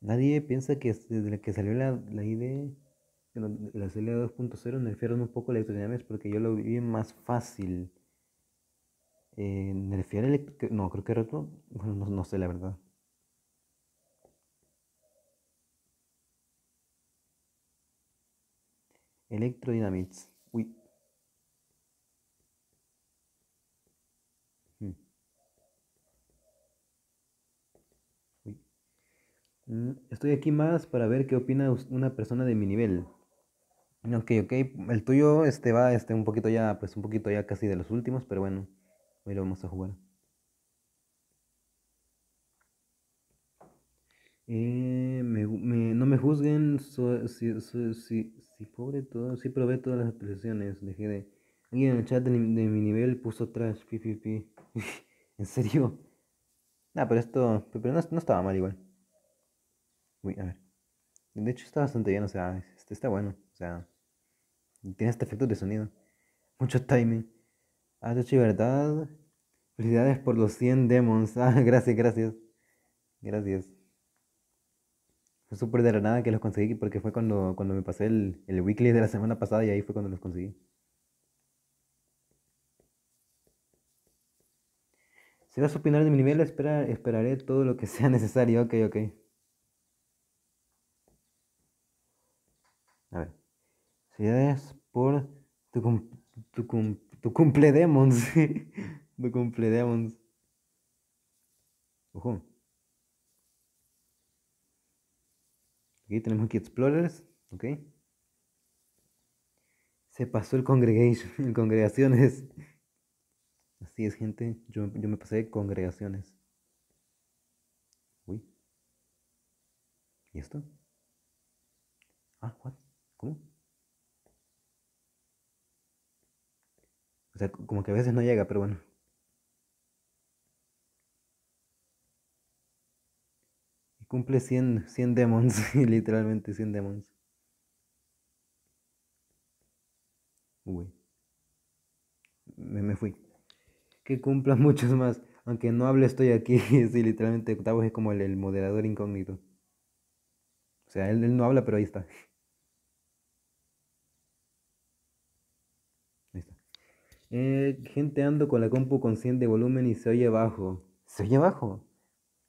Nadie piensa que desde que salió la, la ID, la salida 2.0, nerfearon un poco la electrodinámica porque yo lo vi más fácil. Eh, nerfear el No, creo que era otro. Bueno, no, no sé la verdad. Electrodynamics. Uy. Hmm. Uy. Mm, estoy aquí más para ver qué opina una persona de mi nivel. Ok, ok. El tuyo este va este un poquito ya, pues un poquito ya casi de los últimos, pero bueno, hoy lo vamos a jugar. Eh, no me juzguen si, si, pobre todo, sí probé todas las expresiones, dejé de... Alguien en el chat de, mi nivel puso trash, pi, *laughs* ¿En serio? Nah, pero esto, pero no, no, estaba mal igual. Uy, a ver. De hecho está bastante bien, o sea, este está bueno, o sea... Tiene este efecto de sonido. Mucho timing. Has hecho verdad. Felicidades por los 100 demons. *laughs* Ah, gracias, gracias. Gracias. Fue súper de la que los conseguí porque fue cuando, cuando me pasé el, el weekly de la semana pasada y ahí fue cuando los conseguí. Si vas a opinar de mi nivel, espera, esperaré todo lo que sea *laughs* necesario. Ok, ok. A ver. Felicidades por tu, tu, tu cumple demons. *laughs* tu cumple demons. Ojo. Aquí tenemos aquí Explorers, ok. Se pasó el congregation, *laughs* el congregaciones. Así es, gente. Yo, yo me pasé congregaciones. Uy. ¿Y esto? Ah, what? ¿Cómo? O sea, como que a veces no llega, pero bueno. Cumple 100, 100 demons, *laughs* literalmente 100 demons. Uy. Me, me fui. Que cumpla *laughs* muchos más. Aunque no hable, estoy aquí. *laughs* sí, literalmente Octavio es como el, moderador incógnito. O sea, él, él no habla, pero ahí está. Ahí está. Eh, gente ando con la compu con 100 de volumen y se oye bajo. ¿Se oye bajo?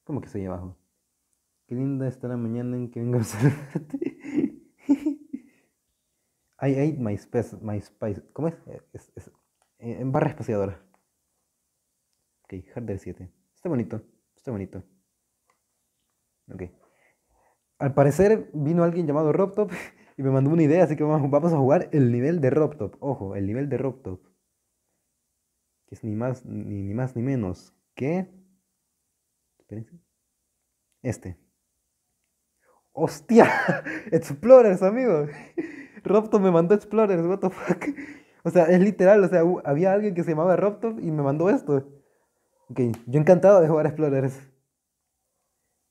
¿Cómo que se oye bajo? Qué linda está la mañana en que vengo a *laughs* saludarte. I ate my spice, my spice. ¿Cómo es? es eh, en barra espaciadora. Ok, Harder 7. Está bonito, está bonito. Ok. Al parecer vino alguien llamado RobTop *laughs* y me mandó una idea, así que vamos, vamos a jugar el nivel de RobTop. Ojo, el nivel de RobTop. Que es ni más ni, ni más ni menos que... Espérense. Este. ¡Hostia! *laughs* Explorers, amigo. *laughs* Robtop me mandó Explorers, what the fuck. *laughs* O sea, es literal, o sea, había alguien que se llamaba Robtop y me mandó esto. Ok, yo encantado de jugar Explorers.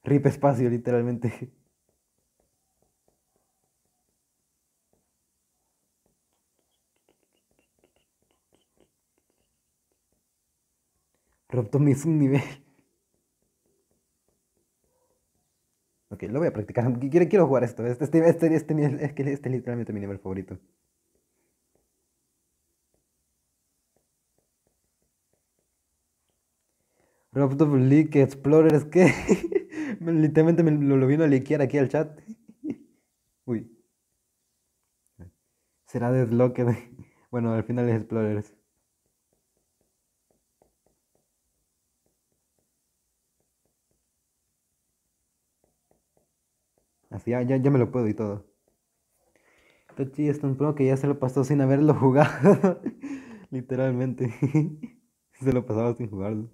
Rip espacio, literalmente. Robtom es un nivel. Ok, lo voy a practicar. Quiero, quiero jugar esto. Este, este, este, este es que este es literalmente mi nivel favorito. Robtom Leak Explorers, ¿qué? *laughs* Literalmente me lo, lo vino a liquear aquí al chat. *laughs* Uy. Será Deslocked. *laughs* Bueno, al final es Explorers. Así, ya, ya, me lo puedo y todo. Tochi es tan pro que ya se lo pasó sin haberlo *laughs* jugado. Literalmente. *laughs* se lo pasaba sin jugarlo.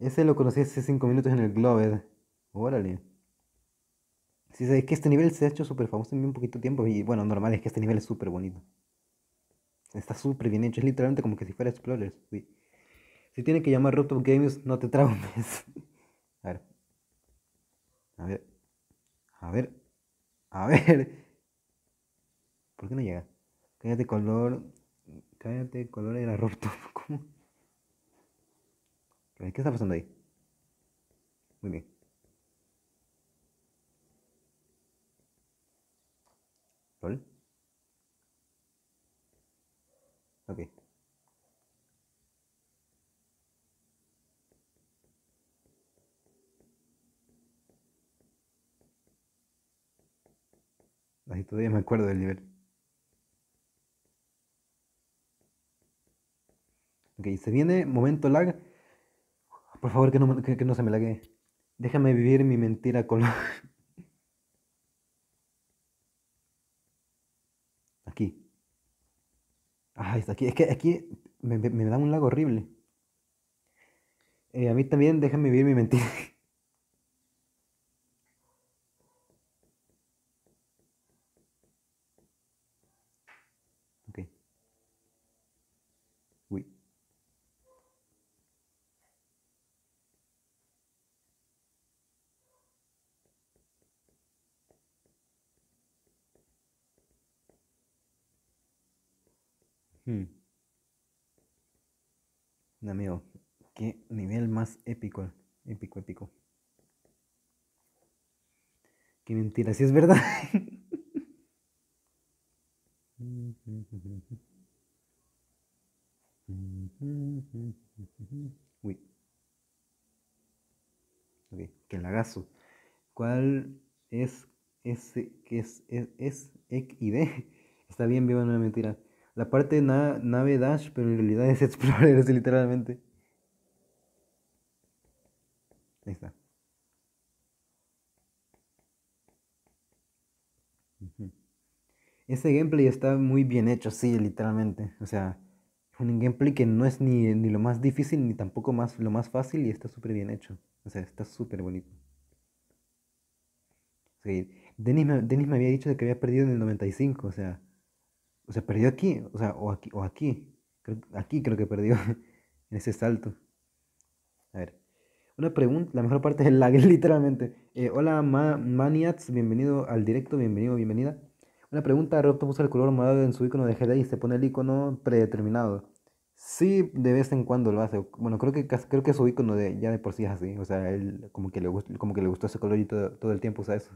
Ese lo conocí hace 5 minutos en el Globed. Órale. Sí, es que este nivel se ha hecho súper famoso en un poquito tiempo. Y bueno, normal es que este nivel es súper bonito. Está súper bien hecho. Es literalmente como que si fuera Explorers. Si tiene que llamar Rooftop Games, no te traumes. *laughs* a ver. A ver. A ver. A ver. *laughs* ¿Por qué no llega? Cállate color. Cállate color era Rooftop. *laughs* ¿Cómo? ¿Qué está pasando ahí? Muy bien. ¿Lol? Ok. Ahí todavía me acuerdo del nivel. Ok, se viene momento lag. Por favor, que no, que, no se me lague. Déjame vivir mi mentira con... *laughs* aquí. Ah, está aquí. Es que aquí me, da un lago horrible. Eh, a mí también déjame vivir mi mentira. *laughs* ok. Uy. Hmm. amigo, qué nivel más épico, épico, épico. Qué mentira, si es verdad. *laughs* Uy. Ok, que lagazo. ¿Cuál es ese que es, es, es y D? *laughs* Está bien, viva una mentira. La parte de nave Dash, pero en realidad es *laughs* Explorer, literalmente. Ahí está. Ese gameplay está muy bien hecho, sí, literalmente. O sea, un gameplay que no es ni, ni lo más difícil ni tampoco más, lo más fácil y está súper bien hecho. O sea, está súper bonito. Sí. Denis, me, Denis me había dicho de que había perdido en el 95, o sea, o sea, perdió aquí, o sea, o aquí, o aquí. aquí creo que perdió *laughs* en ese salto. A ver. Una pregunta, la mejor parte es el lag, *laughs* literalmente. Eh, hola Maniats, bienvenido al directo, bienvenido, bienvenida. Una pregunta, Roto usa el color morado en su icono de GD y se pone el icono predeterminado. Sí, de vez en cuando lo hace. Bueno, creo que creo que su icono de, ya de por sí es así. O sea, él como que le, como que le gustó ese color y todo, todo el tiempo usa eso.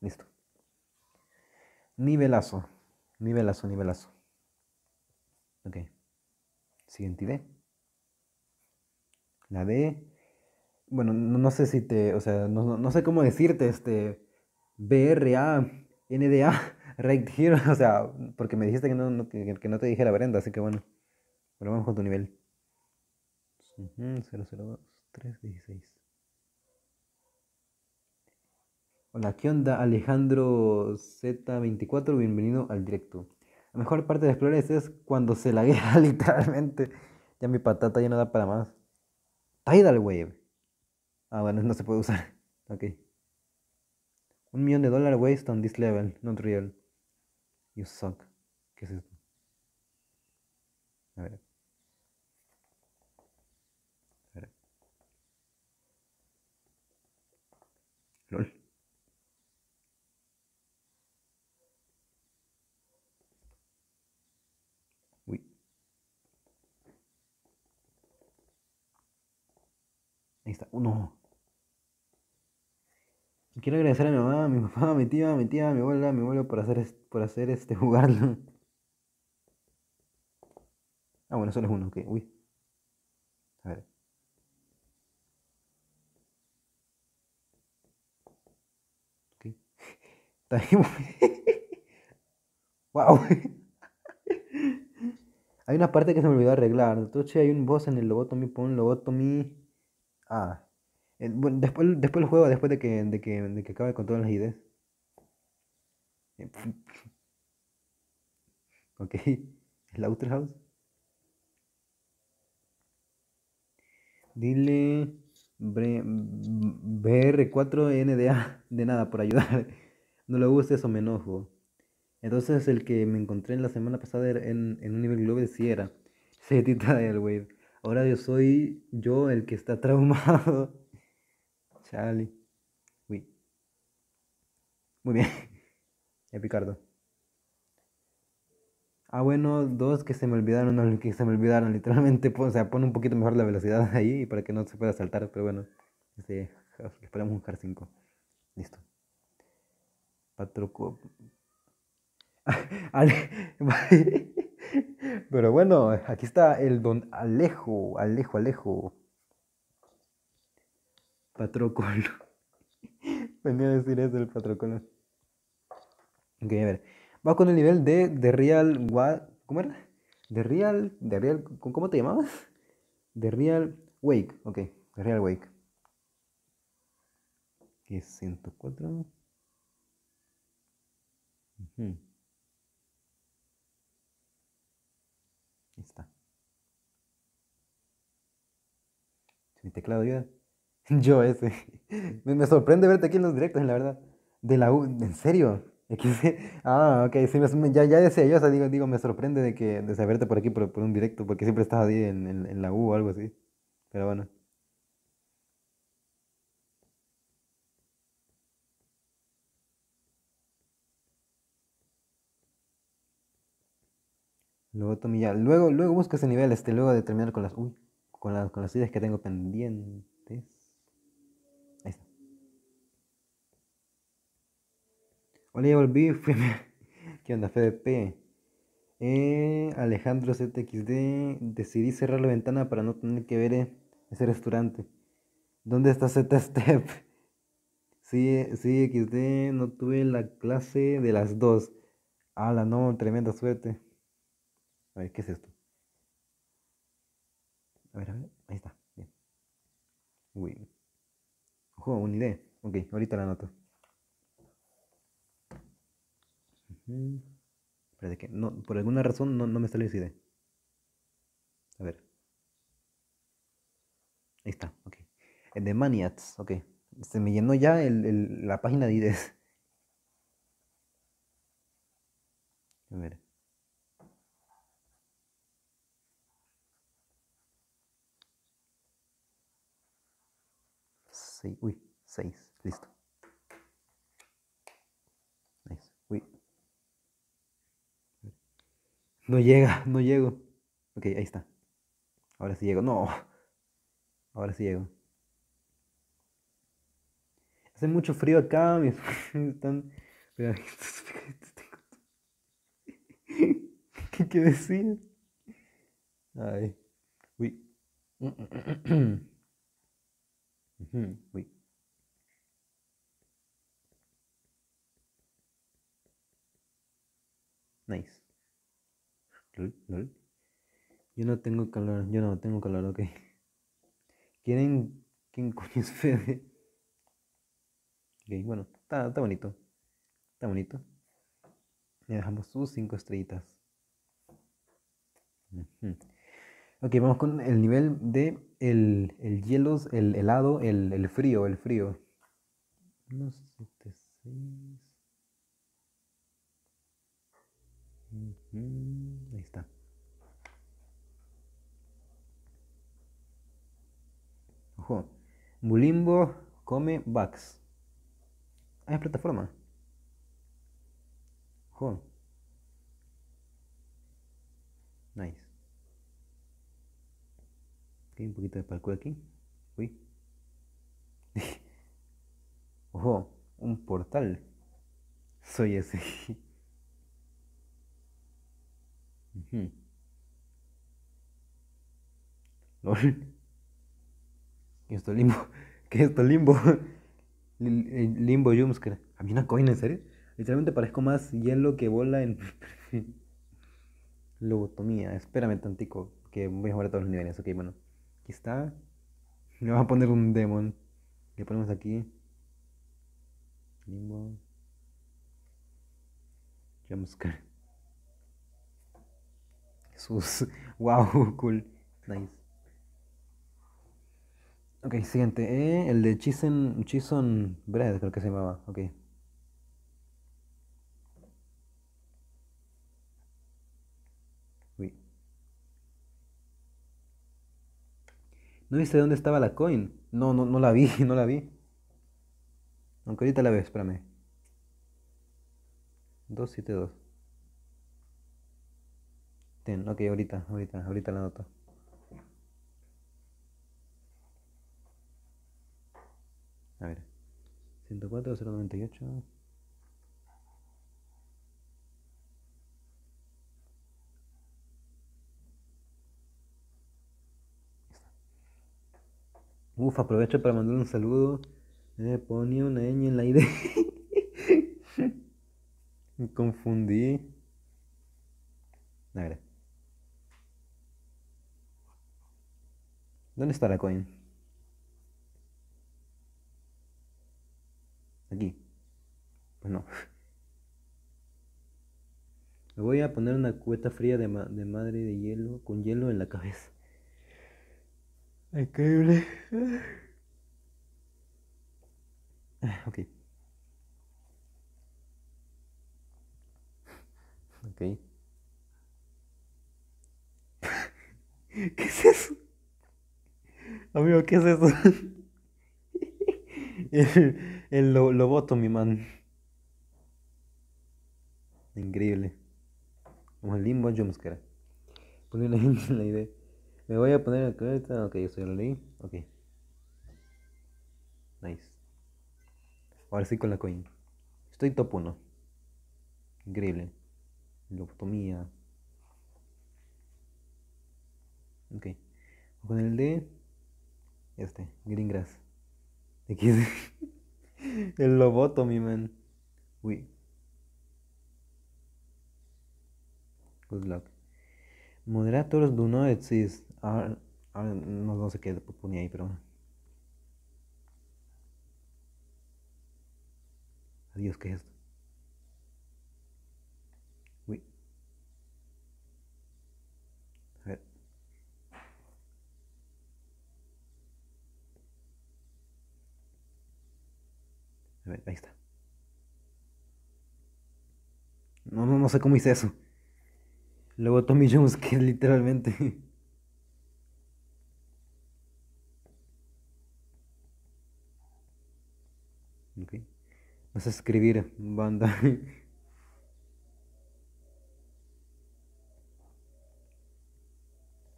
Listo. Nivelazo. Nivelazo, nivelazo. Ok. Siguiente idea. La D. Bueno, no, sé si te. O sea, no, sé cómo decirte este. BRA, NDA, *laughs* Right Here. O sea, porque me dijiste que no, que, no te dijera Brenda, así que bueno. Bueno, vamos con tu nivel. 002, 316. Hola, ¿qué onda? Alejandro Z24, bienvenido al directo. La mejor parte de Explorers es cuando se laguea *laughs* literalmente. Ya mi patata ya no da para más. Tidal Wave. Ah, bueno, no se puede usar. *laughs* Ok. Un millón de dólares waste on this level, not real. You suck. ¿Qué es esto? A ver. A ver. LOL. Está. Uno. Quiero agradecer a mi mamá, a mi papá, a mi tía, a mi tía, a mi abuela, a mi abuelo por hacer, por hacer este jugarlo. Ah, bueno, solo es uno, ok. Uy. A ver. Ok. *laughs* Está wow. *laughs* *laughs* Hay una parte que se me olvidó arreglar. Entonces hay un boss en el lobotomy, pon lobotomy. Ah. bueno, después, después lo juego después de que, de que, de que acabe con todas las ideas. Ok. *laughs* ¿El Outer House? Dile BR4NDA de nada por ayudar. *laughs* No le guste eso, me enojo. Entonces el que me encontré en la semana pasada en, en un nivel global sí era. *laughs* Se tita del wave. Ahora yo soy yo el que está *laughs* traumado. Charlie. Uy. Muy bien. *laughs* Picardo. Ah, bueno, dos que se me olvidaron, no, que se me olvidaron, literalmente, o sea, pone un poquito mejor la velocidad *laughs* ahí para que no se pueda saltar, pero bueno, este, esperamos buscar 5. Listo. Patroco. Pero bueno, aquí está el don Alejo, Alejo, Alejo. Patrocolo. *laughs* Venía a decir eso el patrocolo. Ok, a ver. Va con el nivel de, de Real. ¿Cómo era? De Real. De Real. ¿Cómo te llamabas? De Real Wake. Ok, de Real Wake. Que es 104. Ahí está. Mi teclado ayuda. *laughs* Yo ese. Me, sorprende verte aquí en los directos, la verdad. De la U. ¿En serio? *laughs* Ah, ok, sí, ya, ya decía yo, digo, digo, me sorprende de que de saberte por aquí por, por un directo, porque siempre estás ahí en, en, la U o algo así. Pero bueno. Luego Tommy Luego, luego busca ese nivel, este, luego de terminar con las. Uy, con las con las ideas que tengo pendientes. Ahí está. Hola, ya volví. *laughs* ¿Qué onda, FDP? Eh, Alejandro ZXD. Decidí cerrar la ventana para no tener que ver eh, ese restaurante. ¿Dónde está Z-Step? *laughs* Sí, sí, XD. No tuve la clase de las dos. la no, tremenda suerte. A ver, ¿qué es esto? A ver, a ver. Ahí está. Bien. Uy. Ojo, una idea. Ok, ahorita la anoto. Espérate que no, por alguna razón no, me sale esa idea. A ver. Ahí está, ok. El de Maniats, ok. Se me llenó ya el, la página de ideas. A ver. Seis, uy, seis, listo. Nice. Uy. No llega, no llego. Ok, ahí está. Ahora sí llego. No. Ahora sí llego. Hace mucho frío acá. Me *laughs* están. *laughs* *laughs* ¿Qué, qué decir? Ay. Uy. *clears throat* Uy. Nice. Yo no tengo calor, yo no tengo calor, ok. ¿Quieren? ¿Quién coño es Fede? Ok, bueno, está, bonito. Está bonito. Le dejamos sus cinco estrellitas. Ok, vamos con el nivel de el, el hielo, el helado, el, el frío, el frío. Unos 7, 6. Ahí está. Ojo. Mulimbo come bugs. Ah, es plataforma. Ojo. Nice. Ok, un poquito de parkour aquí. Uy. *laughs* dibujó un portal. Soy ese. Lol. ¿Qué es *laughs* esto limbo? ¿Qué es esto limbo? Lim- eh, Limbo Jumpscare. ¿A mí una coin, en serio? Literalmente parezco más hielo que bola en *laughs* Lobotomía. Espérame tantico, que voy a jugar a todos los niveles. Ok, bueno. Aquí está. Le vamos a poner un demon. Le ponemos aquí. Limbo. Jumpscare. Jesús. *laughs* Wow, cool. Nice. Ok, siguiente. eh, el de Chison Bread, creo que se llamaba. Ok. Uy. ¿No viste dónde estaba la coin? No, no, no la vi, *laughs* no la vi. Aunque ahorita la veo, espérame. 272. Ten, ok, ahorita, ahorita, ahorita la noto. A ver. 104, 098. Uf, aprovecho para mandar un saludo. Me ponía una ñ en la ID. *laughs* Me confundí. A ver. ¿Dónde está la coin? Aquí. Pues no. Me *laughs* voy a poner una cubeta fría de madre de hielo, con hielo en la cabeza. Increíble. Ok. Ok. ¿Qué es eso? Amigo, ¿qué es eso? El, el lo, lobotomy, man. Increíble. Como el limbo jumpscare. Poner la gente en la idea. Me voy a poner la. Ok, eso ya lo leí. Ok. Nice. Ahora sí con la coin. Estoy top 1. Increíble. Lobotomía. Ok. Con el de. Este, Green Grass. Aquí es- *laughs* El lobotomy, man. Uy. Good luck. Moderators do not exist. Are- are- no, no sé qué ponía ahí, pero. Adiós, ¿qué es esto? Uy. A ver. A ver, ahí está. No, no, no sé cómo hice eso. Luego Tommy Jones, *laughs* que literalmente. Ok. No sé escribir, banda.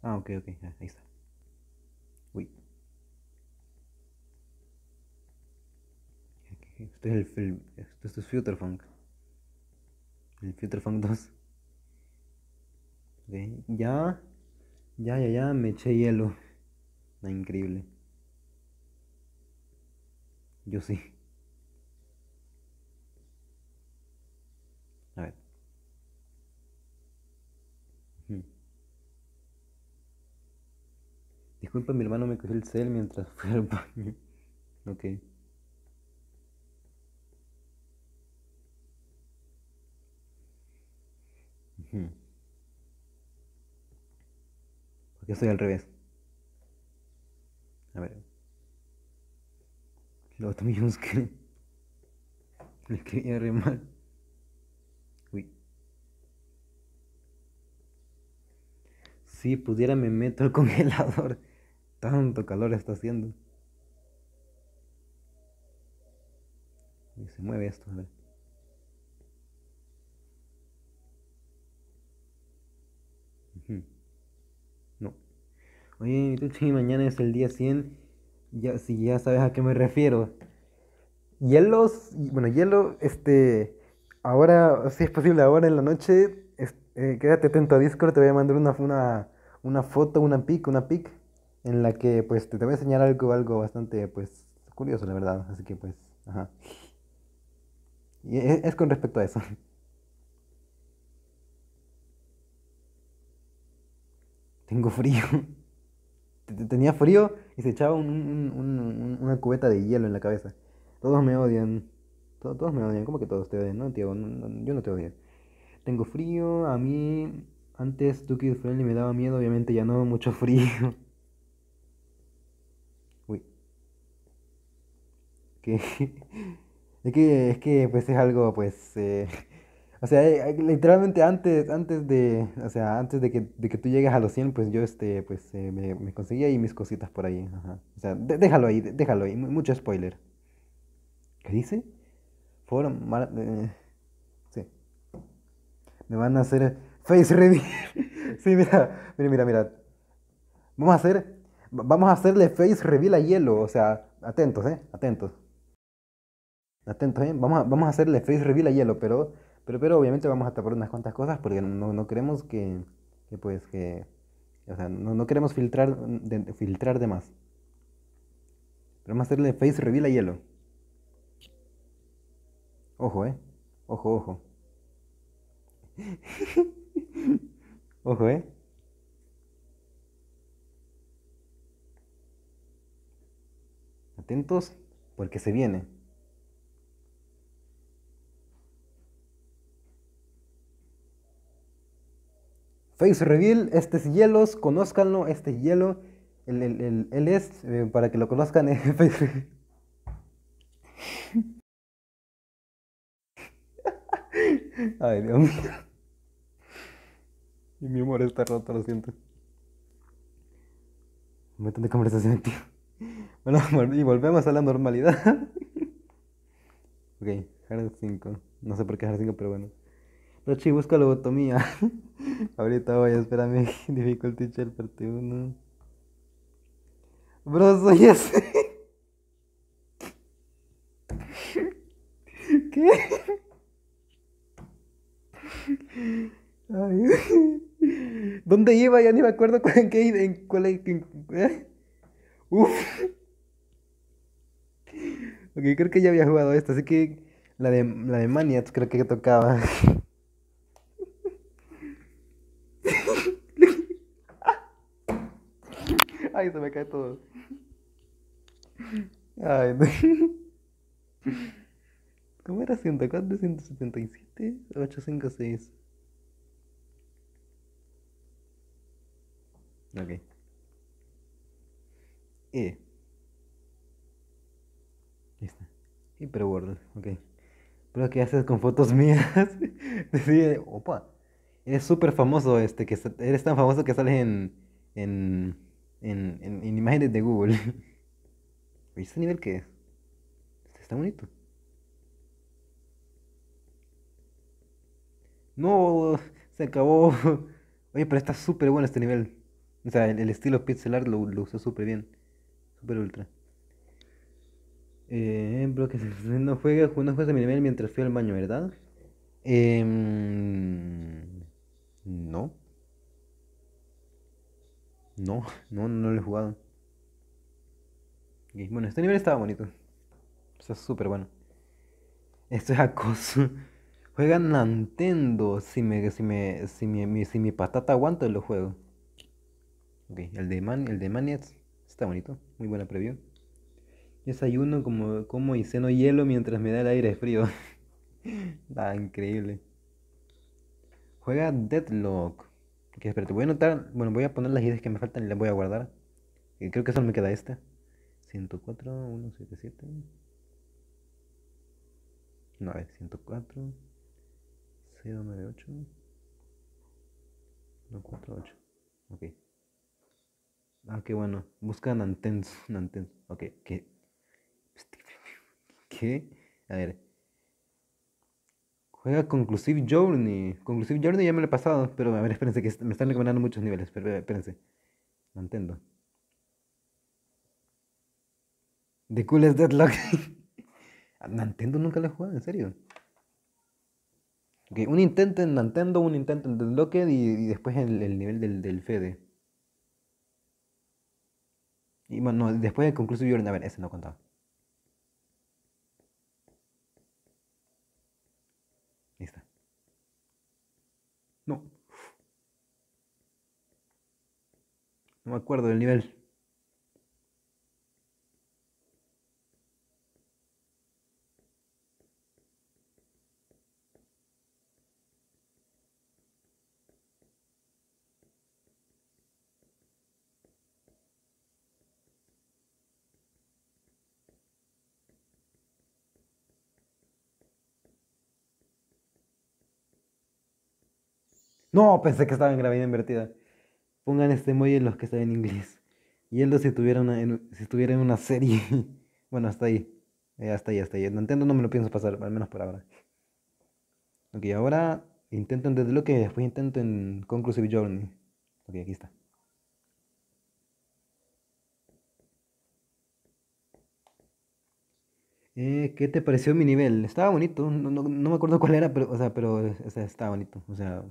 Ah, ok, ok, ah, ahí está. Uy. Este es el film. Esto, esto es Futurefunk. El Futurefunk 2. Ok, Ya. Ya, ya, ya. Me eché hielo. Ah, increíble. Yo sí. A ver. Ujú. Disculpa, mi hermano me cogió el cel mientras *laughs* fui al baño. Ok. Porque estoy al revés. A ver. También es que *laughs* le escribía re mal. Uy. Si pudiera me meto al *laughs* congelador. Tanto calor está haciendo. Y se mueve esto, a ver. No. Oye, Tuchi, mañana es el día 100. Ya, si ya sabes a qué me refiero. hielos, y- bueno, hielo, este, ahora, si es posible, ahora en la noche, eh, quédate atento a Discord, te voy a mandar una, una, una foto, una pic, una pic, en la que, pues, te, voy a enseñar algo, algo bastante, pues, curioso, la verdad, así que, pues, ajá. Y es, es con respecto a eso. *laughs* Tengo frío. Te- te- Tenía frío y se echaba un- un- un- un- una cubeta de hielo en la cabeza. Todos me odian. To- Todos me odian. ¿Cómo que todos te odian? No, tío, yo no te odio. Tengo frío. A mí, antes Kid Friendly me daba miedo. Obviamente ya no, mucho frío. *laughs* que *laughs* es que, es que pues es algo, pues, eh, *laughs* o sea, eh, eh, literalmente antes, antes de, o sea, antes de que, de que tú llegues a los 100 pues yo, este, pues, me, me conseguí ahí mis cositas por ahí, ajá. O sea, déjalo ahí, déjalo ahí, mu- mucho spoiler. ¿Qué dice? Mar- eh, sí, me van a hacer face reveal. *laughs* Sí, mira, mira, mira, mira. Vamos a hacer, va- vamos a hacerle face reveal a Hielo, o sea, atentos, eh, atentos. Atentos, ¿eh? Vamos a, hacerle face reveal a hielo, pero, pero, pero obviamente vamos a tapar unas cuantas cosas porque no, no queremos que, que, pues, que, o sea, no, queremos filtrar de- filtrar de más. Pero vamos a hacerle face reveal a hielo. Ojo, ¿eh? Ojo, ojo. *laughs* Ojo, ¿eh? Atentos porque se viene. Face Reveal, este es Hielos, conózcanlo, este es Hielo, él, él- él- él es, eh, para que lo conozcan, eh, *laughs* Face Reveal. *laughs* Ay, Dios mío. Y mi humor está roto, lo siento. Un montón de conversación, tío. Bueno, *laughs* y volvemos a la normalidad. Ok, Hard 5. No sé por qué Hard 5, pero bueno. Rochi, busca lobotomía. *laughs* Ahorita voy, espérame. *laughs* Difficulty Shell parte 1. Bro, soy ese. *laughs* ¿Qué? Ay. ¿Dónde iba? Ya ni me acuerdo cu- en qué en cuál en- ¿eh? Uf. Ok, creo que ya había jugado esta, así que la de la de creo que tocaba. Ay, se me cae todo. Ay, no. *laughs* ¿Cómo era 104, 177, 856? Ok. E. Ahí está. Hyperworld, ok. Pero ¿qué haces con fotos mías? *laughs* Decide, opa. Eres súper famoso, este, que eres tan famoso que sales en, en, en, en, en imágenes de Google. *laughs* Oye, ¿este nivel qué es? Está bonito. No, se acabó. *laughs* Oye, pero está súper bueno este nivel. O sea, el, estilo pixel art lo, lo usó súper bien. Súper ultra. Eh, bro, que *laughs* no juega, no juegas a mi nivel mientras fui al baño, ¿verdad? Em, no, no, no, no lo he jugado. Ok, Bueno, este nivel estaba bonito. Está súper bueno. Esto es acoso. *laughs* Juega Nintendo. Si me, si me, si mi, si mi patata aguanta, lo juego. Ok, el de Man, el de Maniacs está bonito. Muy buena preview. Desayuno como, como y ceno hielo mientras me da el aire frío. *laughs* Increíble. Juega Deadlock. Ok, espérate, voy a anotar. Bueno, voy a poner las ideas que me faltan y las voy a guardar. Y creo que solo me queda esta. 104, 177. No, a ver, 104, 098, 148. Ok. Ah, qué bueno. Busca Nantens. Nantens. Ok, ¿qué? *laughs* ¿Qué? A ver. Juega Conclusive Journey. Conclusive Journey ya me lo he pasado, pero a ver, espérense, que me están recomendando muchos niveles. Pero, espérense. Nintendo. The Coolest Deadlock. A *laughs* Nintendo nunca lo he jugado, en serio. Ok, un intento en Nintendo, un intento en Deadlocked y, y después el, el nivel del, del Fede. Y bueno, no, después del Conclusive Journey, a ver, ese no contaba. Ahí está. No. No me acuerdo del nivel. No, pensé que estaba en gravedad invertida. Pongan este emoji en los que están en inglés. Y él si estuviera, una, en, si estuviera en una serie. *laughs* bueno, hasta ahí. Eh, hasta ahí, hasta ahí. Nintendo no me lo pienso pasar, al menos por ahora. Ok, ahora intento en Deadlock después intento en Conclusive Journey. Ok, aquí está. Eh, ¿qué te pareció mi nivel? Estaba bonito, no, no, no me acuerdo cuál era, pero, o sea, pero o estaba bonito. O sea,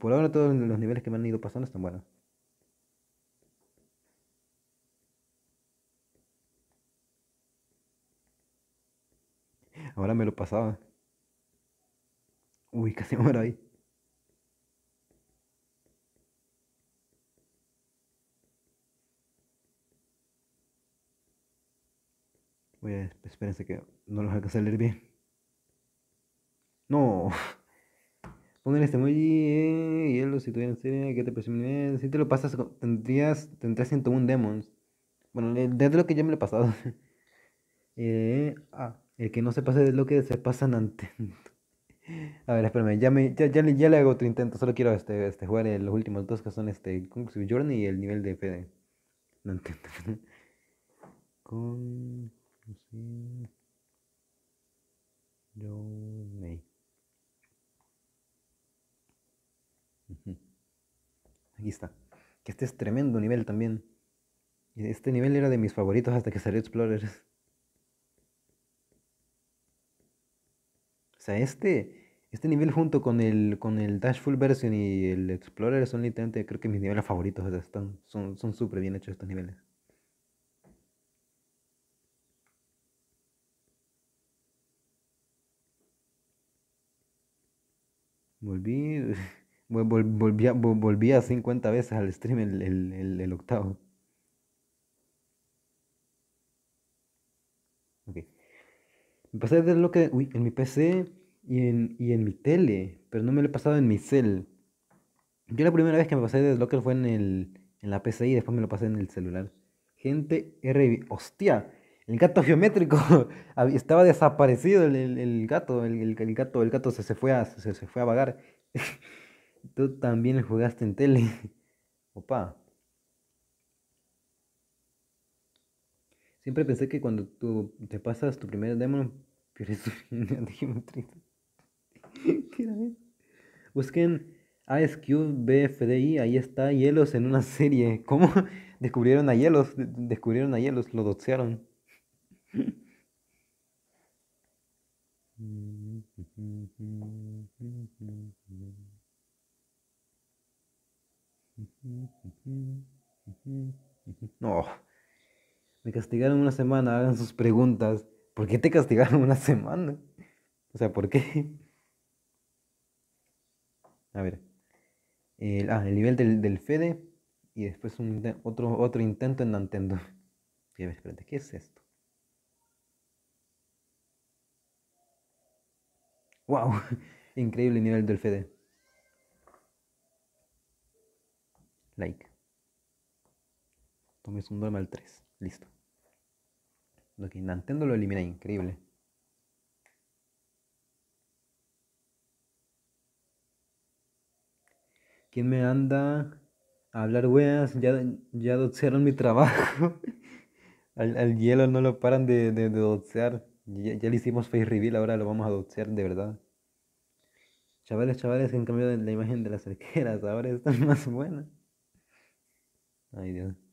por ahora todos los niveles que me han ido pasando están buenos. Ahora me lo pasaba. Uy, *laughs* casi me muero ahí. Voy a... Espérense que no los alcancé a leer bien. No. *laughs* Pongan este emoji, eh, hielo, si tuvieran serie, ¿qué te nivel? Si te lo pasas, tendrías, tendrías 101 demons. Bueno, desde lo que ya me lo he pasado. *laughs* eh, ah, el que no se pase de lo que se pasa antes. *laughs* A ver, espérame, ya, me, ya, ya, le hago otro intento. Solo quiero este, este, jugar los últimos dos que son este Conclusive Journey y el nivel de FD. No entiendo. *laughs* Conclusive Journey. Aquí está. Que este es tremendo nivel también. Este nivel era de mis favoritos hasta que salió Explorers. Sea, este, este nivel junto con el, con el Dash Full Version y el Explorer son literalmente creo que mis niveles favoritos. están, son súper bien hechos estos niveles. Volví. volví, a, volví a 50 veces al stream el, octavo. Ok. Me pasé desde lo que. En mi PC y en, y en mi tele. Pero no me lo he pasado en mi cel. Yo la primera vez que me pasé desde lo que fue en, el, en la PC y después me lo pasé en el celular. Gente R. Hostia. El gato geométrico *laughs* estaba desaparecido el, gato, el, gato, el gato se, se fue a, se, se fue a vagar. *laughs* Tú también jugaste en tele. *laughs* Opa. Siempre pensé que cuando tú te pasas tu primer demo, *laughs* pierdes tu triste. *laughs* ¿Qué era eso? Busquen Cube BFDI, ahí está Hielos en una serie. *laughs* ¿Cómo descubrieron a Hielos? Descubrieron a Hielos, lo doxearon. No. Me castigaron una semana, hagan sus preguntas. ¿Por qué te castigaron una semana? O sea, ¿por qué? A ver. El, ah, el nivel del, del Fede. Y después otro, otro intento en Nintendo. espérate, ¿qué es esto? ¡Wow! *laughs* Increíble nivel del Fede. like. Tomes un normal 3. Listo. Lo que Nintendo lo elimina, increíble. ¿Quién me anda a hablar weas? Ya, ya docearon mi trabajo. *laughs* al, hielo no lo paran de, de, docear. Ya, le hicimos face reveal, ahora lo vamos a docear de verdad. Chavales, chavales, han cambiado la imagen de las arqueras, ahora están *laughs* más buenas. Ay, Dios.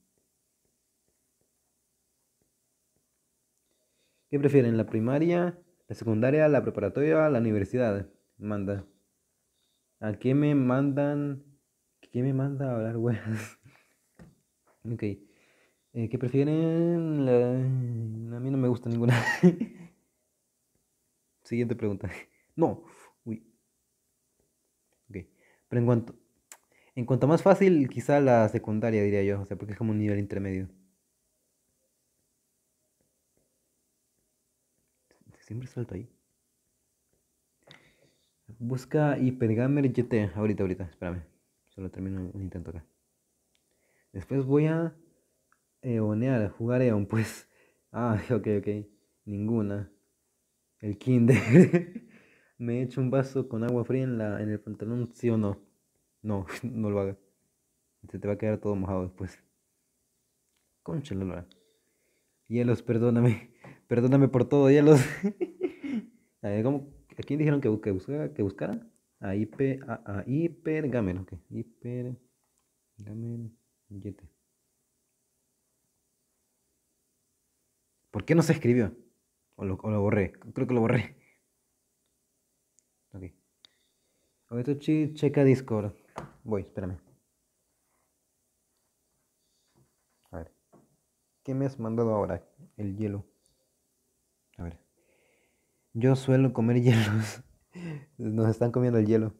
¿Qué prefieren, la primaria La secundaria, la preparatoria, la universidad. Manda. ¿A qué me mandan? ¿Qué me manda a hablar, weas? *laughs* ok. Eh, ¿Qué prefieren? A mí no me gusta ninguna. *laughs* Siguiente pregunta. *laughs* No. Uy. Ok. Pero en cuanto, en cuanto más fácil, quizá la secundaria, diría yo. O sea, porque es como un nivel intermedio. Siempre salto ahí. Busca Hypergamer GT. Ahorita, ahorita, espérame. Solo termino un intento acá. Después voy a eonear, jugar Eon, pues. *laughs* Ah, ok, ok. Ninguna. El Kinder. *laughs* Me he hecho un vaso con agua fría en, la, en el pantalón, ¿sí o no? No, *laughs* no lo hagas. Se te va a quedar todo mojado después. Concha la Hielos, perdóname. Perdóname por todo, hielos. *laughs* a ver, ¿cómo? ¿A quién dijeron que, que, buscara, que buscara? A, hiper, a, a ok. Hipergamer yete. ¿Por qué no se escribió? O lo, o lo borré. Creo que lo borré. Ok. Ahorita checa Discord. Voy, espérame. A ver. ¿Qué me has mandado ahora? El hielo. Yo suelo comer *laughs* hielos. Nos están comiendo el hielo.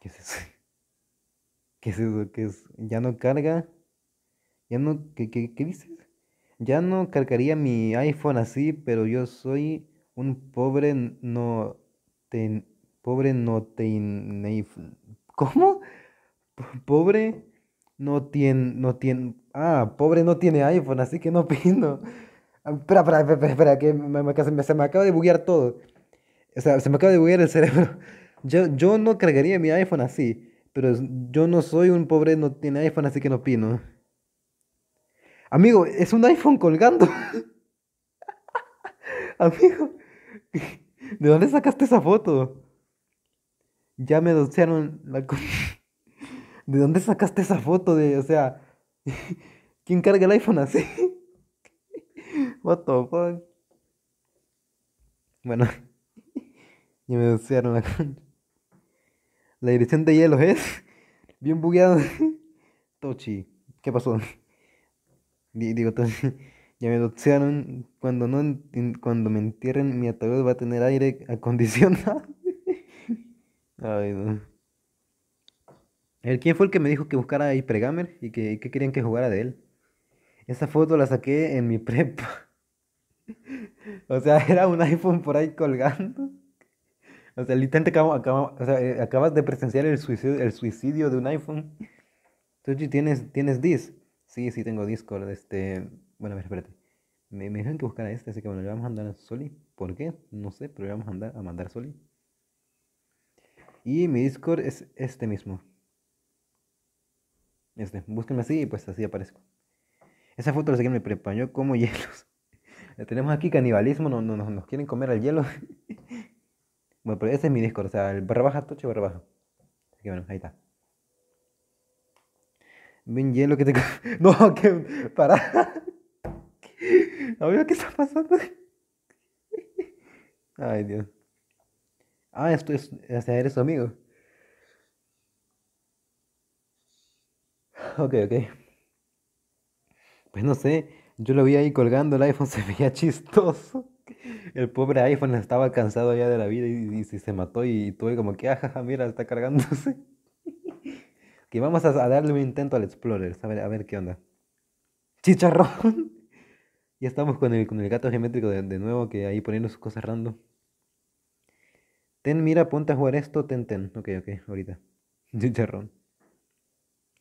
¿Qué es eso? *laughs* ¿Qué es eso? ¿Qué es? ¿Ya no carga? ¿Ya no? ¿Qué, qué, qué dices? Ya no cargaría mi iPhone así, pero yo soy un pobre no... Ten, pobre no ten... ¿Cómo? Pobre no tiene, no tiene, ah, pobre no tiene iPhone, así que no *laughs* opino. Ah, espera, espera, espera, espera, que me, se me acaba de buguear todo. O sea, se me acaba de buguear el cerebro. *laughs* Yo, yo no cargaría mi iPhone así, pero yo no soy un pobre no tiene iPhone, así que no opino. Amigo, es un iPhone colgando. *laughs* Amigo, ¿de dónde sacaste esa foto? Ya me docearon la... ¿De dónde sacaste esa foto de, o sea, *laughs* quién carga el iPhone así? *laughs* What the fuck? Bueno, *laughs* ya me desearon la La dirección de hielo es bien bugueado. Tochi, ¿qué pasó? Digo, Tochi, ya me doxearon. Cuando, no, cuando me entierren, mi ataúd va a tener aire acondicionado. Ay, no. ¿Quién fue el que me dijo que buscara a Hypergamer y que, querían que jugara de él? Esa foto la saqué en mi *laughs* prepa. o sea, era un iPhone por ahí colgando. O sea, literalmente eh, acabas de presenciar el suicidio, el suicidio de un iPhone. Entonces, ¿tienes, ¿tienes? Sí, sí tengo Discord. Este... Bueno, a ver, espérate. Me, me dijeron que buscara este, así que bueno, le vamos a mandar a Soli. ¿Por qué? No sé, pero le vamos a mandar a mandar Soli. Y mi Discord es este mismo. Este, búsquenme así y pues así aparezco. Esa foto la saqué me preparó como *laughs* hielos. tenemos aquí canibalismo, no, no, nos quieren comer al hielo. *laughs* bueno, pero ese es mi Discord, o sea, el barra baja, toche barra baja. Así que bueno, ahí está. Ven hielo que te... *laughs* no, que... Para. Amigo, ¿qué está pasando? Ay, Dios. Ah, esto es... O sea, eres su amigo. *laughs* Ok, ok. Pues no sé, yo lo vi ahí colgando, el iPhone *laughs* se veía chistoso. El pobre iPhone estaba cansado ya de la vida y, se mató y tuve como que, ajaja, ah, mira, está cargándose. *laughs* que vamos a, darle un intento al Explorer, a ver, a ver qué onda. Chicharrón. ya estamos con el, con el gato geométrico de, nuevo, que ahí poniendo sus cosas random. Ten, mira, ponte a jugar esto, ten, ten. Ok, ok, ahorita. Chicharrón.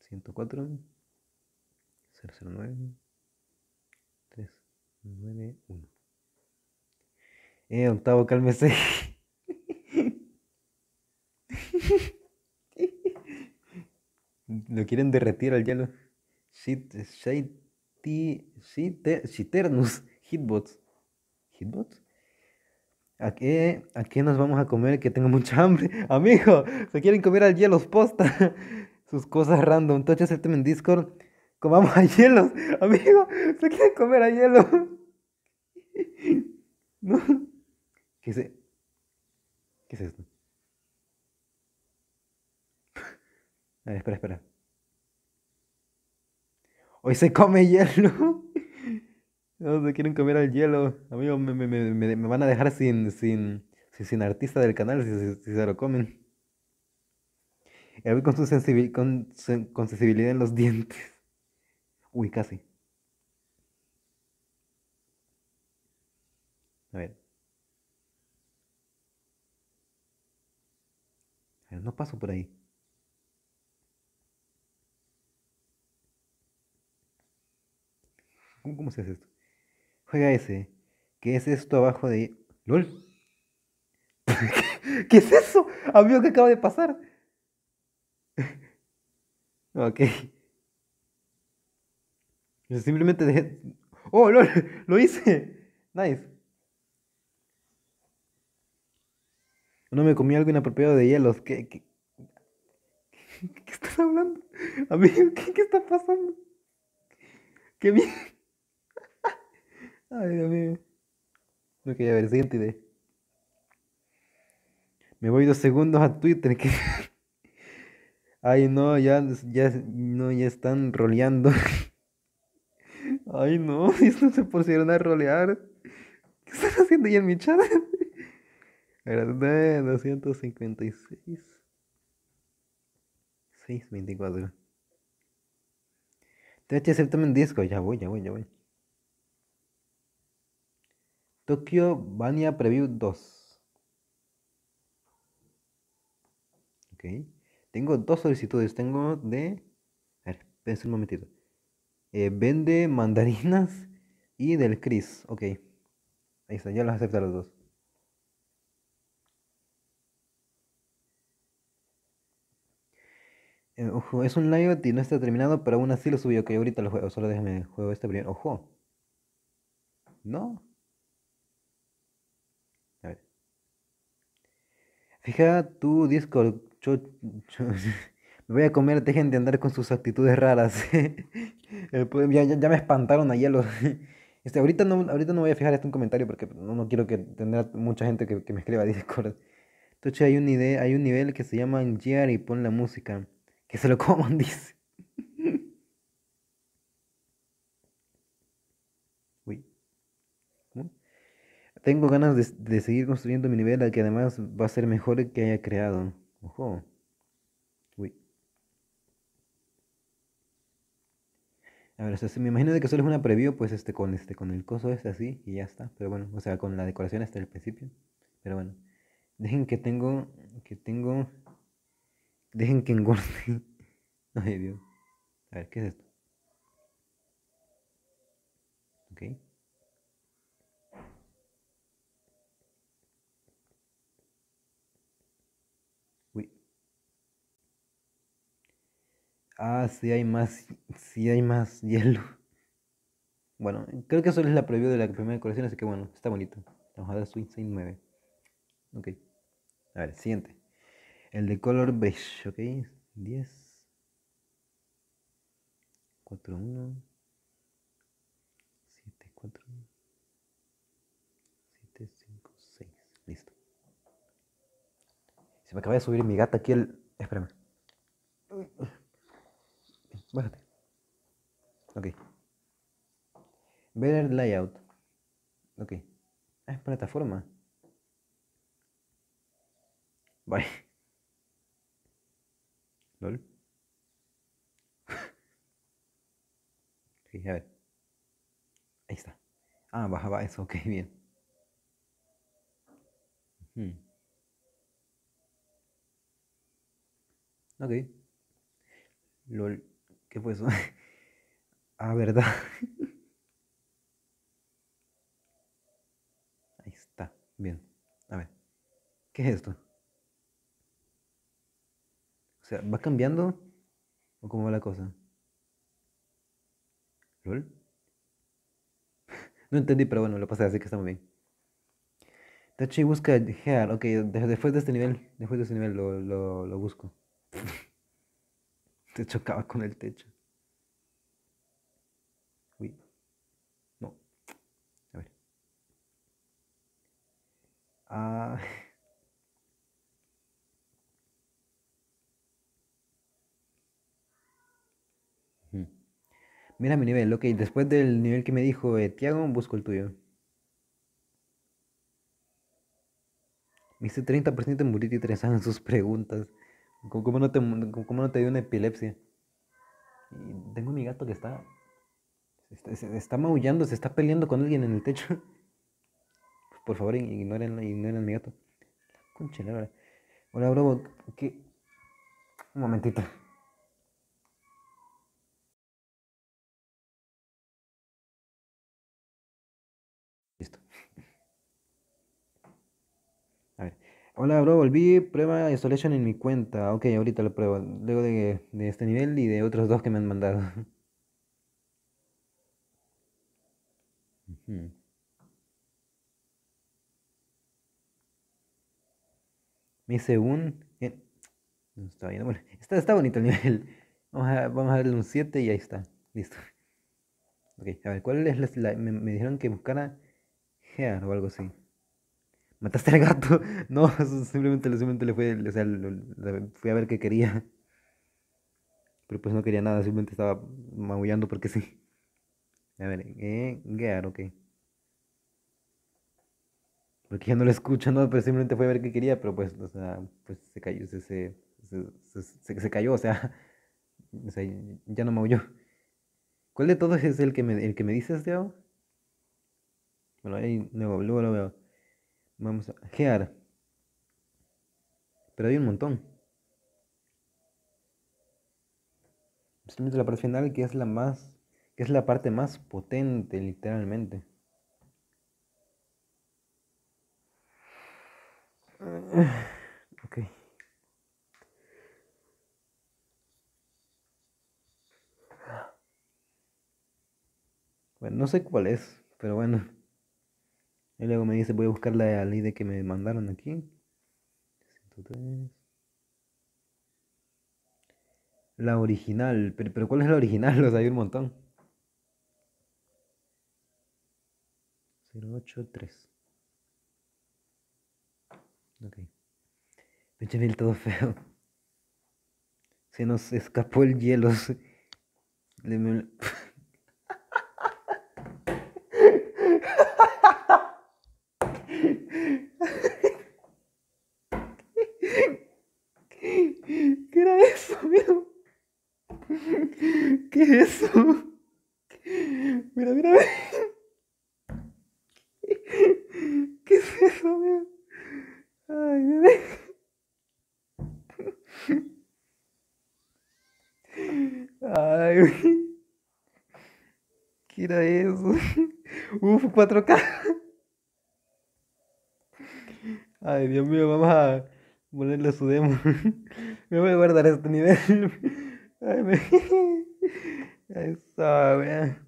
104 009 391 Eh, octavo, cálmese. *laughs* Lo quieren derretir al hielo. Shit, Shiternus, Hitbots. ¿Hitbots? ¿A qué, ¿A qué nos vamos a comer que tengo mucha hambre? *laughs* Amigo, se quieren comer al hielo posta sus cosas random. Entonces, acepten en Discord. Comamos *laughs* a hielo. Amigo, se quiere comer a hielo. *laughs* No. ¿Qué es? ¿Qué es esto? *laughs* A ver, espera, espera. Hoy se come hielo. No, se quieren comer al hielo. Amigo, me, me, me, me van a dejar sin, sin, sin, artista del canal si, si, se lo comen. Y a con su, con, con sensibilidad en los dientes. Uy, casi. A ver. A ver, no paso por ahí. ¿Cómo, se hace esto? Juega ese. ¿Qué es esto abajo de... ¡Lol! *laughs* ¿Qué es eso? Amigo, ¿qué acaba de pasar? Ok. Simplemente dejé... ¡Oh, lol! *laughs* ¡Lo hice! Nice. No me comí algo inapropiado de hielos. ¿Qué, qué, *laughs* qué estás hablando? Amigo, *laughs* ¿qué, qué está pasando? ¡Qué bien! Ay, Dios mío. Ok, a ver, siguiente idea. Me voy dos segundos a Twitter. Que... Ay, no, ya, ya, no, ya están roleando. *laughs* Ay, no, *laughs* no se pusieron a rolear. ¿Qué están haciendo ahí en mi chat? ¿Verdad? 256. 624. TH aceptame disco. Ya voy, ya voy, ya voy. Tokyo Bania Preview 2. Ok. Tengo dos solicitudes. Tengo de. A ver, espérense un momentito. Eh, vende mandarinas *laughs* y del Chris. Ok. Ahí está, ya los acepto los dos. Eh, ojo, es un live y no está terminado, pero aún así lo subí. Ok, ahorita lo juego. Solo déjame juego este primero. Ojo. No. A ver. Fija tu Discord. *laughs* me voy a comer, dejen de andar con sus actitudes raras. *laughs* Pues, ya, ya, me espantaron a hielo. *laughs* Este, ahorita, no, ahorita no voy a fijar esto en comentario porque no, no quiero que tenga mucha gente que, que me escriba a Discord. Entonces hay un, idea, hay un nivel que se llama Gear y pon la música. Que se lo coman, dice. Uy. Tengo ganas de, seguir construyendo mi nivel, que además va a ser mejor que haya creado. Ojo. Uy. A ver, o me imagino de que solo es una preview, pues este con este con el coso este así y ya está. Pero bueno, o sea, con la decoración hasta el principio. Pero bueno. Dejen que tengo que tengo Dejen que engorde. *laughs* Ay, Dios. A ver, ¿qué es esto? Ok. Uy. Ah, sí hay más, sí hay más hielo. Bueno, creo que eso es la preview de la primera colección, así que bueno, está bonito. Vamos a dar Swing 9. Ok. A ver, siguiente. El de color beige, ok. 10. 4, 1. 7, 4. 7, 5, 6. Listo. Se me acaba de subir mi gata aquí el. Espérame. Bájate. Ok. Better layout. Ok. Ah, es plataforma. Bye. *laughs* ¿Lol? *laughs* a ver. Ahí está. Ah, bajaba eso, *laughs* ok, bien. Ok. LOL. ¿Qué fue eso? ah, ¿verdad? *laughs* Ahí está. Bien. A ver. ¿Qué es esto? sea, ¿va cambiando? ¿O cómo va la cosa? ¿Lol? *laughs* no entendí, pero bueno, lo pasé, así que está muy bien. Tachi busca Gear. Ok, después de este nivel, después de este nivel lo, lo busco. *laughs* te chocabas con el techo. Uy. No. A ver. Ah. Mira mi nivel, ok. Después del nivel que me dijo eh, Tiago, busco el tuyo. Me hice 30% en Buriti 3 en sus preguntas. ¿Cómo no te, cómo no te dio una epilepsia? Tengo mi gato que está, está, está maullando, se está peleando con alguien en el techo. *laughs* Por favor, ignoren, ignoren a mi gato. Concha, la lora. Hola, bro. ¿Qué? Un momentito. Listo. A ver. Hola, bro. Volví. Prueba installation en mi cuenta. Ok, ahorita lo pruebo. Luego de, de este nivel y de otros dos que me han mandado. Ujú. Me hice un... eh, No está bien. Bueno, está, está bonito el nivel. Vamos a, vamos a darle un 7 y ahí está. Listo. Ok, a ver, ¿cuál es la... la- me, me dijeron que buscara Gear o algo así. ¿Mataste al gato? *laughs* No, simplemente, simplemente le fue, o sea, fui a ver qué quería. Pero pues no quería nada, simplemente estaba maullando porque sí. A ver, eh, Gear, ok. Porque ya no lo escucho, ¿no? Pero simplemente fue a ver qué quería, pero pues, o sea, pues se cayó, se, se, se, se, cayó, o sea, *laughs* o sea, ya no maulló. ¿Cuál de todos es el que me, el que me dices, Diego? Bueno, ahí luego, luego lo veo. Vamos a Gear, pero hay un montón. Simplemente la parte final que es la más, que es la parte más potente, literalmente. *sighs* Ok. Bueno, no sé cuál es, pero bueno. Y luego me dice, voy a buscar la ley de que me mandaron aquí. 103. La original, pero, pero ¿cuál es la original? *laughs* Sea, hay un montón. 083. Ok. Pinche mil todo feo. Se nos escapó el hielo. *laughs* se- le me- ¿Qué era eso, amigo? ¿Qué es eso? Mira, mira, mira. ¿Qué es eso, amigo? Ay, mira. Ay. ¿Qué era eso? Uf, 4K. Ay, Dios mío, a ponerle su demo. *laughs* Me voy a guardar este nivel. *laughs* Ay, me... *laughs* Wea.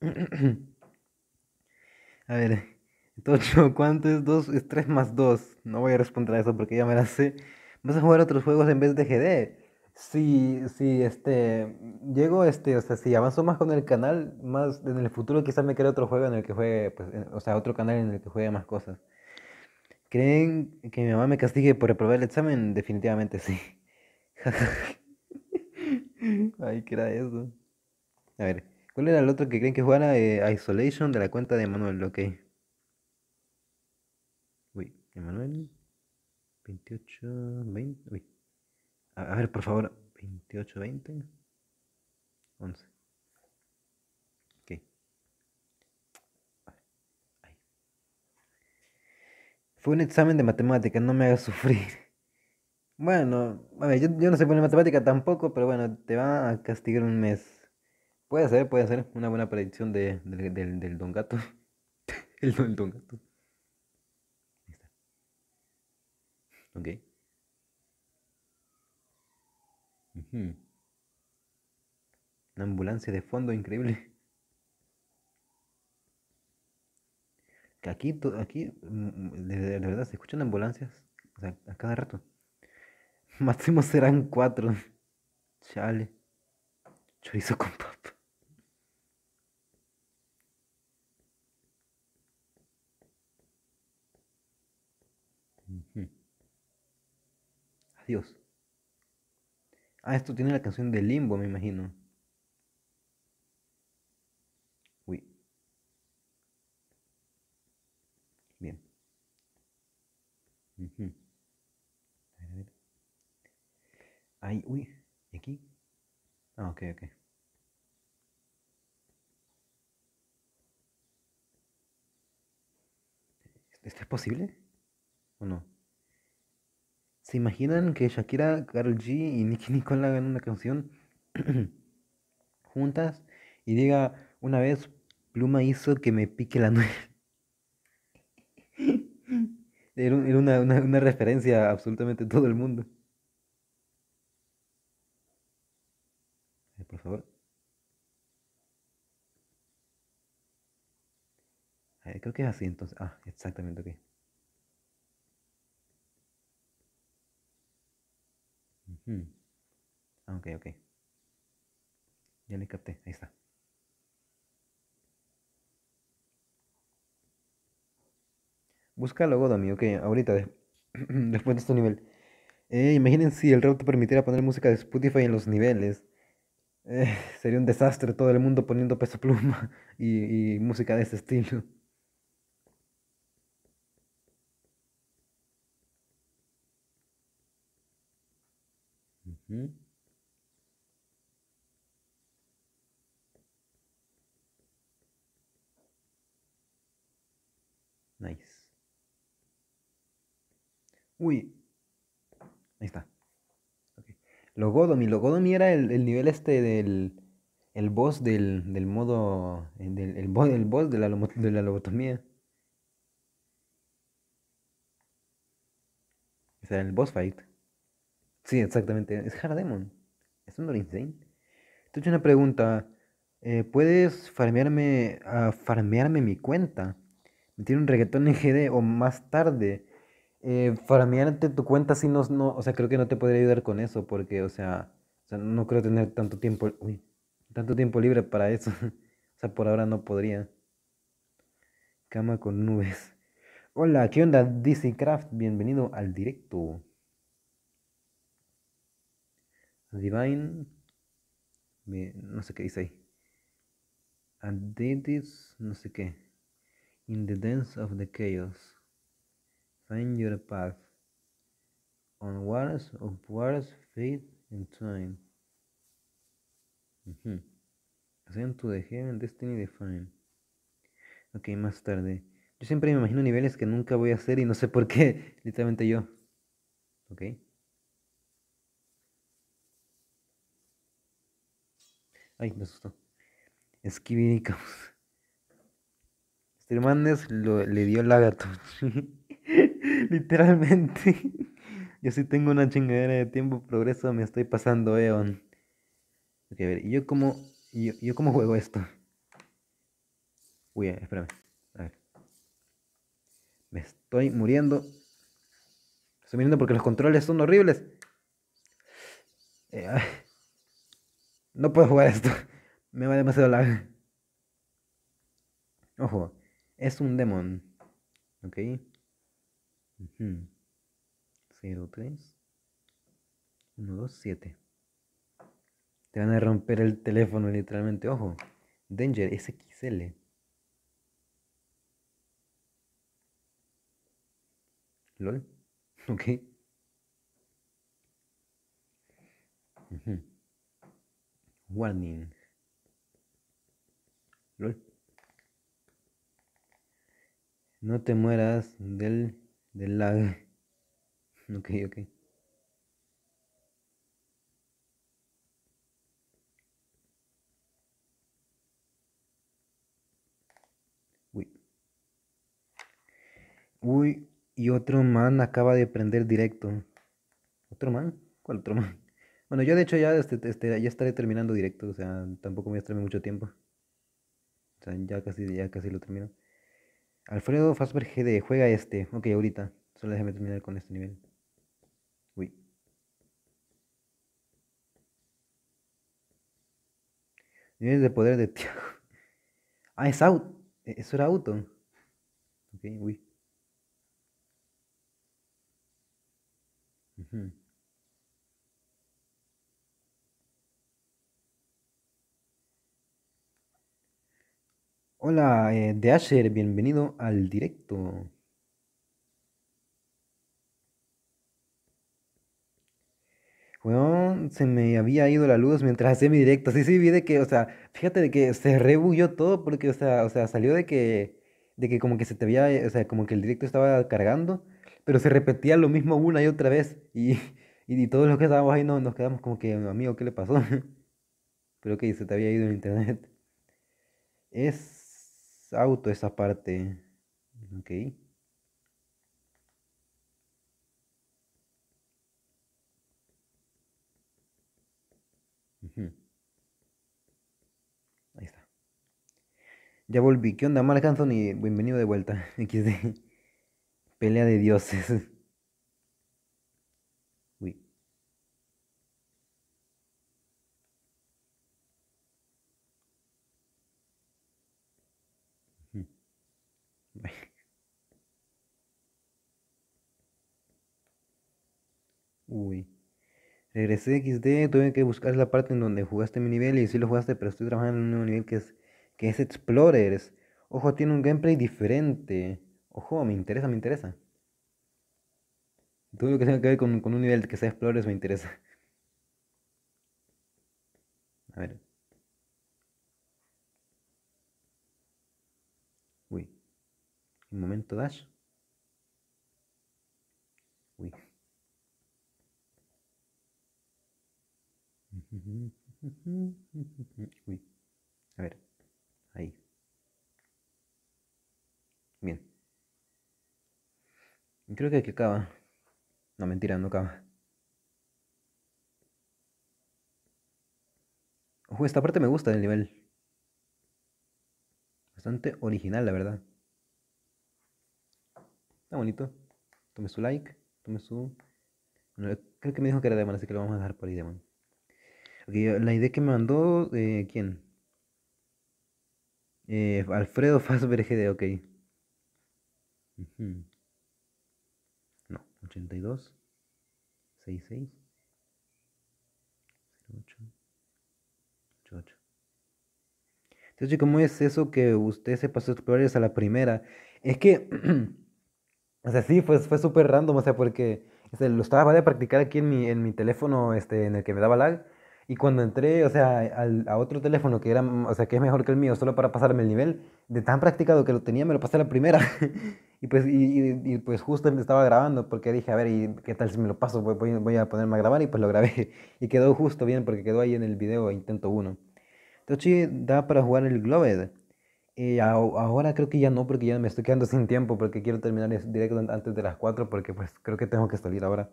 *clears throat* A ver, Tocho, ¿cuánto es 2? Es 3 más 2. No voy a responder a eso porque ya me la sé. ¿Vas a jugar otros juegos en vez de GD? Sí, sí, este, llego, este, o sea, si avanzo más con el canal, más en el futuro quizás me cree otro juego en el que juegue, pues, o sea, otro canal en el que juegue más cosas. ¿Creen que mi mamá me castigue por reprobar el examen? Definitivamente sí. *laughs* Ay, ¿qué era eso? A ver, ¿cuál era el otro que creen que jugara? Eh, Isolation de la cuenta de Manuel, ok. Uy, Emanuel, 28, 20, uy. A, ver, por favor, 28, 20, 11. Fue un examen de matemática, no me hagas sufrir. *laughs* Bueno, a ver, yo, yo no sé poner matemática tampoco, pero bueno, te va a castigar un mes. Puede ser, puede ser una buena predicción de, del, del, Don Gato. *laughs* El Don, Don Gato. Ahí está. Ok. Una ambulancia de fondo increíble. que aquí, aquí mm, mm, de, verdad se escuchan ambulancias a cada rato. *laughs* Máximo serán cuatro. Chale. Chorizo con papa. Adiós. Ah, esto tiene la canción de Limbo, me imagino. Ujú. A ver, a ver. Ay, uy. ¿Y aquí? Ah, ok, ok. ¿Esto es posible? ¿O no? ¿Se imaginan que Shakira, Karol G y Nicki Nicole hagan una canción *clears throat* juntas y diga una vez Pluma hizo que me pique la nuez? *laughs* Era, un- era una, una, una referencia a absolutamente todo el mundo. Por favor. Creo que es así entonces. Ah, exactamente, ok. Ujú. Ah, ok, ok. Ya le capté. Ahí está. Busca Logodomy, ok, ahorita, de- *clears throat* después de este nivel. Eh, imaginen si el te permitiera poner música de Spotify en los niveles. Eh, *laughs* sería un desastre todo el mundo poniendo peso pluma *laughs* y, y música de ese estilo Nice. Uy, ahí está. ok. Logodomy, Logodomy era el, el nivel este del el boss del, del modo eh, el, el boss de la, de la lobotomía. O sea, el boss fight. Sí, exactamente. Es Hardemon. Es un Insane. Te he hecho una pregunta. eh, ¿puedes farmearme, a farmearme mi cuenta? Meter un reggaetón en GD o más tarde. Eh, farmearte tu cuenta si no, no, o sea, creo que no te podría ayudar con eso porque, o sea, no creo tener tanto tiempo, tanto tiempo libre para eso. *laughs* O sea, por ahora no podría. Cama con nubes. Hola, ¿qué onda, DC Craft? Bienvenido al directo. Divine, no sé qué dice ahí. And this, no sé qué. In the dance of the chaos, find your path. On waters of waters, faith and time. Ujú. Ascend to the heaven, destiny define. Ok, más tarde. Yo siempre me imagino niveles que nunca voy a hacer y no sé por qué. *laughs* Literalmente yo. Ok. Ay, me asustó. Esquivíricos. Este Hermanes lo, le dio la gato. *laughs* *laughs* Literalmente. Yo sí tengo una chingadera de tiempo, progreso, me estoy pasando Eon. Ok, a ver, ¿y yo cómo, yo, yo cómo juego esto? Uy, eh, espérame. A ver. Me estoy muriendo. Estoy muriendo porque los controles son horribles. Eh, no puedo jugar esto. Me va demasiado lag. Ojo, es un demon. Ok. Ujú. 0, 3, 1, 2, 7. Te van a romper el teléfono literalmente. Ojo. Danger SXL. LOL. *laughs* Ok. Warning. LOL. No te mueras del, del lag. *laughs* Ok, ok. Uy. Uy, y otro man acaba de prender directo. ¿Otro man? ¿Cuál otro man? *laughs* Bueno, yo de hecho ya, este, este, ya estaré terminando directo, o sea, tampoco me voy a mucho tiempo. O sea, ya casi, ya casi lo termino. Alfredo Fazber GD, juega este. Ok, ahorita. Solo déjame terminar con este nivel. Uy. Niveles de poder de Tiago. *laughs* Ah, es auto. Eso era auto. Ok, uy. Hola, eh, de Asher, bienvenido al directo. Weón, se me había ido la luz mientras hacía mi directo. Sí, sí, vi de que, o sea, fíjate de que se rebuyó todo porque, o sea, o sea, salió de que, de que como que se te había, o sea, como que el directo estaba cargando, pero se repetía lo mismo una y otra vez. Y, *laughs* y, todos los que estábamos ahí no, nos quedamos como que, amigo, ¿qué le pasó? *laughs* Pero que se te había ido el internet. Es auto esa parte. Ok. Ahí está. Ya volví. ¿Qué onda, Marc Anthony? Bienvenido de vuelta. *laughs* XD. Pelea de dioses. Uy. Ujú. Uy. Regresé XD, tuve que buscar la parte en donde jugaste mi nivel y sí lo jugaste, pero estoy trabajando en un nuevo nivel que es, que es Explorers. Ojo, tiene un gameplay diferente. Ojo, me interesa, me interesa. Todo lo que tenga que ver con, con un nivel que sea Explorers me interesa. A ver. Uy. Un momento dash. Uy. *laughs* Uy. A ver. Ahí. Bien. Creo que aquí acaba. No, mentira, no acaba. Ojo, esta parte me gusta del nivel. Bastante original, la verdad. Está bonito. Tome su like. Tome su... creo que me dijo que era Demon, así que lo vamos a dejar por ahí, Demon. La idea que me mandó... Eh, ¿Quién? Eh, Alfredo *laughs* Fazber GD, ok. No, 82, 66, 08, 88. Entonces, ¿cómo es eso que usted se pasó explorers a la primera? Es que, *clears throat* o sea, sí, fue, fue súper random, o sea, porque este, lo estaba de practicar aquí en mi, en mi teléfono, este, en el que me daba lag. Y cuando entré, o sea, al, a otro teléfono que era, o sea, que es mejor que el mío, solo para pasarme el nivel, de tan practicado que lo tenía, me lo pasé a la primera. *laughs* y pues, y, y, pues justo estaba grabando, porque dije, a ver, ¿y qué tal si me lo paso? Voy, voy a ponerme a grabar y pues lo grabé. *laughs* Y quedó justo bien, porque quedó ahí en el video intento uno. Entonces sí, da para jugar el Globed. Y ahora creo que ya no, porque ya me estoy quedando sin tiempo, porque quiero terminar directo antes de las 4, porque pues creo que tengo que salir ahora.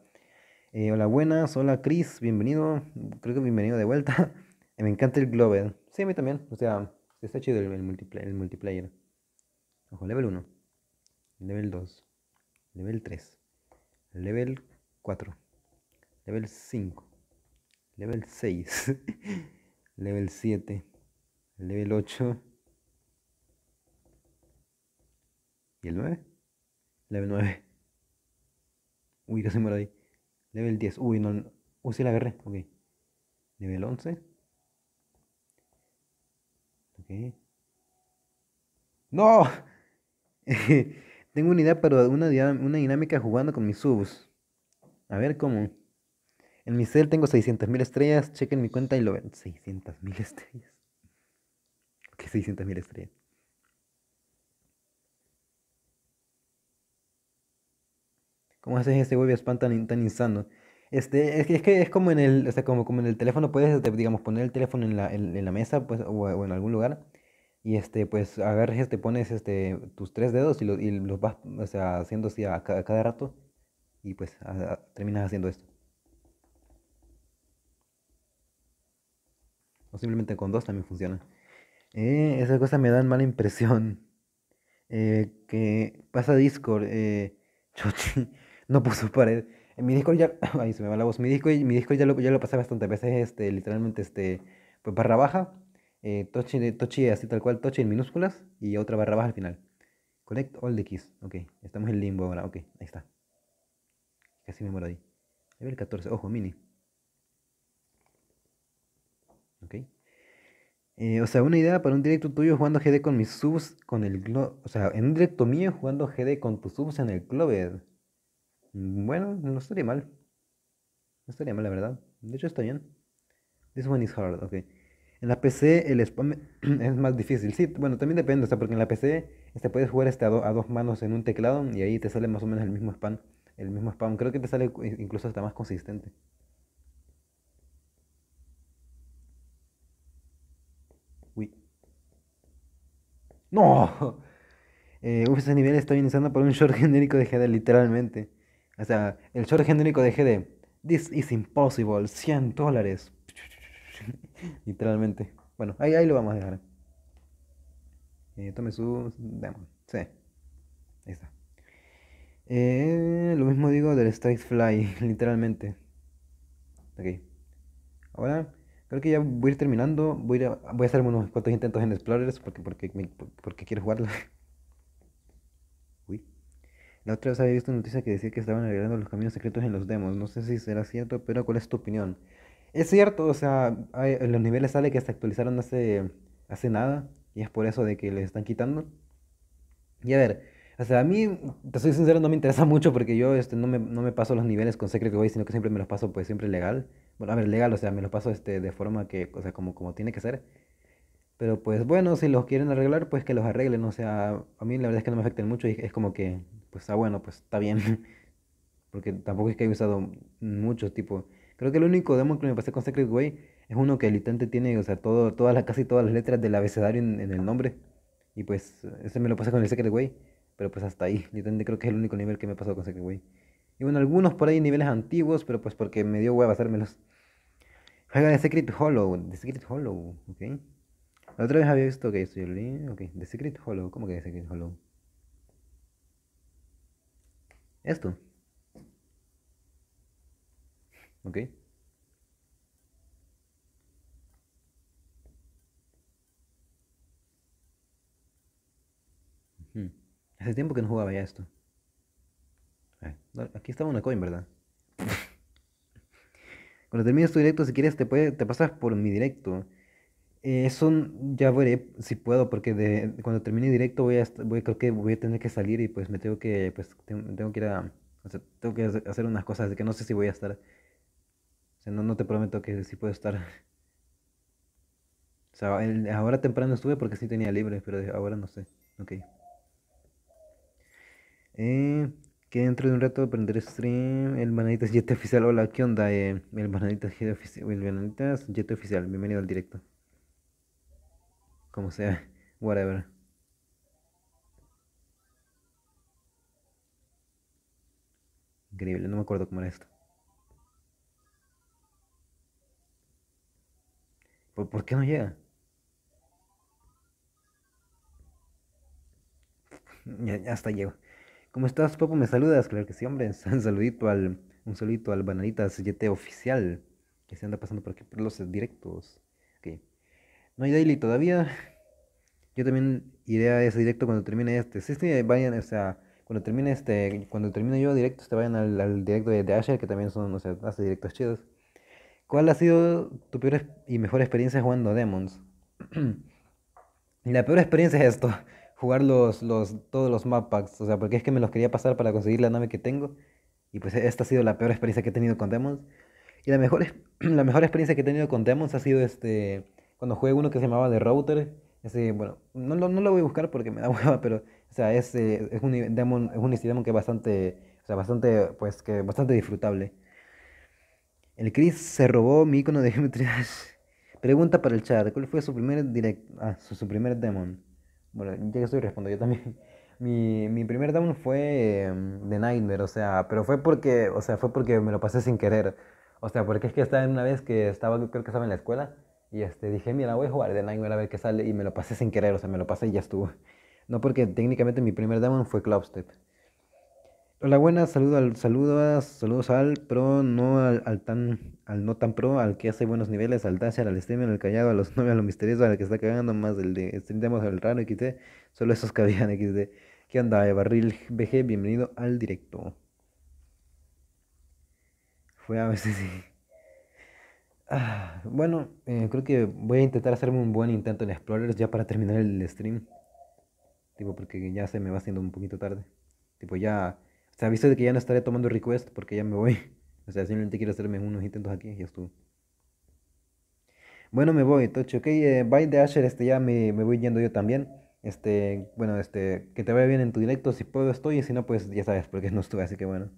Eh, hola, buenas. Hola, Chris. Bienvenido. Creo que bienvenido de vuelta. *laughs* Me encanta el Global. Sí, a mí también. O sea, está chido el, el, multiplayer. Ojo, level 1. Level 2. Level 3. Level 4. Level 5. Level 6. *laughs* level 7. Level 8. ¿Y el 9? Level 9. Uy, casi muero ahí. Level 10. Uy, no. Uy, sí la agarré. Ok. Level 11. Ok. ¡No! *laughs* Tengo una idea, pero una, dinámica jugando con mis subs. A ver cómo. En mi cel tengo 600.000 estrellas. Chequen mi cuenta y lo ven. 600.000 estrellas. ¿Qué 600.000 estrellas? ¿Cómo haces ese web spam tan, tan insano? Este, es, que es como en el, o sea, como, como en el teléfono puedes, este, digamos, poner el teléfono en la, en, la mesa, pues, o, en algún lugar, y este, pues, agarres, este, pones, este, tus tres dedos y, y los vas, o sea, haciendo así a, cada rato, y pues, terminas haciendo esto. O simplemente con dos también funciona. Eh, esas cosas me dan mala impresión. Eh, que pasa Discord, eh. *laughs* No puso pared. En mi Discord ya. *laughs* Ahí se me va la voz. Mi Discord, mi Discord ya, lo, ya lo pasé bastantes veces. Este, literalmente, este. Pues barra baja. Eh, tochi, tochi así tal cual. Tochi en minúsculas. Y otra barra baja al final. Connect all the keys. Ok. Estamos en limbo ahora. Ok. Ahí está. Casi me muero ahí. Level 14. Ojo, mini. Ok. Eh, o sea, una idea para un directo tuyo jugando GD con mis subs con el O sea, en un directo mío jugando GD con tus subs en el Clover. Mm, Bueno, no estaría mal. No estaría mal, la verdad. De hecho, está bien. This one is hard, ok. En la PC el spam *clears throat* es más difícil. Sí, bueno, también depende, o sea, porque en la PC este, puedes jugar este a, do- a dos manos en un teclado y ahí te sale más o menos el mismo spam. El mismo spam. Creo que te sale incluso hasta más consistente. Uy. ¡No! *laughs* Eh, uf, ese nivel está iniciando por un short genérico de GD, literalmente. O sea, el short genérico de GD. This is impossible. 100 dólares. *laughs* Literalmente. Bueno, ahí, ahí lo vamos a dejar. Eh, tome su demo. Sí, ahí está. Eh, lo mismo digo del Strike Fly, *laughs* literalmente. Ok. Ahora, creo que ya voy a ir terminando. Voy a, voy a hacer unos cuantos intentos en Explorers porque, porque, porque quiero jugarlo. *laughs* La otra vez había visto una noticia que decía que estaban agregando los caminos secretos en los demos. No sé si será cierto, pero ¿cuál es tu opinión? Es cierto, o sea, los niveles sale que se actualizaron hace, hace nada y es por eso de que les están quitando. Y a ver, o sea, a mí, te soy sincero, no me interesa mucho porque yo este, no me, no me paso los niveles con Secret Way, sino que siempre me los paso pues siempre legal. Bueno, a ver, legal, o sea, me los paso este, de forma que, o sea, como, como tiene que ser. Pero pues bueno, si los quieren arreglar, pues que los arreglen. O sea, a mí la verdad es que no me afectan mucho y es como que, pues está bueno, pues está bien. *laughs* Porque tampoco es que haya usado muchos, tipo. Creo que el único demo que me pasé con Secret Way es uno que el literalmente tiene, o sea, todo, todas las, casi todas las letras del abecedario en, el nombre. Y pues ese me lo pasé con el Secret Way. Pero pues hasta ahí. Literalmente creo que es el único nivel que me pasado con Secret Way. Y bueno, algunos por ahí niveles antiguos, pero pues porque me dio hueva hacérmelos. Juega de Secret Hollow. De Secret Hollow, ok. La otra vez había visto que estoy en Ok, The Secret Hollow. ¿Cómo que The Secret Hollow? Esto. Ok. Hace tiempo que no jugaba ya esto. Aquí estaba una coin, ¿verdad? Cuando termines tu directo, si quieres, te puede, te pasas por mi directo. Eh, Eso ya veré si puedo, porque de, cuando termine directo voy a, voy, creo que voy a tener que salir y pues me tengo que, pues, tengo, tengo que ir a, tengo que hacer unas cosas de que no sé si voy a estar. O sea, no, no te prometo que sí puedo estar. O sea, el- ahora temprano estuve porque sí tenía libre, pero ahora no sé. Ok. Eh, que dentro de un rato aprender stream. El Bananitas Jet Oficial. Hola, ¿qué onda? Eh, el Bananitas Jet Oficial. El Bananitas Jet Oficial. Bienvenido al directo. Como sea. *laughs* Whatever. Increíble, no me acuerdo cómo era esto. ¿Por, qué no llega? *laughs* Ya, ya hasta llego. ¿Cómo estás, Papo? ¿Me saludas? Claro que sí, hombre. *laughs* Un saludito al, un saludito al Bananitas YT oficial que se anda pasando por aquí por los directos. No hay daily todavía. Yo también iré a ese directo cuando termine este. Sí, vayan, o sea, cuando termine este, cuando termine yo directo, te vayan al, al directo de, de Asher, que también son, o sea, hace directos chidos. ¿Cuál ha sido tu peor y mejor experiencia jugando Demons? *clears throat* La peor experiencia es esto, jugar los, los, todos los map packs, o sea, porque es que me los quería pasar para conseguir la nave que tengo, y pues esta ha sido la peor experiencia que he tenido con Demons. Y la mejor, *clears throat* la mejor experiencia que he tenido con Demons ha sido este, cuando jugué uno que se llamaba The Router, ese, bueno, no, lo- no lo voy a buscar porque me da *laughs* hueva, pero, o sea, es, eh, es un demon, es un demon que es bastante, o sea, bastante, pues, que bastante disfrutable. El Chris se robó mi icono de *laughs* Geometry Dash. Pregunta para el chat, ¿cuál fue su primer direct, ah, su, su primer demon? Bueno, ya que estoy respondo yo también. *laughs* Mi, mi primer demon fue em, The Nightmare, o sea, pero fue porque, o sea, fue porque me lo pasé sin querer. O sea, porque es que estaba en una vez que estaba, creo que estaba en la escuela, y este, dije, mira, voy a jugar The Nightmare a ver qué sale, y me lo pasé sin querer, o sea, me lo pasé y ya estuvo. No porque técnicamente mi primer demon fue Clubstep. Hola, buenas, saludo al, saludos, saludos al pro, no al, tan, al no tan pro, al que hace buenos niveles, al Dasher, al streamer, al callado, a los novios, a lo misterioso, al que está cagando más del de stream demos, al raro XD, solo esos cabían XD. ¿Qué onda, Barril BG? Bienvenido al directo. Fue a veces sí. Ah, bueno, eh, creo que voy a intentar hacerme un buen intento en Explorers ya para terminar el stream. Tipo, porque ya se me va haciendo un poquito tarde. Tipo, ya... O sea, aviso de que ya no estaré tomando request porque ya me voy. *laughs* O sea, simplemente quiero hacerme unos intentos aquí y ya estuvo. Bueno, me voy, Tocho. Ok, eh, bye de Asher, este, ya me, me voy yendo yo también. Este, bueno, este, que te vaya bien en tu directo. Si puedo estoy, y si no, pues ya sabes, porque no estuve, así que bueno.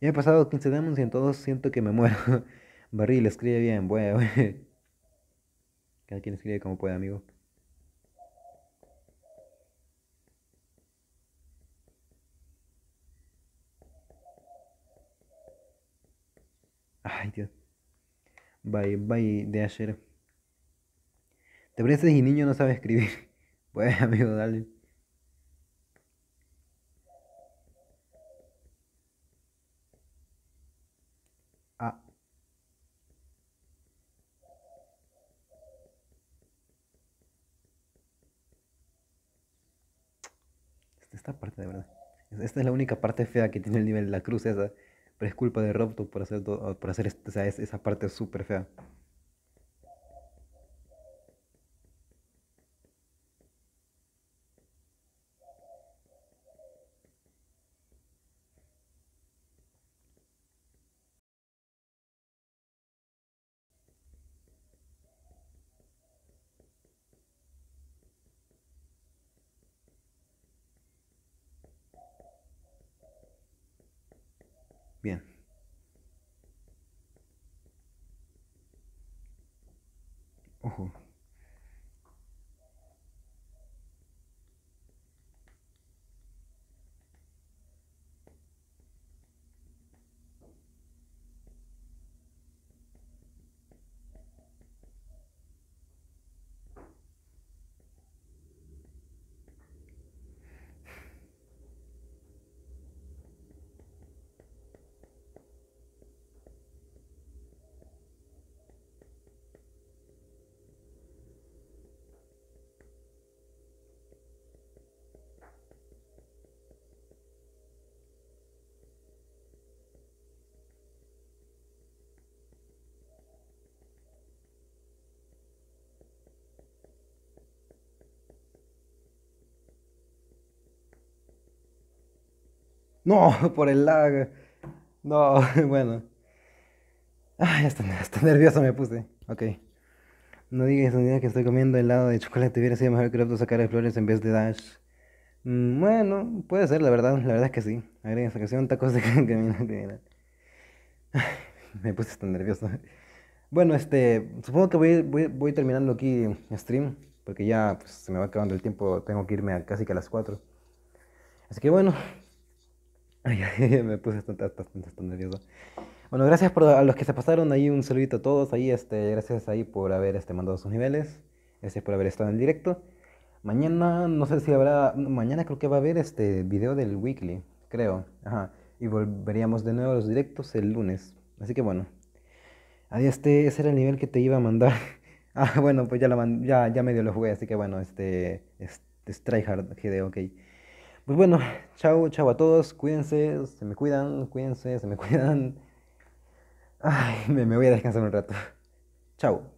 Ya he pasado 15 demons y en todos siento que me muero. *laughs* Barril escribe bien, bueno. *laughs* Cada quien escribe como puede, amigo. Ay, Dios. Bye, bye, de ayer. Te pareces y niño no sabe escribir. *laughs* Pues, amigo, dale. Esta parte de verdad. Esta es la única parte fea que tiene el nivel de la cruz esa. Pero es culpa de Robto por hacer, por hacer esa, esa parte súper fea. Bien. Ojo. No, *laughs* por el lag. No, *laughs* bueno. Ay, hasta, hasta nervioso me puse. Ok. No digas un día que estoy comiendo helado de chocolate. Hubiera sido mejor que sacar de flores en vez de Dash. Mm, bueno, puede ser, la verdad. La verdad es que sí. Agrega esa canción, tacos de *laughs* que Me puse tan nervioso. Bueno, este, supongo que voy, voy, voy terminando aquí stream, porque ya pues, se me va acabando el tiempo, tengo que irme a casi que a las 4. Así que bueno, Ay, *laughs* me puse bastante, nervioso. Bueno, gracias por a los que se pasaron ahí, un saludito a todos ahí, este, gracias ahí por haber este, mandado sus niveles, gracias por haber estado en el directo. Mañana, no sé si habrá, mañana creo que va a haber este video del weekly, creo, ajá, y volveríamos de nuevo a los directos el lunes, así que bueno. Ahí este, ese era el nivel que te iba a mandar. *laughs* Ah, bueno, pues ya, la ya, ya medio lo jugué, así que bueno, este, este es tryhard GD, ok. Pues bueno, *laughs* chao, chao a todos, cuídense, se me cuidan, cuídense, se me cuidan. *laughs* Ay, me, me voy a descansar un rato. Chao.